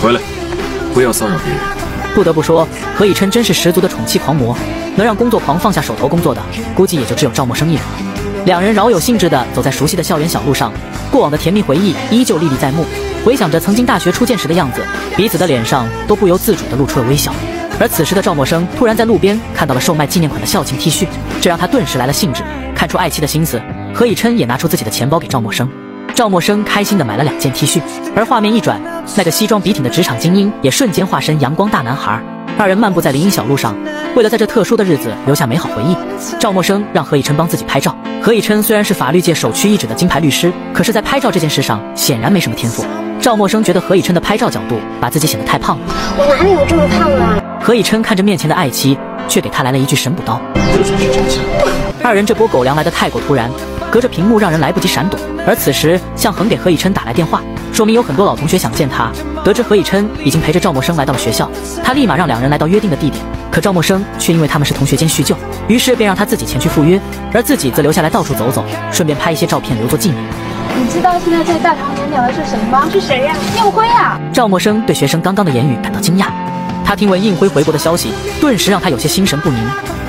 回来，不要骚扰别人。
不得不说，何以琛真是十足的宠妻狂魔，能让工作狂放下手头工作的，估计也就只有赵默笙一人了。两人饶有兴致地走在熟悉的校园小路上，过往的甜蜜回忆依旧历历在目。回想着曾经大学初见时的样子，彼此的脸上都不由自主地露出了微笑。而此时的赵默笙突然在路边看到了售卖纪念款的校庆 T 恤，这让他顿时来了兴致。看出爱妻的心思，何以琛也拿出自己的钱包给赵默笙。赵默笙开心的买了两件 T 恤，而画面一转，那个西装笔挺的职场精英也瞬间化身阳光大男孩。二人漫步在林荫小路上，为了在这特殊的日子留下美好回忆，赵默笙让何以琛帮自己拍照。何以琛虽然是法律界首屈一指的金牌律师，可是，在拍照这件事上显然没什么天赋。赵默笙觉得何以琛的拍照角度把自己显得太胖了。
我哪里有这么胖啊？
何以琛看着面前的爱妻，却给他来了一句神补刀。
这是真相。
二人这波狗粮来的太过突然，隔着屏幕让人来不及闪躲。而此时，向恒给何以琛打来电话，说明有很多老同学想见他。得知何以琛已经陪着赵默笙来到了学校，他立马让两人来到约定的地点。可赵默笙却因为他们是同学间叙旧，于是便让他自己前去赴约，而自己则留下来到处走走，顺便拍一些照片留作纪念。
你知道现在在大堂演讲的是谁吗？是谁呀？应辉啊！
赵默笙对学生刚刚的言语感到惊讶，他听闻应辉回国的消息，顿时让他有些心神不宁。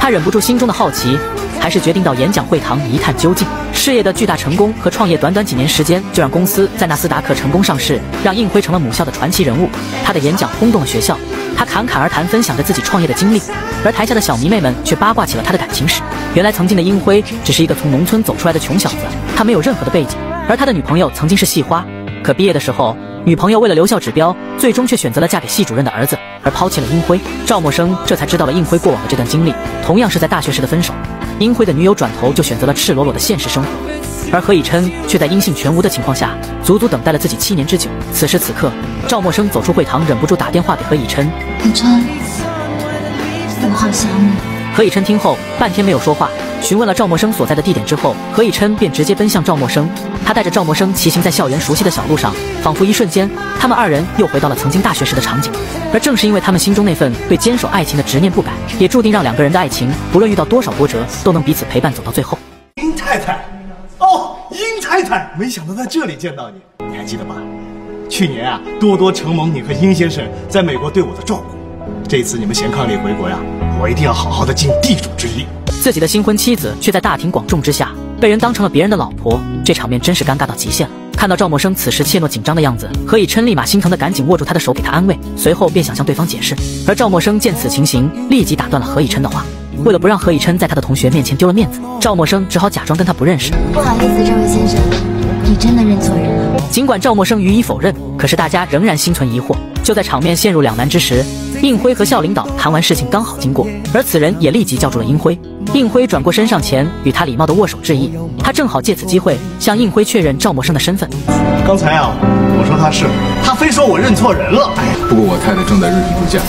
他忍不住心中的好奇，还是决定到演讲会堂一探究竟。事业的巨大成功和创业，短短几年时间就让公司在纳斯达克成功上市，让应辉成了母校的传奇人物。他的演讲轰动了学校。他侃侃而谈，分享着自己创业的经历，而台下的小迷妹们却八卦起了他的感情史。原来，曾经的英辉只是一个从农村走出来的穷小子，他没有任何的背景。而他的女朋友曾经是系花，可毕业的时候，女朋友为了留校指标，最终却选择了嫁给系主任的儿子，而抛弃了英辉。赵默笙这才知道了应辉过往的这段经历，同样是在大学时的分手。英辉的女友转头就选择了赤裸裸的现实生活，而何以琛却在音信全无的情况下，足足等待了自己七年之久。此时此刻，赵默笙走出会堂，忍不住打电话给何以琛。
以琛，我好想你。
何以琛听后半天没有说话，询问了赵默笙所在的地点之后，何以琛便直接奔向赵默笙。他带着赵默笙骑行在校园熟悉的小路上，仿佛一瞬间，他们二人又回到了曾经大学时的场景。而正是因为他们心中那份对坚守爱情的执念不改，也注定让两个人的爱情，不论遇到多少波折，都能彼此陪伴走到最后。
殷太太，哦，殷太太，没想到在这里见到你，你还记得吧？去年啊，多多承蒙你和殷先生在美国对我的照顾，这次你们咸康里回国呀，我一定要好好的尽地主之谊。
自己的新婚妻子却在大庭广众之下被人当成了别人的老婆，这场面真是尴尬到极限了。看到赵默笙此时怯懦紧张的样子，何以琛立马心疼的赶紧握住他的手给他安慰，随后便想向对方解释。而赵默笙见此情形，立即打断了何以琛的话。为了不让何以琛在他的同学面前丢了面子，赵默笙只好假装跟他不认识。
不好意思，这位先生，你真的认错人了。
尽管赵默笙予以否认，可是大家仍然心存疑惑。就在场面陷入两难之时，应辉和校领导谈完事情刚好经过，而此人也立即叫住了应辉。应辉转过身上前与他礼貌的握手致意，他正好借此机会向应辉确认赵默笙的身份。
刚才啊，我说他是，他非说我认错人了。哎呀，
不过我太太正在日本度假，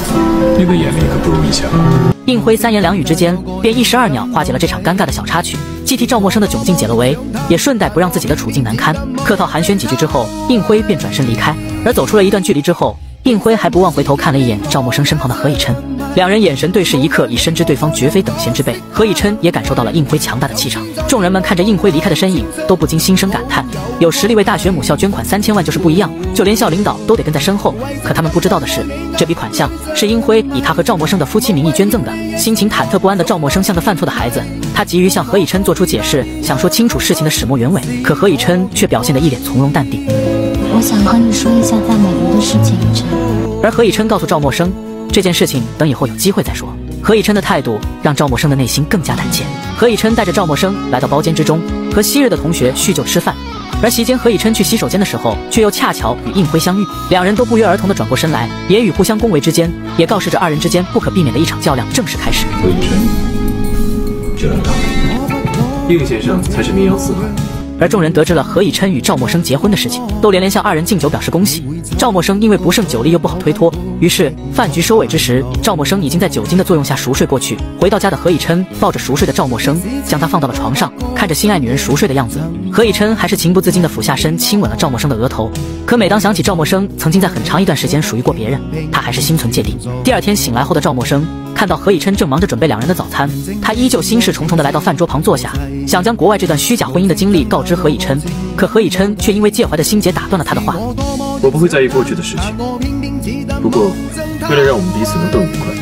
你的眼力可不如以前了。
应辉三言两语之间，便一石二鸟化解了这场尴尬的小插曲，既替赵默笙的窘境解了围，也顺带不让自己的处境难堪。客套寒暄几句之后，应辉便转身离开。而走出了一段距离之后，应辉还不忘回头看了一眼赵默笙身旁的何以琛。两人眼神对视一刻，已深知对方绝非等闲之辈。何以琛也感受到了应辉强大的气场。众人们看着应辉离开的身影，都不禁心生感叹：有实力为大学母校捐款三千万就是不一样，就连校领导都得跟在身后。可他们不知道的是，这笔款项是应辉以他和赵默笙的夫妻名义捐赠的。心情忐忑不安的赵默笙像个犯错的孩子，他急于向何以琛做出解释，想说清楚事情的始末原委。可何以琛却表现得一脸从容淡定。
我想和你说一下在美国的事情。
而何以琛告诉赵默笙，这件事情等以后有机会再说。何以琛的态度让赵默笙的内心更加胆怯。何以琛带着赵默笙来到包间之中，和昔日的同学叙旧吃饭。而席间，何以琛去洗手间的时候，却又恰巧与应辉相遇，两人都不约而同的转过身来，言语互相恭维之间，也告示着二人之间不可避免的一场较量正式开始。
何以琛，这样大，应先生才是名扬四海。
而众人得知了何以琛与赵默笙结婚的事情，都连连向二人敬酒表示恭喜。赵默笙因为不胜酒力又不好推脱，于是饭局收尾之时，赵默笙已经在酒精的作用下熟睡过去。回到家的何以琛抱着熟睡的赵默笙，将他放到了床上，看着心爱女人熟睡的样子，何以琛还是情不自禁地俯下身亲吻了赵默笙的额头。可每当想起赵默笙曾经在很长一段时间属于过别人，他还是心存芥蒂。第二天醒来后的赵默笙看到何以琛正忙着准备两人的早餐，他依旧心事重重地来到饭桌旁坐下，想将国外这段虚假婚姻的经历告知何以琛。可何以琛却因为介怀的心结打断了他的话。
我不会在意过去的事情，不过为了让我们彼此能更愉快，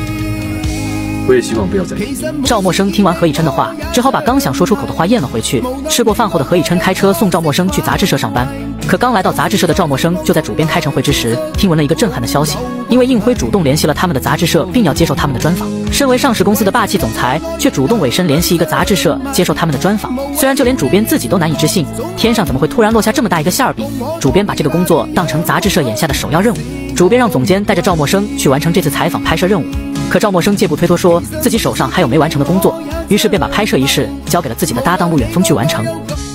我也希望不要再。
赵默笙听完何以琛的话，只好把刚想说出口的话咽了回去。吃过饭后的何以琛开车送赵默笙去杂志社上班。可刚来到杂志社的赵默笙，就在主编开晨会之时，听闻了一个震撼的消息：因为应辉主动联系了他们的杂志社，并要接受他们的专访。身为上市公司的霸气总裁，却主动委身联系一个杂志社接受他们的专访。虽然就连主编自己都难以置信，天上怎么会突然落下这么大一个馅儿饼？主编把这个工作当成杂志社眼下的首要任务。主编让总监带着赵默笙去完成这次采访拍摄任务。可赵默笙借故推脱，说自己手上还有没完成的工作，于是便把拍摄一事交给了自己的搭档陆远峰去完成。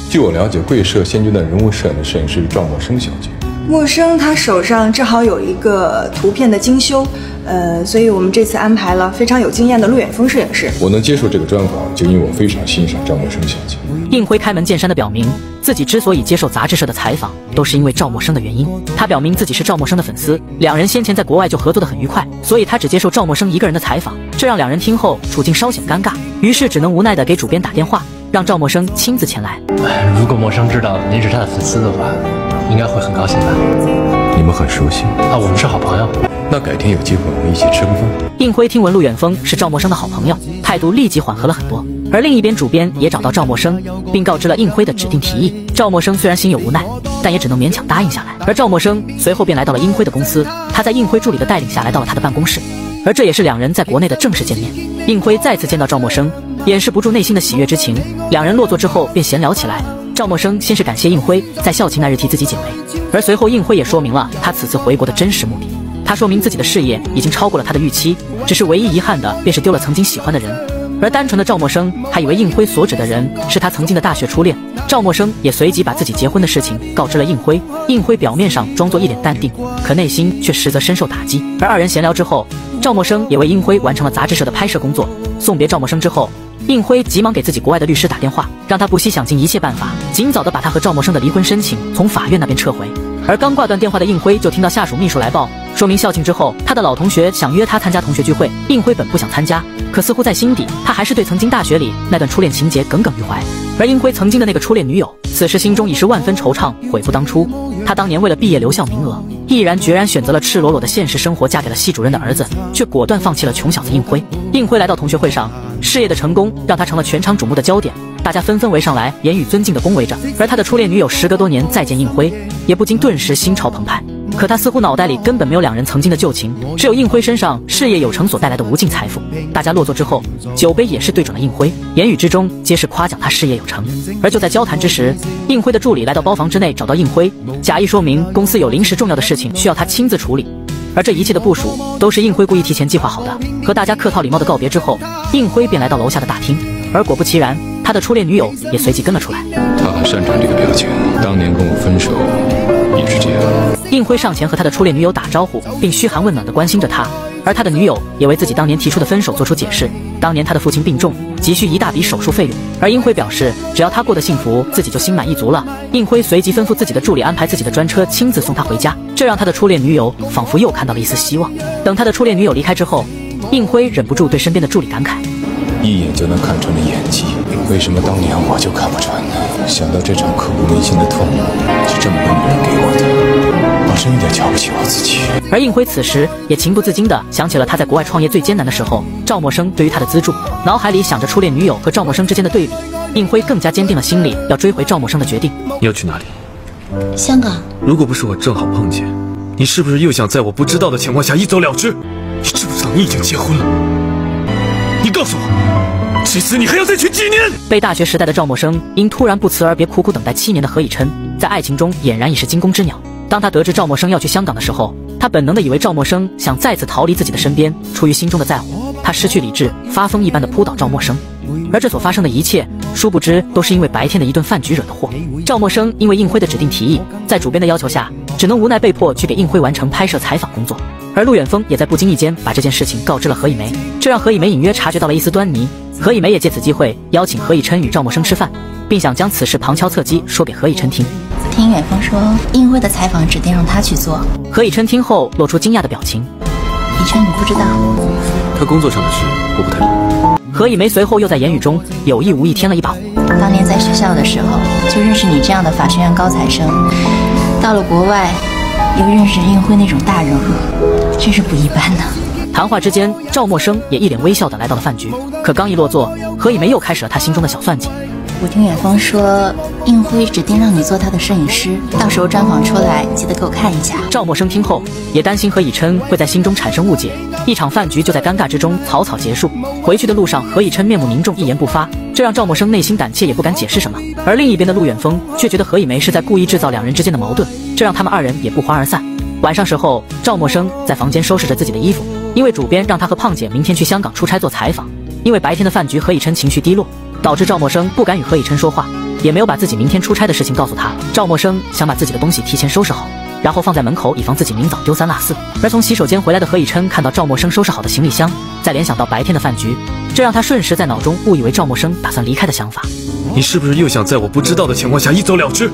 据我了解，贵社仙君的人物摄影的摄影师赵默笙小姐。
默笙她手上正好有一个图片的精修，呃，所以我们这次安排了非常有经验的陆远峰摄影师。
我能接受这个专访，就因为我非常欣赏赵默笙小姐。
应辉开门见山的表明，自己之所以接受杂志社的采访，都是因为赵默笙的原因。他表明自己是赵默笙的粉丝，两人先前在国外就合作的很愉快，所以他只接受赵默笙一个人的采访。这让两人听后处境稍显尴尬，于是只能无奈的给主编打电话，让赵默笙亲自前来。
如果默笙知道您是他的粉丝的话，应该会很高兴吧？
你们很熟悉
啊，我们是好朋友。
那改天有机会我们一起吃个饭。
应辉听闻陆远峰是赵默笙的好朋友，态度立即缓和了很多。而另一边，主编也找到赵默笙，并告知了应辉的指定提议。赵默笙虽然心有无奈，但也只能勉强答应下来。而赵默笙随后便来到了应辉的公司，他在应辉助理的带领下来到了他的办公室，而这也是两人在国内的正式见面。应辉再次见到赵默笙，掩饰不住内心的喜悦之情。两人落座之后便闲聊起来。赵默笙先是感谢应辉在校庆那日替自己解围，而随后应辉也说明了他此次回国的真实目的。他说明自己的事业已经超过了他的预期，只是唯一遗憾的便是丢了曾经喜欢的人。而单纯的赵默笙还以为应辉所指的人是他曾经的大学初恋。赵默笙也随即把自己结婚的事情告知了应辉。应辉表面上装作一脸淡定，可内心却实则深受打击。而二人闲聊之后，赵默笙也为应辉完成了杂志社的拍摄工作。送别赵默笙之后，应辉急忙给自己国外的律师打电话，让他不惜想尽一切办法，尽早的把他和赵默笙的离婚申请从法院那边撤回。而刚挂断电话的应辉就听到下属秘书来报，说明校庆之后，他的老同学想约他参加同学聚会。应辉本不想参加，可似乎在心底，他还是对曾经大学里那段初恋情节耿耿于怀。而应辉曾经的那个初恋女友，此时心中已是万分惆怅，悔不当初。他当年为了毕业留校名额，毅然决然选择了赤裸裸的现实生活，嫁给了系主任的儿子，却果断放弃了穷小子应辉。应辉来到同学会上，事业的成功让他成了全场瞩目的焦点。大家纷纷围上来，言语尊敬的恭维着。而他的初恋女友时隔多年再见应辉，也不禁顿时心潮澎湃。可他似乎脑袋里根本没有两人曾经的旧情，只有应辉身上事业有成所带来的无尽财富。大家落座之后，酒杯也是对准了应辉，言语之中皆是夸奖他事业有成。而就在交谈之时，应辉的助理来到包房之内，找到应辉，假意说明公司有临时重要的事情需要他亲自处理。而这一切的部署都是应辉故意提前计划好的。和大家客套礼貌的告别之后，应辉便来到楼下的大厅，而果不其然。他的初恋女友也随即跟了出来。
他很擅长这个表情，当年跟我分手也是这样。
应辉上前和他的初恋女友打招呼，并嘘寒问暖地关心着他。而他的女友也为自己当年提出的分手做出解释。当年他的父亲病重，急需一大笔手术费用，而应辉表示只要他过得幸福，自己就心满意足了。应辉随即吩咐自己的助理安排自己的专车，亲自送他回家。这让他的初恋女友仿佛又看到了一丝希望。等他的初恋女友离开之后。应辉忍不住对身边的助理感慨：
一眼就能看穿的演技，为什么当年我就看不穿呢？想到这场刻骨铭心的痛，是这么个女人给我的，我真有点瞧不起我自己。
而应辉此时也情不自禁地想起了他在国外创业最艰难的时候，赵默笙对于他的资助，脑海里想着初恋女友和赵默笙之间的对比，应辉更加坚定了心里要追回赵默笙的决定。
你要去哪里？
香港。
如果不是我正好碰见，你是不是又想在我不知道的情况下一走了之？你知不知道你已经结婚了？你告诉我，这次你还要再去几年？
被大学时代的赵默笙因突然不辞而别，苦苦等待七年的何以琛，在爱情中俨然已是惊弓之鸟。当他得知赵默笙要去香港的时候，他本能的以为赵默笙想再次逃离自己的身边，出于心中的在乎，他失去理智，发疯一般的扑倒赵默笙。而这所发生的一切，殊不知都是因为白天的一顿饭局惹的祸。赵默笙因为应辉的指定提议，在主编的要求下，只能无奈被迫去给应辉完成拍摄采访工作。而陆远峰也在不经意间把这件事情告知了何以梅，这让何以梅隐约察觉到了一丝端倪。何以梅也借此机会邀请何以琛与赵默笙吃饭，并想将此事旁敲侧击说给何以琛听。
听远方说，应辉的采访指定让他去做。
何以琛听后露出惊讶的表情。
以琛，你不知道？
他工作上的事我不太懂。
何以梅随后又在言语中有意无意添了一把火。
当年在学校的时候就认识你这样的法学院高材生，到了国外又认识应辉那种大人物，真是不一般呢。
谈话之间，赵默笙也一脸微笑的来到了饭局。可刚一落座，何以梅又开始了她心中的小算计。
我听远峰说，应辉指定让你做他的摄影师，到时候专访出来，记得给我看一下。
赵默笙听后也担心何以琛会在心中产生误解，一场饭局就在尴尬之中草草结束。回去的路上，何以琛面目凝重，一言不发，这让赵默笙内心胆怯，也不敢解释什么。而另一边的陆远峰却觉得何以梅是在故意制造两人之间的矛盾，这让他们二人也不欢而散。晚上时候，赵默笙在房间收拾着自己的衣服，因为主编让他和胖姐明天去香港出差做采访，因为白天的饭局，何以琛情绪低落。导致赵默笙不敢与何以琛说话，也没有把自己明天出差的事情告诉他。赵默笙想把自己的东西提前收拾好，然后放在门口，以防自己明早丢三落四。而从洗手间回来的何以琛看到赵默笙收拾好的行李箱，再联想到白天的饭局，这让他瞬时在脑中误以为赵默笙打算离开的想法。
你是不是又想在我不知道的情况下一走了之？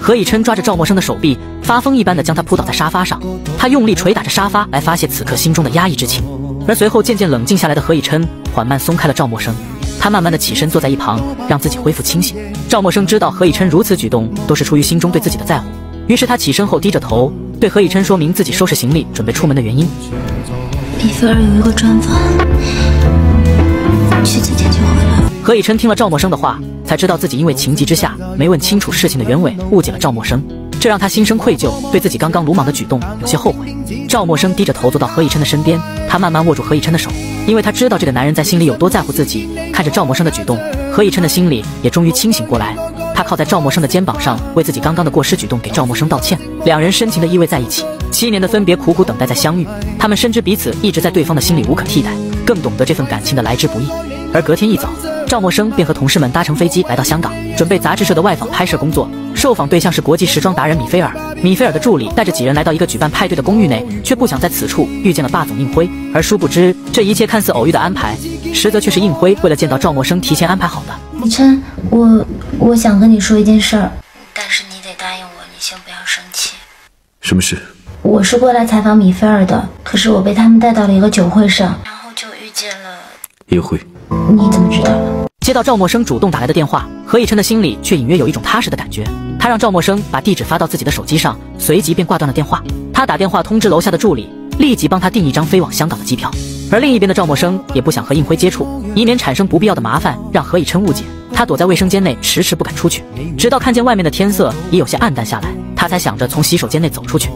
何以琛抓着赵默笙的手臂，发疯一般的将他扑倒在沙发上，他用力捶打着沙发来发泄此刻心中的压抑之情。而随后渐渐冷静下来的何以琛缓慢松开了赵默笙，他慢慢的起身坐在一旁，让自己恢复清醒。赵默笙知道何以琛如此举动都是出于心中对自己的在乎，于是他起身后低着头对何以琛说明自己收拾行李准备出门的原因。
李菲尔有一个专访，去几天就回来。
何以琛听了赵默笙的话，才知道自己因为情急之下没问清楚事情的原委，误解了赵默笙。这让他心生愧疚，对自己刚刚鲁莽的举动有些后悔。赵默笙低着头坐到何以琛的身边，他慢慢握住何以琛的手，因为他知道这个男人在心里有多在乎自己。看着赵默笙的举动，何以琛的心里也终于清醒过来。他靠在赵默笙的肩膀上，为自己刚刚的过失举动给赵默笙道歉。两人深情的依偎在一起，七年的分别，苦苦等待再相遇。他们深知彼此一直在对方的心里无可替代，更懂得这份感情的来之不易。而隔天一早，赵默笙便和同事们搭乘飞机来到香港，准备杂志社的外访拍摄工作。受访对象是国际时装达人米菲尔。米菲尔的助理带着几人来到一个举办派对的公寓内，却不想在此处遇见了霸总应辉。而殊不知，这一切看似偶遇的安排，实则却是应辉为了见到赵默笙提前安排好的。
李琛，我我想跟你说一件事儿，但是你得答应我，你先不要生气。
什么事？
我是过来采访米菲尔的，可是我被他们带到了一个酒会上，然后就遇见了
应辉。
你怎么知道的？
接到赵默笙主动打来的电话，何以琛的心里却隐约有一种踏实的感觉。他让赵默笙把地址发到自己的手机上，随即便挂断了电话。他打电话通知楼下的助理，立即帮他订一张飞往香港的机票。而另一边的赵默笙也不想和应辉接触，以免产生不必要的麻烦，让何以琛误解。他躲在卫生间内，迟迟不敢出去，直到看见外面的天色也有些暗淡下来，他才想着从洗手间内走出去。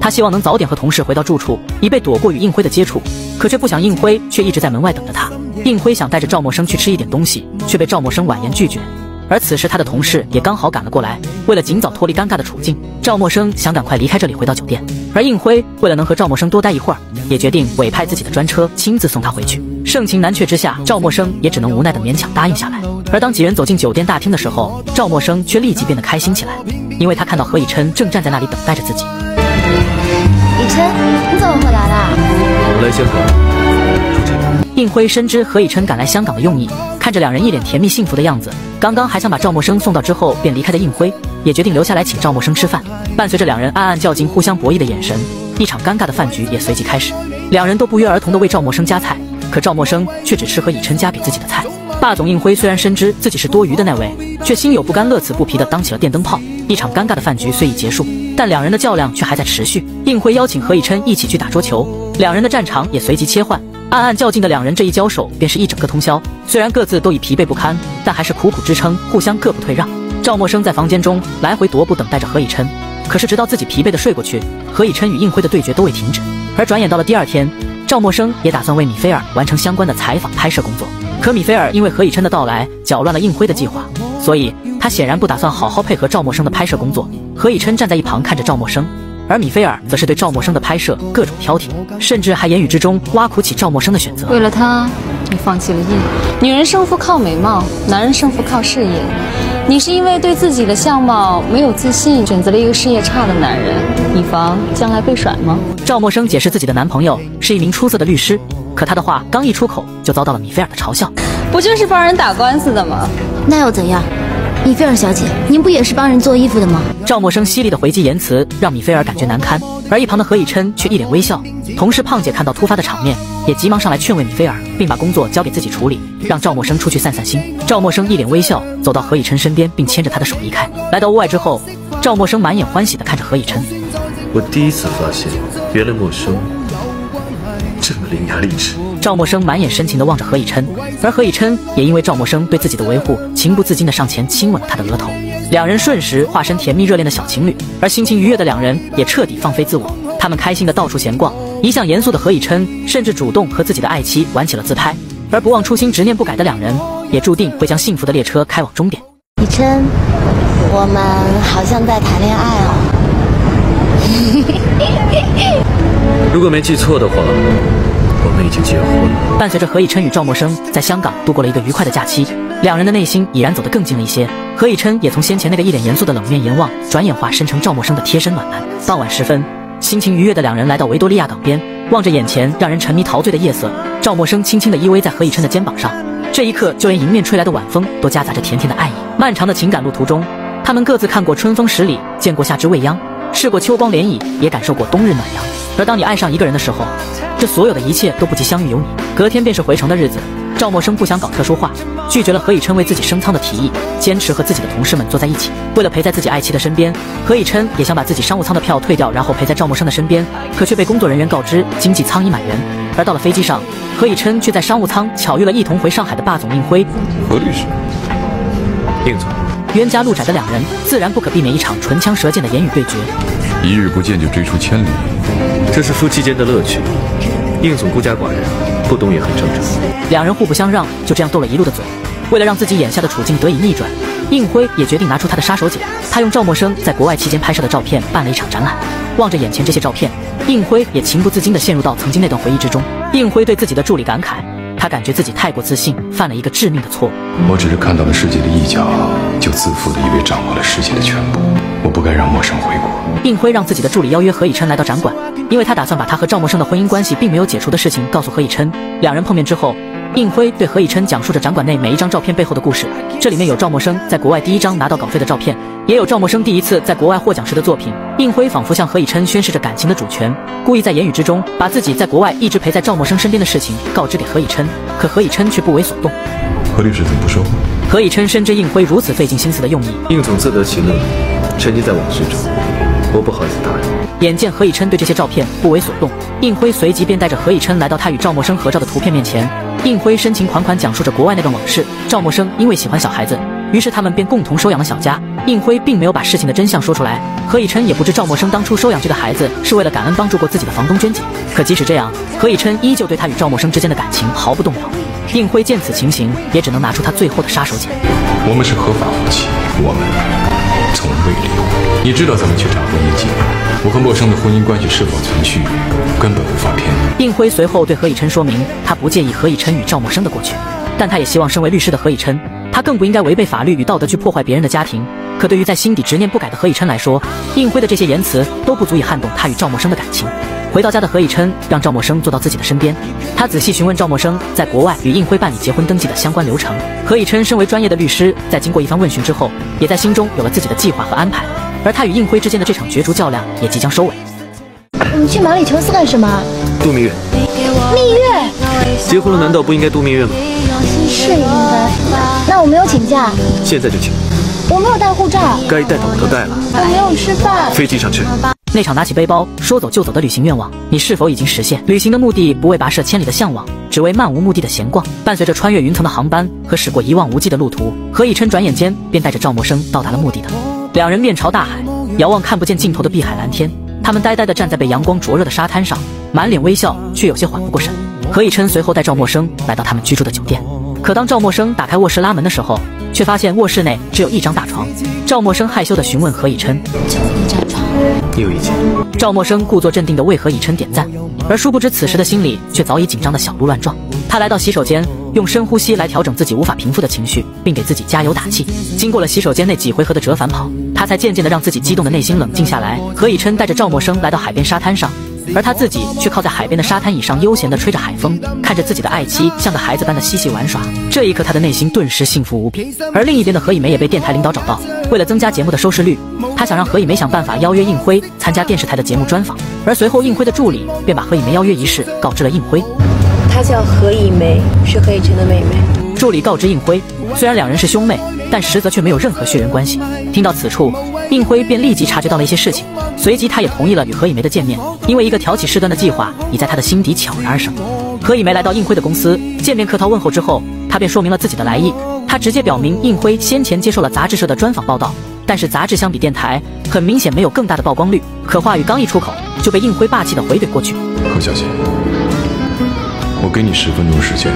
他希望能早点和同事回到住处，以备躲过与应辉的接触。可却不想应辉却一直在门外等着他。应辉想带着赵默笙去吃一点东西，却被赵默笙婉言拒绝。而此时他的同事也刚好赶了过来，为了尽早脱离尴尬的处境，赵默笙想赶快离开这里回到酒店。而应辉为了能和赵默笙多待一会儿，也决定委派自己的专车亲自送他回去。盛情难却之下，赵默笙也只能无奈的勉强答应下来。而当几人走进酒店大厅的时候，赵默笙却立即变得开心起来，因为他看到何以琛正站在那里等待着自己。
以琛，你怎么回来了？
我来香港。
应辉深知何以琛赶来香港的用意，看着两人一脸甜蜜幸福的样子，刚刚还想把赵默笙送到之后便离开的应辉，也决定留下来请赵默笙吃饭。伴随着两人暗暗较劲、互相博弈的眼神，一场尴尬的饭局也随即开始。两人都不约而同地为赵默笙夹菜，可赵默笙却只吃何以琛夹给自己的菜。霸总应辉虽然深知自己是多余的那位，却心有不甘，乐此不疲地当起了电灯泡。一场尴尬的饭局虽已结束，但两人的较量却还在持续。应辉邀请何以琛一起去打桌球，两人的战场也随即切换。暗暗较劲的两人这一交手便是一整个通宵。虽然各自都已疲惫不堪，但还是苦苦支撑，互相各不退让。赵默笙在房间中来回踱步，等待着何以琛。可是直到自己疲惫的睡过去，何以琛与应辉的对决都未停止。而转眼到了第二天，赵默笙也打算为米菲尔完成相关的采访拍摄工作。可米菲尔因为何以琛的到来，搅乱了应辉的计划，所以他显然不打算好好配合赵默笙的拍摄工作。何以琛站在一旁看着赵默笙，而米菲尔则是对赵默笙的拍摄各种挑剔，甚至还言语之中挖苦起赵默笙的选择。
为了他，你放弃了印。女人胜负靠美貌，男人胜负靠事业。你是因为对自己的相貌没有自信，选择了一个事业差的男人，以防将来被甩吗？
赵默笙解释自己的男朋友是一名出色的律师，可他的话刚一出口，就遭到了米菲尔的嘲笑。
不就是帮人打官司的吗？
那又怎样？米菲尔小姐，您不也是帮人做衣服的吗？
赵默笙犀利的回击言辞让米菲尔感觉难堪，而一旁的何以琛却一脸微笑。同事胖姐看到突发的场面，也急忙上来劝慰米菲尔，并把工作交给自己处理，让赵默笙出去散散心。赵默笙一脸微笑，走到何以琛身边，并牵着他的手离开。来到屋外之后，赵默笙满眼欢喜地看着何以琛。
我第一次发现，原来默笙这么伶牙俐齿。
赵默笙满眼深情地望着何以琛，而何以琛也因为赵默笙对自己的维护，情不自禁地上前亲吻了他的额头。两人瞬时化身甜蜜热恋的小情侣，而心情愉悦的两人也彻底放飞自我。他们开心地到处闲逛，一向严肃的何以琛甚至主动和自己的爱妻玩起了自拍。而不忘初心、执念不改的两人，也注定会将幸福的列车开往终点。
以琛，我们好像在谈恋爱哦。<laughs>
如果没记错的话，我们已经结婚了。
伴随着何以琛与赵默笙在香港度过了一个愉快的假期，两人的内心已然走得更近了一些。何以琛也从先前那个一脸严肃的冷面阎王，转眼化身成赵默笙的贴身暖男。傍晚时分，心情愉悦的两人来到维多利亚港边，望着眼前让人沉迷陶醉的夜色，赵默笙轻轻的依偎在何以琛的肩膀上。这一刻，就连迎面吹来的晚风都夹杂着甜甜的爱意。漫长的情感路途中，他们各自看过春风十里，见过夏至未央，试过秋光涟漪，也感受过冬日暖阳。而当你爱上一个人的时候，这所有的一切都不及相遇有你。隔天便是回城的日子，赵默笙不想搞特殊化，拒绝了何以琛为自己升舱的提议，坚持和自己的同事们坐在一起。为了陪在自己爱妻的身边，何以琛也想把自己商务舱的票退掉，然后陪在赵默笙的身边，可却被工作人员告知经济舱已满员。而到了飞机上，何以琛却在商务舱巧遇了一同回上海的霸总应辉。
何律师，
应总，
冤家路窄的两人，自然不可避免一场唇枪舌剑的言语对决。
一日不见就追出千里，
这是夫妻间的乐趣。应总孤家寡人，不懂也很正常。
两人互不相让，就这样斗了一路的嘴。为了让自己眼下的处境得以逆转，应辉也决定拿出他的杀手锏。他用赵默笙在国外期间拍摄的照片办了一场展览。望着眼前这些照片，应辉也情不自禁地陷入到曾经那段回忆之中。应辉对自己的助理感慨，他感觉自己太过自信，犯了一个致命的错误。
我只是看到了世界的一角，就自负的以为掌握了世界的全部。我不该让陌生回国。
应辉让自己的助理邀约何以琛来到展馆，因为他打算把他和赵默笙的婚姻关系并没有解除的事情告诉何以琛。两人碰面之后，应辉对何以琛讲述着展馆内每一张照片背后的故事。这里面有赵默笙在国外第一张拿到稿费的照片，也有赵默笙第一次在国外获奖时的作品。应辉仿佛向何以琛宣示着感情的主权，故意在言语之中把自己在国外一直陪在赵默笙身边的事情告知给何以琛。可何以琛却不为所动。
何律师怎么不说话？
何以琛深知应辉如此费尽心思的用意，
应总自得其乐，沉浸在往事中，我不好意思打扰。
眼见何以琛对这些照片不为所动，应辉随即便带着何以琛来到他与赵默笙合照的图片面前。应辉深情款款讲述着国外那段往事。赵默笙因为喜欢小孩子，于是他们便共同收养了小佳。应辉并没有把事情的真相说出来，何以琛也不知赵默笙当初收养这个孩子是为了感恩帮助过自己的房东娟姐。可即使这样，何以琛依旧对他与赵默笙之间的感情毫不动摇。应辉见此情形，也只能拿出他最后的杀手锏。
我们是合法夫妻，我们从未离婚。你知道怎么去找婚姻记录？我和陌生的婚姻关系是否存续，根本无法偏离。
应辉随后对何以琛说明，他不介意何以琛与赵默笙的过去，但他也希望身为律师的何以琛，他更不应该违背法律与道德去破坏别人的家庭。可对于在心底执念不改的何以琛来说，应辉的这些言辞都不足以撼动他与赵默笙的感情。回到家的何以琛让赵默笙坐到自己的身边，他仔细询问赵默笙在国外与应辉办理结婚登记的相关流程。何以琛身为专业的律师，在经过一番问询之后，也在心中有了自己的计划和安排。而他与应辉之间的这场角逐较量也即将收尾。
你去马里求斯干什么？
度蜜月。
蜜月？
结婚了难道不应该度蜜月吗？
是应该。那我没有请假。
现在就请。
我没有带护照。
该带的我都带了。
我没有吃饭。
飞机上吃。
那场拿起背包说走就走的旅行愿望，你是否已经实现？旅行的目的不为跋涉千里的向往，只为漫无目的的闲逛。伴随着穿越云层的航班和驶过一望无际的路途，何以琛转眼间便带着赵默笙到达了目的地。两人面朝大海，遥望看不见尽头的碧海蓝天。他们呆呆地站在被阳光灼热的沙滩上，满脸微笑，却有些缓不过神。何以琛随后带赵默笙来到他们居住的酒店，可当赵默笙打开卧室拉门的时候，却发现卧室内只有一张大床。赵默笙害羞地询问何以琛：“，
你有意见？”
赵默笙故作镇定的为何以琛点赞，而殊不知此时的心里却早已紧张的小鹿乱撞。他来到洗手间，用深呼吸来调整自己无法平复的情绪，并给自己加油打气。经过了洗手间那几回合的折返跑，他才渐渐的让自己激动的内心冷静下来。何以琛带着赵默笙来到海边沙滩上。而他自己却靠在海边的沙滩椅上，悠闲地吹着海风，看着自己的爱妻像个孩子般的嬉戏玩耍。这一刻，他的内心顿时幸福无比。而另一边的何以玫也被电台领导找到，为了增加节目的收视率，他想让何以玫想办法邀约应辉参加电视台的节目专访。而随后，应辉的助理便把何以玫邀约一事告知了应辉。
她叫何以玫，是何以琛的妹妹。
助理告知应辉，虽然两人是兄妹，但实则却没有任何血缘关系。听到此处，应辉便立即察觉到了一些事情，随即他也同意了与何以玫的见面。因为一个挑起事端的计划已在他的心底悄然而生。何以玫来到应辉的公司，见面客套问候之后，他便说明了自己的来意。他直接表明应辉先前接受了杂志社的专访报道，但是杂志相比电台，很明显没有更大的曝光率。可话语刚一出口，就被应辉霸气的回怼过去。
何小姐，我给你十分钟时间。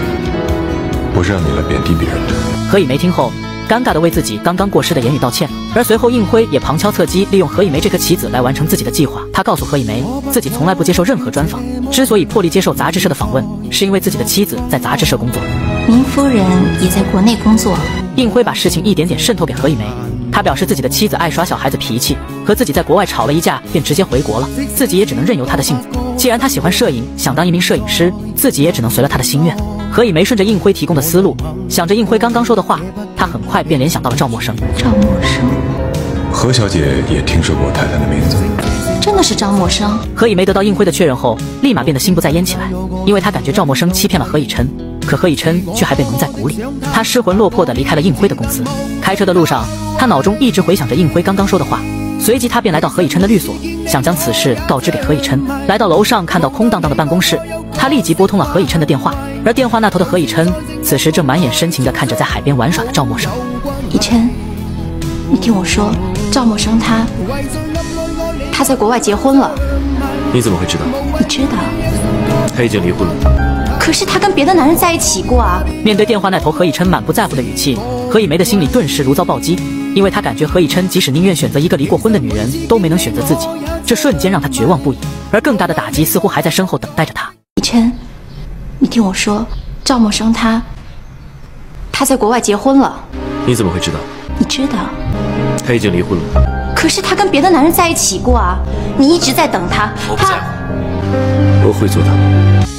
不是让你来贬低别人的。
何以玫听后，尴尬的为自己刚刚过失的言语道歉。而随后，应辉也旁敲侧击利用何以玫这颗棋子来完成自己的计划。他告诉何以玫，自己从来不接受任何专访，之所以破例接受杂志社的访问，是因为自己的妻子在杂志社工作。
您夫人也在国内工作。
应辉把事情一点点渗透给何以玫。他表示自己的妻子爱耍小孩子脾气，和自己在国外吵了一架，便直接回国了，自己也只能任由他的性子。既然他喜欢摄影，想当一名摄影师，自己也只能随了他的心愿。何以梅顺着应辉提供的思路，想着应辉刚刚说的话，她很快便联想到了赵默笙。
赵默笙，
何小姐也听说过太太的名字，
真的是赵默笙。
何以梅得到应辉的确认后，立马变得心不在焉起来，因为她感觉赵默笙欺骗了何以琛，可何以琛却还被蒙在鼓里。他失魂落魄地离开了应辉的公司，开车的路上，他脑中一直回想着应辉刚刚说的话。随即，他便来到何以琛的律所，想将此事告知给何以琛。来到楼上，看到空荡荡的办公室，他立即拨通了何以琛的电话。而电话那头的何以琛，此时正满眼深情地看着在海边玩耍的赵默笙。
以琛，你听我说，赵默笙他，他在国外结婚了。
你怎么会知道？
你知道？
他已经离婚了。
可是他跟别的男人在一起过啊！
面对电话那头何以琛满不在乎的语气，何以玫的心里顿时如遭暴击。因为他感觉何以琛即使宁愿选择一个离过婚的女人，都没能选择自己，这瞬间让他绝望不已。而更大的打击似乎还在身后等待着他。
以琛，你听我说，赵默笙他，他在国外结婚了。
你怎么会知道？
你知道？
他已经离婚了。
可是他跟别的男人在一起过啊！你一直在等他。
我不在乎。我会做到。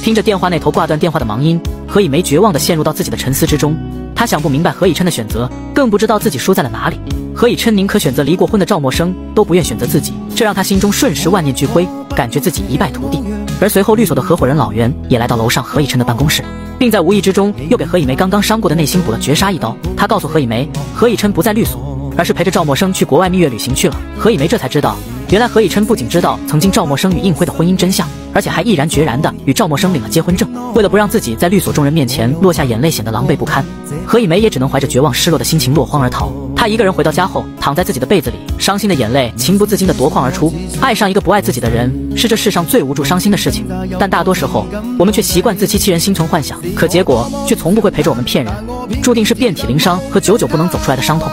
听着电话那头挂断电话的忙音，何以玫绝望地陷入到自己的沉思之中。他想不明白何以琛的选择，更不知道自己输在了哪里。何以琛宁可选择离过婚的赵默笙，都不愿选择自己，这让他心中瞬时万念俱灰，感觉自己一败涂地。而随后律所的合伙人老袁也来到楼上何以琛的办公室，并在无意之中又给何以玫刚刚伤过的内心补了绝杀一刀。他告诉何以玫，何以琛不在律所，而是陪着赵默笙去国外蜜月旅行去了。何以玫这才知道，原来何以琛不仅知道曾经赵默笙与应辉的婚姻真相。而且还毅然决然地与赵默笙领了结婚证。为了不让自己在律所众人面前落下眼泪，显得狼狈不堪，何以玫也只能怀着绝望、失落的心情落荒而逃。她一个人回到家后，躺在自己的被子里，伤心的眼泪情不自禁地夺眶而出。爱上一个不爱自己的人，是这世上最无助、伤心的事情。但大多时候，我们却习惯自欺欺人、心存幻想，可结果却从不会陪着我们骗人，注定是遍体鳞伤和久久不能走出来的伤痛。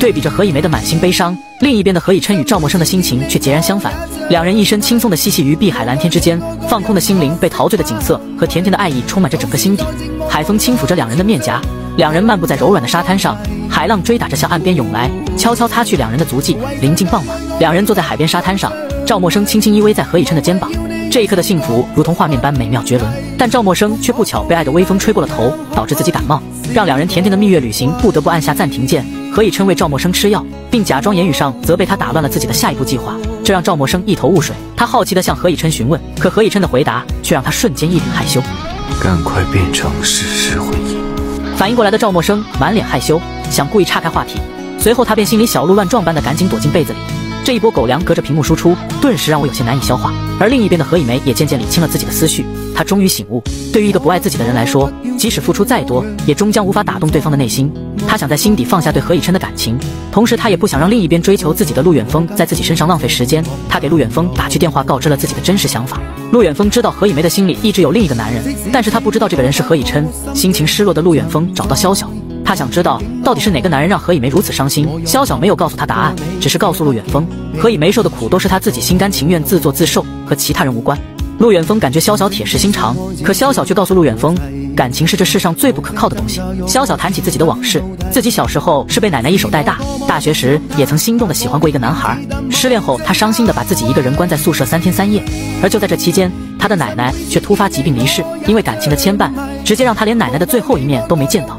对比着何以玫的满心悲伤，另一边的何以琛与赵默笙的心情却截然相反。两人一身轻松的嬉戏于碧海蓝天之间，放空的心灵被陶醉的景色和甜甜的爱意充满着整个心底。海风轻抚着两人的面颊，两人漫步在柔软的沙滩上，海浪追打着向岸边涌来，悄悄擦去两人的足迹。临近傍晚，两人坐在海边沙滩上，赵默笙轻轻依偎在何以琛的肩膀。这一刻的幸福如同画面般美妙绝伦，但赵默笙却不巧被爱的微风吹过了头，导致自己感冒，让两人甜甜的蜜月旅行不得不按下暂停键。何以琛为赵默笙吃药，并假装言语上责备他打乱了自己的下一步计划。这让赵默笙一头雾水。他好奇地向何以琛询问，可何以琛的回答却让他瞬间一脸害羞。
赶快变成事实回忆。
反应过来的赵默笙满脸害羞，想故意岔开话题，随后他便心里小鹿乱撞般的赶紧躲进被子里。这一波狗粮隔着屏幕输出，顿时让我有些难以消化。而另一边的何以玫也渐渐理清了自己的思绪，她终于醒悟，对于一个不爱自己的人来说，即使付出再多，也终将无法打动对方的内心。她想在心底放下对何以琛的感情，同时她也不想让另一边追求自己的陆远峰在自己身上浪费时间。她给陆远峰打去电话，告知了自己的真实想法。陆远峰知道何以玫的心里一直有另一个男人，但是他不知道这个人是何以琛。心情失落的陆远峰找到潇潇。他想知道到底是哪个男人让何以玫如此伤心。萧小没有告诉他答案，只是告诉陆远峰，何以玫受的苦都是他自己心甘情愿自作自受，和其他人无关。陆远峰感觉萧小铁石心肠，可萧小却告诉陆远峰，感情是这世上最不可靠的东西。萧小谈起自己的往事，自己小时候是被奶奶一手带大，大学时也曾心动的喜欢过一个男孩，失恋后他伤心的把自己一个人关在宿舍三天三夜，而就在这期间，他的奶奶却突发疾病离世，因为感情的牵绊，直接让他连奶奶的最后一面都没见到。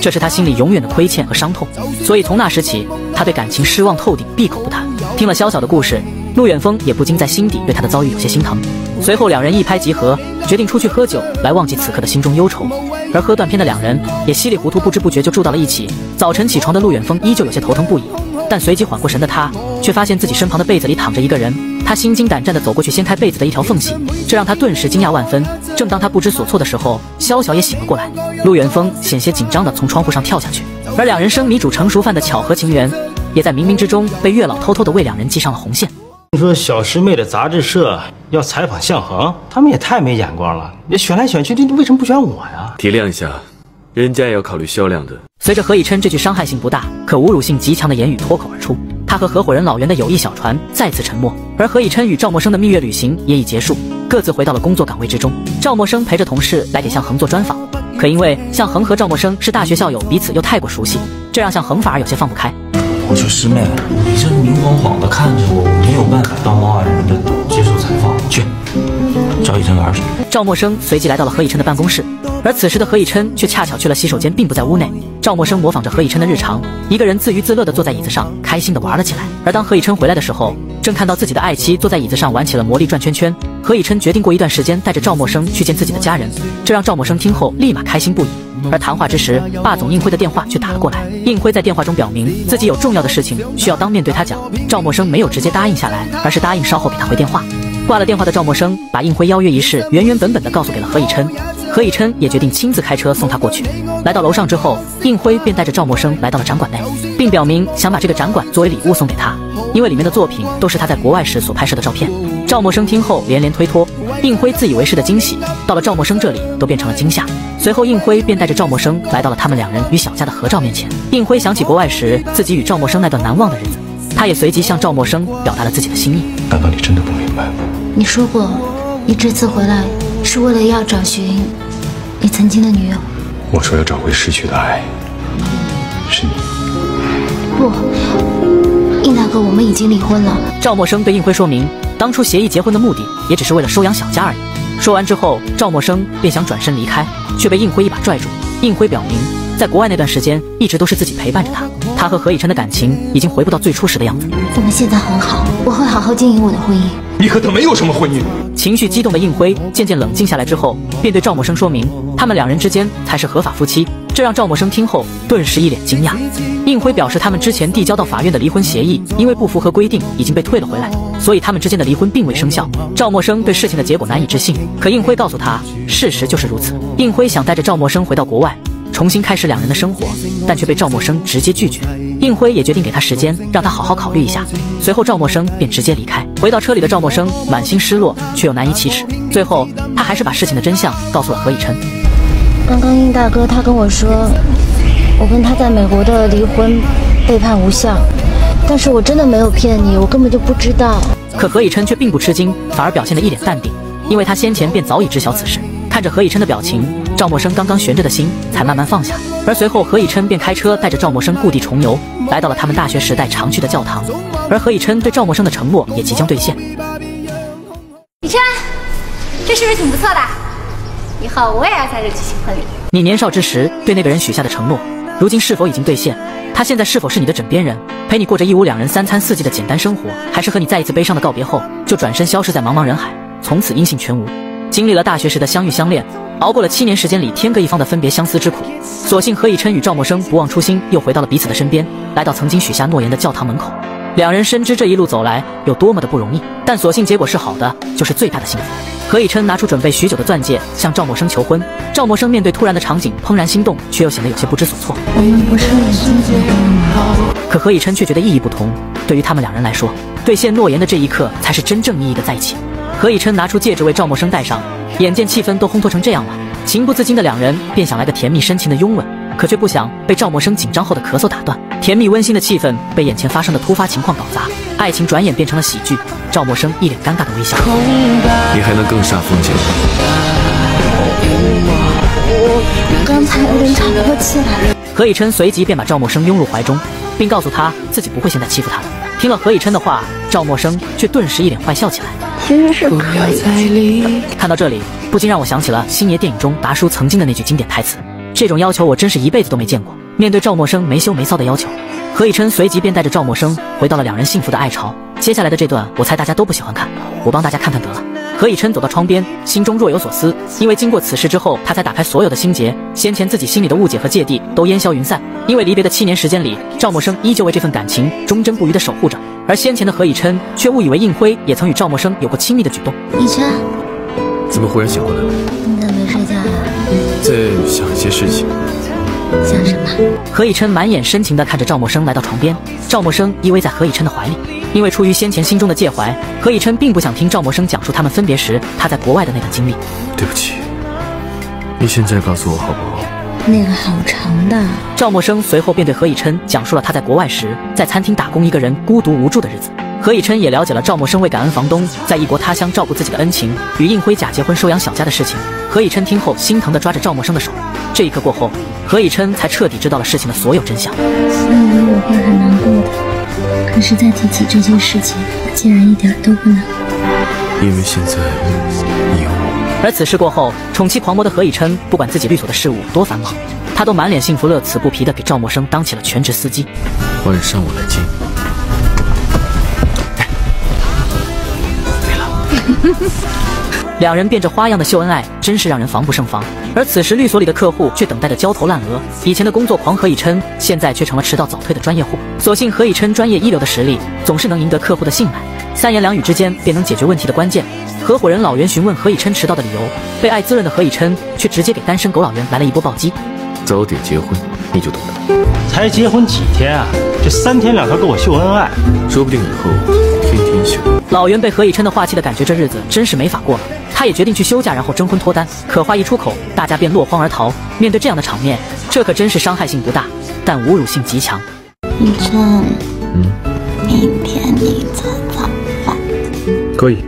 这是他心里永远的亏欠和伤痛，所以从那时起，他对感情失望透顶，闭口不谈。听了潇潇的故事，陆远峰也不禁在心底对他的遭遇有些心疼。随后两人一拍即合，决定出去喝酒来忘记此刻的心中忧愁。而喝断片的两人也稀里糊涂，不知不觉就住到了一起。早晨起床的陆远峰依旧有些头疼不已，但随即缓过神的他，却发现自己身旁的被子里躺着一个人。他心惊胆战地走过去，掀开被子的一条缝隙，这让他顿时惊讶万分。正当他不知所措的时候，萧小也醒了过来。陆远峰险些紧张地从窗户上跳下去，而两人生米煮成熟饭的巧合情缘，也在冥冥之中被月老偷偷地为两人系上了红线。
听说小师妹的杂志社要采访向恒，他们也太没眼光了。你选来选去，你为什么不选我呀？
体谅一下，人家也要考虑销量的。
随着何以琛这句伤害性不大，可侮辱性极强的言语脱口而出。他和合伙人老袁的友谊小船再次沉没，而何以琛与赵默笙的蜜月旅行也已结束，各自回到了工作岗位之中。赵默笙陪着同事来给向恒做专访，可因为向恒和赵默笙是大学校友，彼此又太过熟悉，这让向恒反而有些放不开。
我说师妹，你这明晃晃的看着我，我没有办法当猫二人的接受采访。去赵以琛玩去。
赵默笙随即来到了何以琛的办公室，而此时的何以琛却恰巧去了洗手间，并不在屋内。赵默笙模仿着何以琛的日常，一个人自娱自乐地坐在椅子上，开心地玩了起来。而当何以琛回来的时候，正看到自己的爱妻坐在椅子上玩起了魔力转圈圈。何以琛决定过一段时间带着赵默笙去见自己的家人，这让赵默笙听后立马开心不已。而谈话之时，霸总应辉的电话却打了过来。应辉在电话中表明自己有重要的事情需要当面对他讲，赵默笙没有直接答应下来，而是答应稍后给他回电话。挂了电话的赵默笙把应辉邀约一事原原本本的告诉给了何以琛，何以琛也决定亲自开车送他过去。来到楼上之后，应辉便带着赵默笙来到了展馆内，并表明想把这个展馆作为礼物送给他，因为里面的作品都是他在国外时所拍摄的照片。赵默笙听后连连推脱，应辉自以为是的惊喜到了赵默笙这里都变成了惊吓。随后，应辉便带着赵默笙来到了他们两人与小佳的合照面前。应辉想起国外时自己与赵默笙那段难忘的日子，他也随即向赵默笙表达了自己的心意。
难道你真的不明白吗？
你说过，你这次回来是为了要找寻你曾经的女友。
我说要找回失去的爱，是你。
不，应大哥，我们已经离婚了。
赵默笙对应辉说明，当初协议结婚的目的也只是为了收养小佳而已。说完之后，赵默笙便想转身离开，却被应辉一把拽住。应辉表明，在国外那段时间一直都是自己陪伴着他，他和何以琛的感情已经回不到最初时的样子。
我们现在很好，我会好好经营我的婚姻。
你和他没有什么婚姻。
情绪激动的应辉渐渐冷静下来之后，便对赵默笙说明，他们两人之间才是合法夫妻。这让赵默笙听后顿时一脸惊讶。应辉表示，他们之前递交到法院的离婚协议，因为不符合规定，已经被退了回来，所以他们之间的离婚并未生效。赵默笙对事情的结果难以置信，可应辉告诉他，事实就是如此。应辉想带着赵默笙回到国外，重新开始两人的生活，但却被赵默笙直接拒绝。应辉也决定给他时间，让他好好考虑一下。随后，赵默笙便直接离开。回到车里的赵默笙满心失落，却又难以启齿。最后，他还是把事情的真相告诉了何以琛。
刚刚应大哥他跟我说，我跟他在美国的离婚被判无效，但是我真的没有骗你，我根本就不知道。
可何以琛却并不吃惊，反而表现得一脸淡定，因为他先前便早已知晓此事。看着何以琛的表情，赵默笙刚刚悬着的心才慢慢放下。而随后，何以琛便开车带着赵默笙故地重游，来到了他们大学时代常去的教堂。而何以琛对赵默笙的承诺也即将兑现。
以琛，这是不是挺不错的？以后我也要在这举行婚礼。
你年少之时对那个人许下的承诺，如今是否已经兑现？他现在是否是你的枕边人，陪你过着一屋两人三餐四季的简单生活，还是和你再一次悲伤的告别后，就转身消失在茫茫人海，从此音信全无？经历了大学时的相遇相恋，熬过了七年时间里天各一方的分别相思之苦，所幸何以琛与赵默笙不忘初心，又回到了彼此的身边，来到曾经许下诺言的教堂门口。两人深知这一路走来有多么的不容易，但所幸结果是好的，就是最大的幸福。何以琛拿出准备许久的钻戒向赵默笙求婚，赵默笙面对突然的场景怦然心动，却又显得有些不知所措。可何以琛却觉得意义不同，对于他们两人来说，兑现诺言的这一刻才是真正意义的在一起。何以琛拿出戒指为赵默笙戴上，眼见气氛都烘托成这样了，情不自禁的两人便想来个甜蜜深情的拥吻，可却不想被赵默笙紧张后的咳嗽打断。甜蜜温馨的气氛被眼前发生的突发情况搞砸，爱情转眼变成了喜剧。赵默笙一脸尴尬的微笑。
你还能更煞风景吗？
刚才有点喘不过气来。
何以琛随即便把赵默笙拥入怀中，并告诉他自己不会现在欺负他的。听了何以琛的话，赵默笙却顿时一脸坏笑起来。
其实是可以的。
看到这里，不禁让我想起了星爷电影中达叔曾经的那句经典台词：“这种要求我真是一辈子都没见过。”面对赵默笙没羞没臊的要求，何以琛随即便带着赵默笙回到了两人幸福的爱巢。接下来的这段，我猜大家都不喜欢看，我帮大家看看得了。何以琛走到窗边，心中若有所思，因为经过此事之后，他才打开所有的心结，先前自己心里的误解和芥蒂都烟消云散。因为离别的七年时间里，赵默笙依旧为这份感情忠贞不渝的守护着，而先前的何以琛却误以为应辉也曾与赵默笙有过亲密的举动。
以琛，
怎么忽然醒过来了？
你怎么没睡觉呀？
在想一些事情。
想什么？
何以琛满眼深情地看着赵默笙来到床边，赵默笙依偎在何以琛的怀里。因为出于先前心中的介怀，何以琛并不想听赵默笙讲述他们分别时他在国外的那段经历。
对不起，你现在告诉我好不好？
那个好长的。
赵默笙随后便对何以琛讲述了他在国外时在餐厅打工一个人孤独无助的日子。何以琛也了解了赵默笙为感恩房东在异国他乡照顾自己的恩情，与应辉假结婚收养小家的事情。何以琛听后心疼地抓着赵默笙的手，这一刻过后，何以琛才彻底知道了事情的所有真相。
我以为我会很难过的，可是再提起这件事情，竟然一点都不难过。
因为现在你有我。
而此事过后，宠妻狂魔的何以琛，不管自己律所的事务多繁忙，他都满脸幸福乐此不疲的给赵默笙当起了全职司机。
晚上我来接。<laughs>
两人变着花样的秀恩爱，真是让人防不胜防。而此时律所里的客户却等待的焦头烂额。以前的工作狂何以琛，现在却成了迟到早退的专业户。所幸何以琛专业一流的实力，总是能赢得客户的信赖，三言两语之间便能解决问题的关键。合伙人老袁询问何以琛迟到的理由，被爱滋润的何以琛却直接给单身狗老袁来了一波暴击。
早点结婚，你就懂了。
才结婚几天啊，这三天两头跟我秀恩爱，
说不定以后天天秀。
老袁被何以琛的话气的感觉，这日子真是没法过了。他也决定去休假，然后征婚脱单。可话一出口，大家便落荒而逃。面对这样的场面，这可真是伤害性不大，但侮辱性极强。
以琛，
嗯，
明天你做早饭。
可以，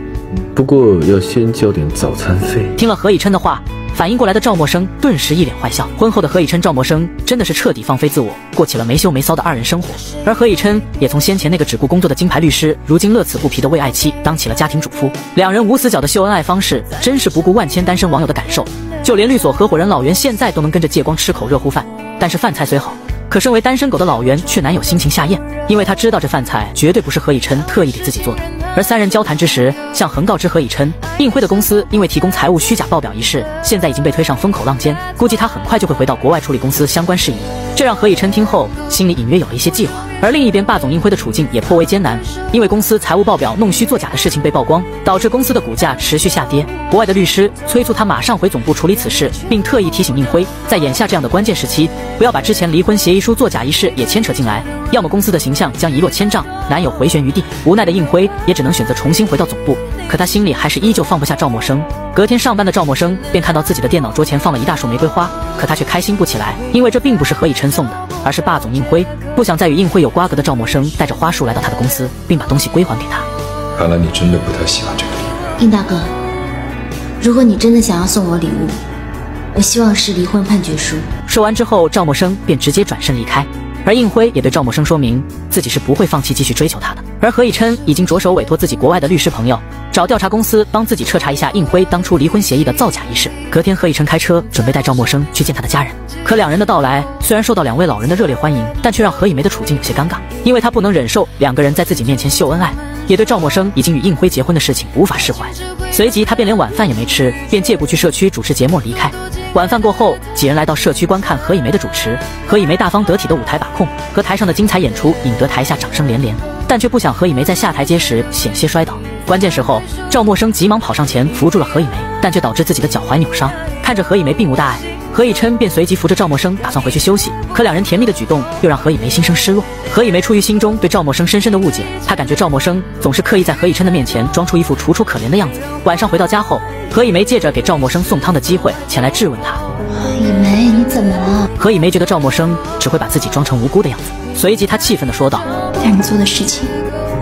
不过要先交点早餐费。
听了何以琛的话。反应过来的赵默笙顿时一脸坏笑。婚后的何以琛、赵默笙真的是彻底放飞自我，过起了没羞没臊的二人生活。而何以琛也从先前那个只顾工作的金牌律师，如今乐此不疲的为爱妻当起了家庭主妇。两人无死角的秀恩爱方式，真是不顾万千单身网友的感受。就连律所合伙人老袁现在都能跟着借光吃口热乎饭。但是饭菜虽好，可身为单身狗的老袁却难有心情下咽，因为他知道这饭菜绝对不是何以琛特意给自己做的。而三人交谈之时，向恒告知何以琛，应辉的公司因为提供财务虚假报表一事，现在已经被推上风口浪尖，估计他很快就会回到国外处理公司相关事宜。这让何以琛听后心里隐约有了一些计划。而另一边，霸总应辉的处境也颇为艰难，因为公司财务报表弄虚作假的事情被曝光，导致公司的股价持续下跌。国外的律师催促他马上回总部处理此事，并特意提醒应辉，在眼下这样的关键时期，不要把之前离婚协议书作假一事也牵扯进来，要么公司的形象将一落千丈，难有回旋余地。无奈的应辉也只能选择重新回到总部，可他心里还是依旧放不下赵默笙。隔天上班的赵默笙便看到自己的电脑桌前放了一大束玫瑰花，可他却开心不起来，因为这并不是何以琛送的，而是霸总应辉。不想再与应辉有瓜葛的赵默笙带着花束来到他的公司，并把东西归还给他。
看来你真的不太喜欢这个礼物。
应大哥，如果你真的想要送我礼物，我希望是离婚判决书。
说完之后，赵默笙便直接转身离开，而应辉也对赵默笙说明自己是不会放弃继续追求她的。而何以琛已经着手委托自己国外的律师朋友，找调查公司帮自己彻查一下应辉当初离婚协议的造假一事。隔天，何以琛开车准备带赵默笙去见他的家人，可两人的到来虽然受到两位老人的热烈欢迎，但却让何以梅的处境有些尴尬，因为她不能忍受两个人在自己面前秀恩爱，也对赵默笙已经与应辉结婚的事情无法释怀。随即，她便连晚饭也没吃，便借故去社区主持节目离开。晚饭过后，几人来到社区观看何以梅的主持。何以梅大方得体的舞台把控和台上的精彩演出，引得台下掌声连连。但却不想何以梅在下台阶时险些摔倒。关键时候，赵默笙急忙跑上前扶住了何以梅，但却导致自己的脚踝扭伤。看着何以梅并无大碍，何以琛便随即扶着赵默笙打算回去休息。可两人甜蜜的举动又让何以梅心生失落。何以梅出于心中对赵默笙深深的误解，她感觉赵默笙总是刻意在何以琛的面前装出一副楚楚可怜的样子。晚上回到家后，何以梅借着给赵默笙送汤的机会前来质问他。
以梅，你怎么了？
何以梅觉得赵默笙只会把自己装成无辜的样子，随即她气愤地说道：“
让你做的事情，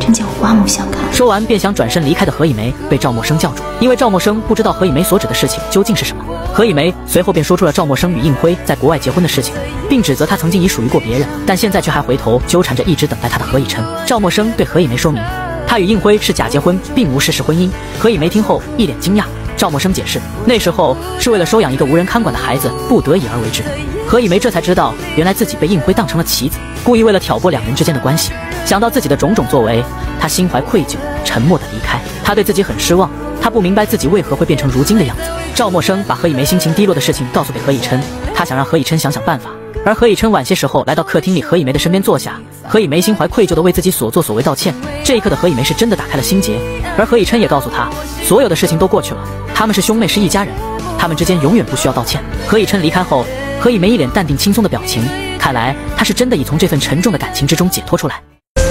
真叫我刮目相看。”
说完便想转身离开的何以梅被赵默笙叫住，因为赵默笙不知道何以梅所指的事情究竟是什么。何以梅随后便说出了赵默笙与应辉在国外结婚的事情，并指责他曾经已属于过别人，但现在却还回头纠缠着一直等待他的何以琛。赵默笙对何以梅说明，他与应辉是假结婚，并无事实婚姻。何以梅听后一脸惊讶。赵默笙解释，那时候是为了收养一个无人看管的孩子，不得已而为之。何以梅这才知道，原来自己被应辉当成了棋子，故意为了挑拨两人之间的关系。想到自己的种种作为，她心怀愧疚，沉默的离开。她对自己很失望，她不明白自己为何会变成如今的样子。赵默笙把何以梅心情低落的事情告诉给何以琛，他想让何以琛想想办法。而何以琛晚些时候来到客厅里何以梅的身边坐下，何以梅心怀愧疚的为自己所作所为道歉。这一刻的何以梅是真的打开了心结，而何以琛也告诉她，所有的事情都过去了。他们是兄妹，是一家人，他们之间永远不需要道歉。何以琛离开后，何以梅一脸淡定轻松的表情，看来她是真的已从这份沉重的感情之中解脱出来。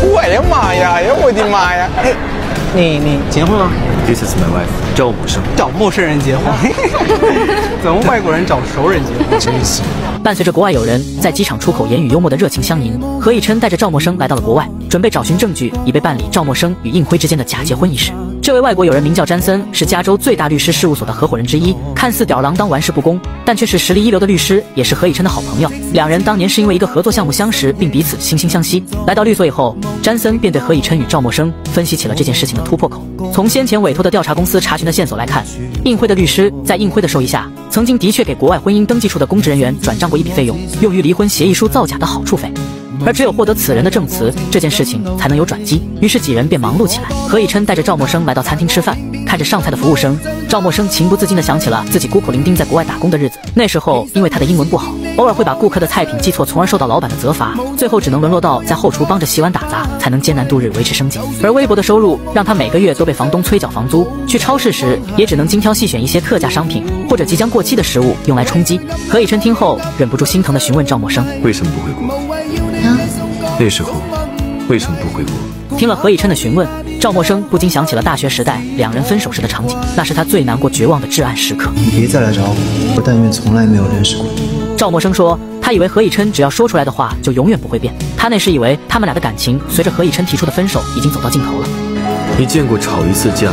我的妈呀！哎呀，我的妈呀！哎，你你结婚了
？This is my wife，赵陌生。
找陌生人结婚？<laughs> 怎么外国人找熟人结婚？
真是。
伴随着国外友人在机场出口言语幽默的热情相迎，何以琛带着赵默笙来到了国外，准备找寻证据，以备办理赵默笙与应辉之间的假结婚一事。这位外国友人名叫詹森，是加州最大律师事务所的合伙人之一。看似吊儿郎当、玩世不恭，但却是实力一流的律师，也是何以琛的好朋友。两人当年是因为一个合作项目相识，并彼此惺惺相惜。来到律所以后，詹森便对何以琛与赵默笙分析起了这件事情的突破口。从先前委托的调查公司查询的线索来看，应辉的律师在应辉的授意下，曾经的确给国外婚姻登记处的公职人员转账过一笔费用，用于离婚协议书造假的好处费。而只有获得此人的证词，这件事情才能有转机。于是几人便忙碌起来。何以琛带着赵默笙来到餐厅吃饭，看着上菜的服务生，赵默笙情不自禁地想起了自己孤苦伶仃在国外打工的日子。那时候因为他的英文不好，偶尔会把顾客的菜品记错，从而受到老板的责罚，最后只能沦落到在后厨帮着洗碗打杂，才能艰难度日维持生计。而微薄的收入让他每个月都被房东催缴房租，去超市时也只能精挑细选一些特价商品或者即将过期的食物用来充饥。何以琛听后忍不住心疼地询问赵默笙：“
为什么不回国？”那时候为什么不回国？
听了何以琛的询问，赵默笙不禁想起了大学时代两人分手时的场景，那是他最难过、绝望的至暗时刻。
你别再来找我，我但愿从来没有认识过你。
赵默笙说，他以为何以琛只要说出来的话就永远不会变，他那时以为他们俩的感情随着何以琛提出的分手已经走到尽头了。
你见过吵一次架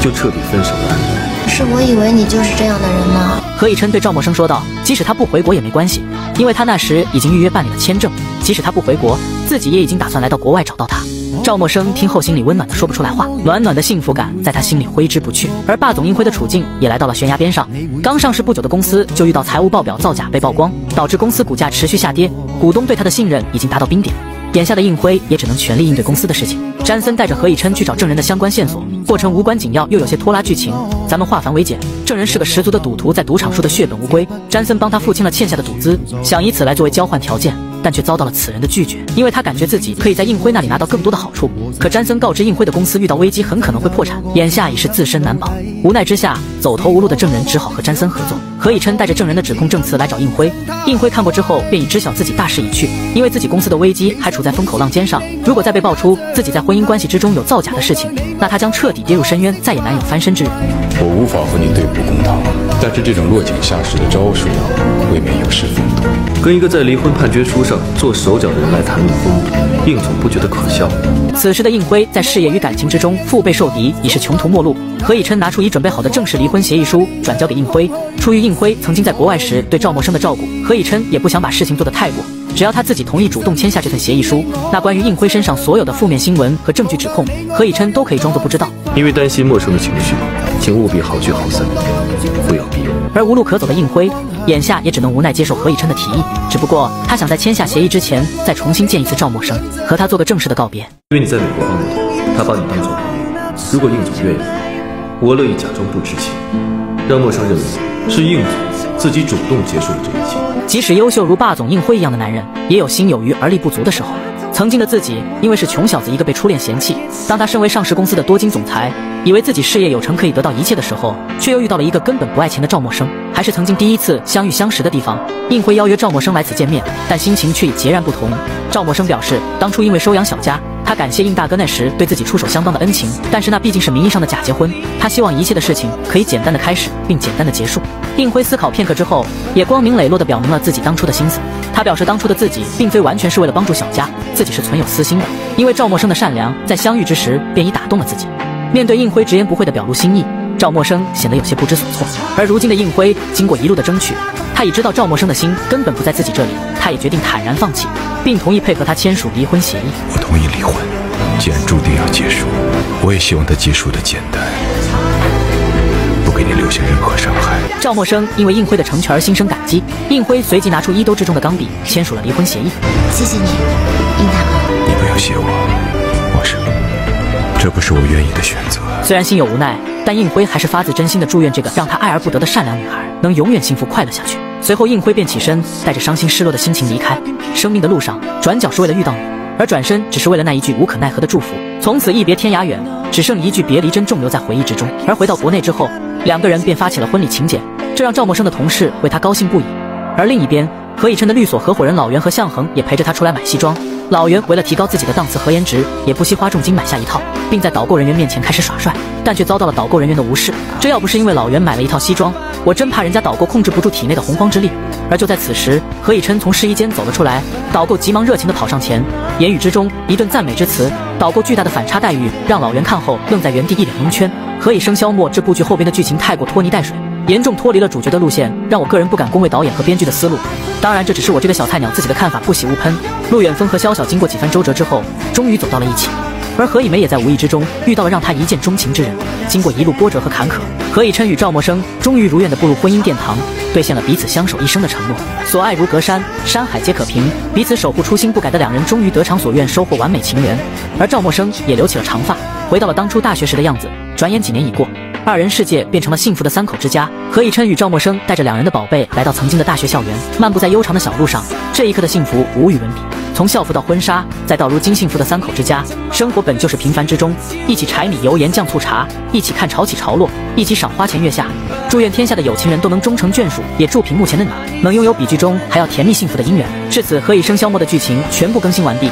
就彻底分手的案例？
是我以为你就是这样的人吗？
何以琛对赵默笙说道：“即使他不回国也没关系，因为他那时已经预约办理了签证。即使他不回国，自己也已经打算来到国外找到他。”赵默笙听后心里温暖的说不出来话，暖暖的幸福感在他心里挥之不去。而霸总应辉的处境也来到了悬崖边上，刚上市不久的公司就遇到财务报表造假被曝光，导致公司股价持续下跌，股东对他的信任已经达到冰点。眼下的应辉也只能全力应对公司的事情。詹森带着何以琛去找证人的相关线索，过程无关紧要，又有些拖拉剧情。咱们化繁为简，证人是个十足的赌徒，在赌场输得血本无归。詹森帮他付清了欠下的赌资，想以此来作为交换条件。但却遭到了此人的拒绝，因为他感觉自己可以在应辉那里拿到更多的好处。可詹森告知应辉的公司遇到危机，很可能会破产，眼下已是自身难保。无奈之下，走投无路的证人只好和詹森合作。何以琛带着证人的指控证词来找应辉，应辉看过之后便已知晓自己大势已去，因为自己公司的危机还处在风口浪尖上。如果再被爆出自己在婚姻关系之中有造假的事情，那他将彻底跌入深渊，再也难有翻身之日。
我无法和你对簿公堂，但是这种落井下石的招数，未免有失风度。
跟一个在离婚判决书上做手脚的人来谈离婚，应总不觉得可笑。
此时的应辉在事业与感情之中腹背受敌，已是穷途末路。何以琛拿出已准备好的正式离婚协议书，转交给应辉。出于应辉曾经在国外时对赵默笙的照顾，何以琛也不想把事情做得太过，只要他自己同意主动签下这份协议书，那关于应辉身上所有的负面新闻和证据指控，何以琛都可以装作不知道。
因为担心陌生的情绪，请务必好聚好散，不要逼我。
而无路可走的应辉，眼下也只能无奈接受何以琛的提议。只不过他想在签下协议之前，再重新见一次赵默笙，和他做个正式的告别。
因为你在美国帮过他，他把你当做朋友。如果应总愿意，我乐意假装不知情，让默笙认为是应总自己主动结束了这一切。
即使优秀如霸总应辉一样的男人，也有心有余而力不足的时候。曾经的自己，因为是穷小子一个被初恋嫌弃。当他身为上市公司的多金总裁，以为自己事业有成可以得到一切的时候，却又遇到了一个根本不爱钱的赵默笙。还是曾经第一次相遇相识的地方，应辉邀约赵默笙来此见面，但心情却已截然不同。赵默笙表示，当初因为收养小佳，他感谢应大哥那时对自己出手相当的恩情，但是那毕竟是名义上的假结婚，他希望一切的事情可以简单的开始，并简单的结束。应辉思考片刻之后，也光明磊落的表明了自己当初的心思。他表示，当初的自己并非完全是为了帮助小佳，自己是存有私心的。因为赵默笙的善良，在相遇之时便已打动了自己。面对应辉直言不讳的表露心意，赵默笙显得有些不知所措。而如今的应辉，经过一路的争取，他已知道赵默笙的心根本不在自己这里，他也决定坦然放弃，并同意配合他签署离婚协议。
我同意离婚，既然注定要结束，我也希望它结束的简单。不给你留下任何伤害。
赵默笙因为应辉的成全而心生感激，应辉随即拿出衣兜之中的钢笔，签署了离婚协议。
谢谢你，应大哥。
你不要谢我，默笙，这不是我愿意的选择。
虽然心有无奈，但应辉还是发自真心的祝愿这个让他爱而不得的善良女孩能永远幸福快乐下去。随后，应辉便起身，带着伤心失落的心情离开。生命的路上，转角是为了遇到你，而转身只是为了那一句无可奈何的祝福。从此一别天涯远，只剩一句别离珍重留在回忆之中。而回到国内之后。两个人便发起了婚礼请柬，这让赵默笙的同事为他高兴不已。而另一边，何以琛的律所合伙人老袁和向恒也陪着他出来买西装。老袁为了提高自己的档次和颜值，也不惜花重金买下一套，并在导购人员面前开始耍帅，但却遭到了导购人员的无视。这要不是因为老袁买了一套西装，我真怕人家导购控制不住体内的洪荒之力。而就在此时，何以琛从试衣间走了出来，导购急忙热情地跑上前，言语之中一顿赞美之词。导购巨大的反差待遇让老袁看后愣在原地，一脸蒙圈。何以笙箫默这部剧后边的剧情太过拖泥带水，严重脱离了主角的路线，让我个人不敢恭维导演和编剧的思路。当然，这只是我这个小菜鸟自己的看法，不喜勿喷。陆远峰和潇潇经过几番周折之后，终于走到了一起。而何以玫也在无意之中遇到了让他一见钟情之人。经过一路波折和坎坷，何以琛与赵默笙终于如愿的步入婚姻殿堂，兑现了彼此相守一生的承诺。所爱如隔山，山海皆可平，彼此守护初心不改的两人终于得偿所愿，收获完美情缘。而赵默笙也留起了长发，回到了当初大学时的样子。转眼几年已过，二人世界变成了幸福的三口之家。何以琛与赵默笙带着两人的宝贝来到曾经的大学校园，漫步在悠长的小路上，这一刻的幸福无与伦比。从校服到婚纱，再到如今幸福的三口之家，生活本就是平凡之中，一起柴米油盐酱醋茶，一起看潮起潮落，一起赏花前月下。祝愿天下的有情人都能终成眷属，也祝屏幕前的你能拥有比剧中还要甜蜜幸福的姻缘。至此，何以笙消磨的剧情全部更新完毕。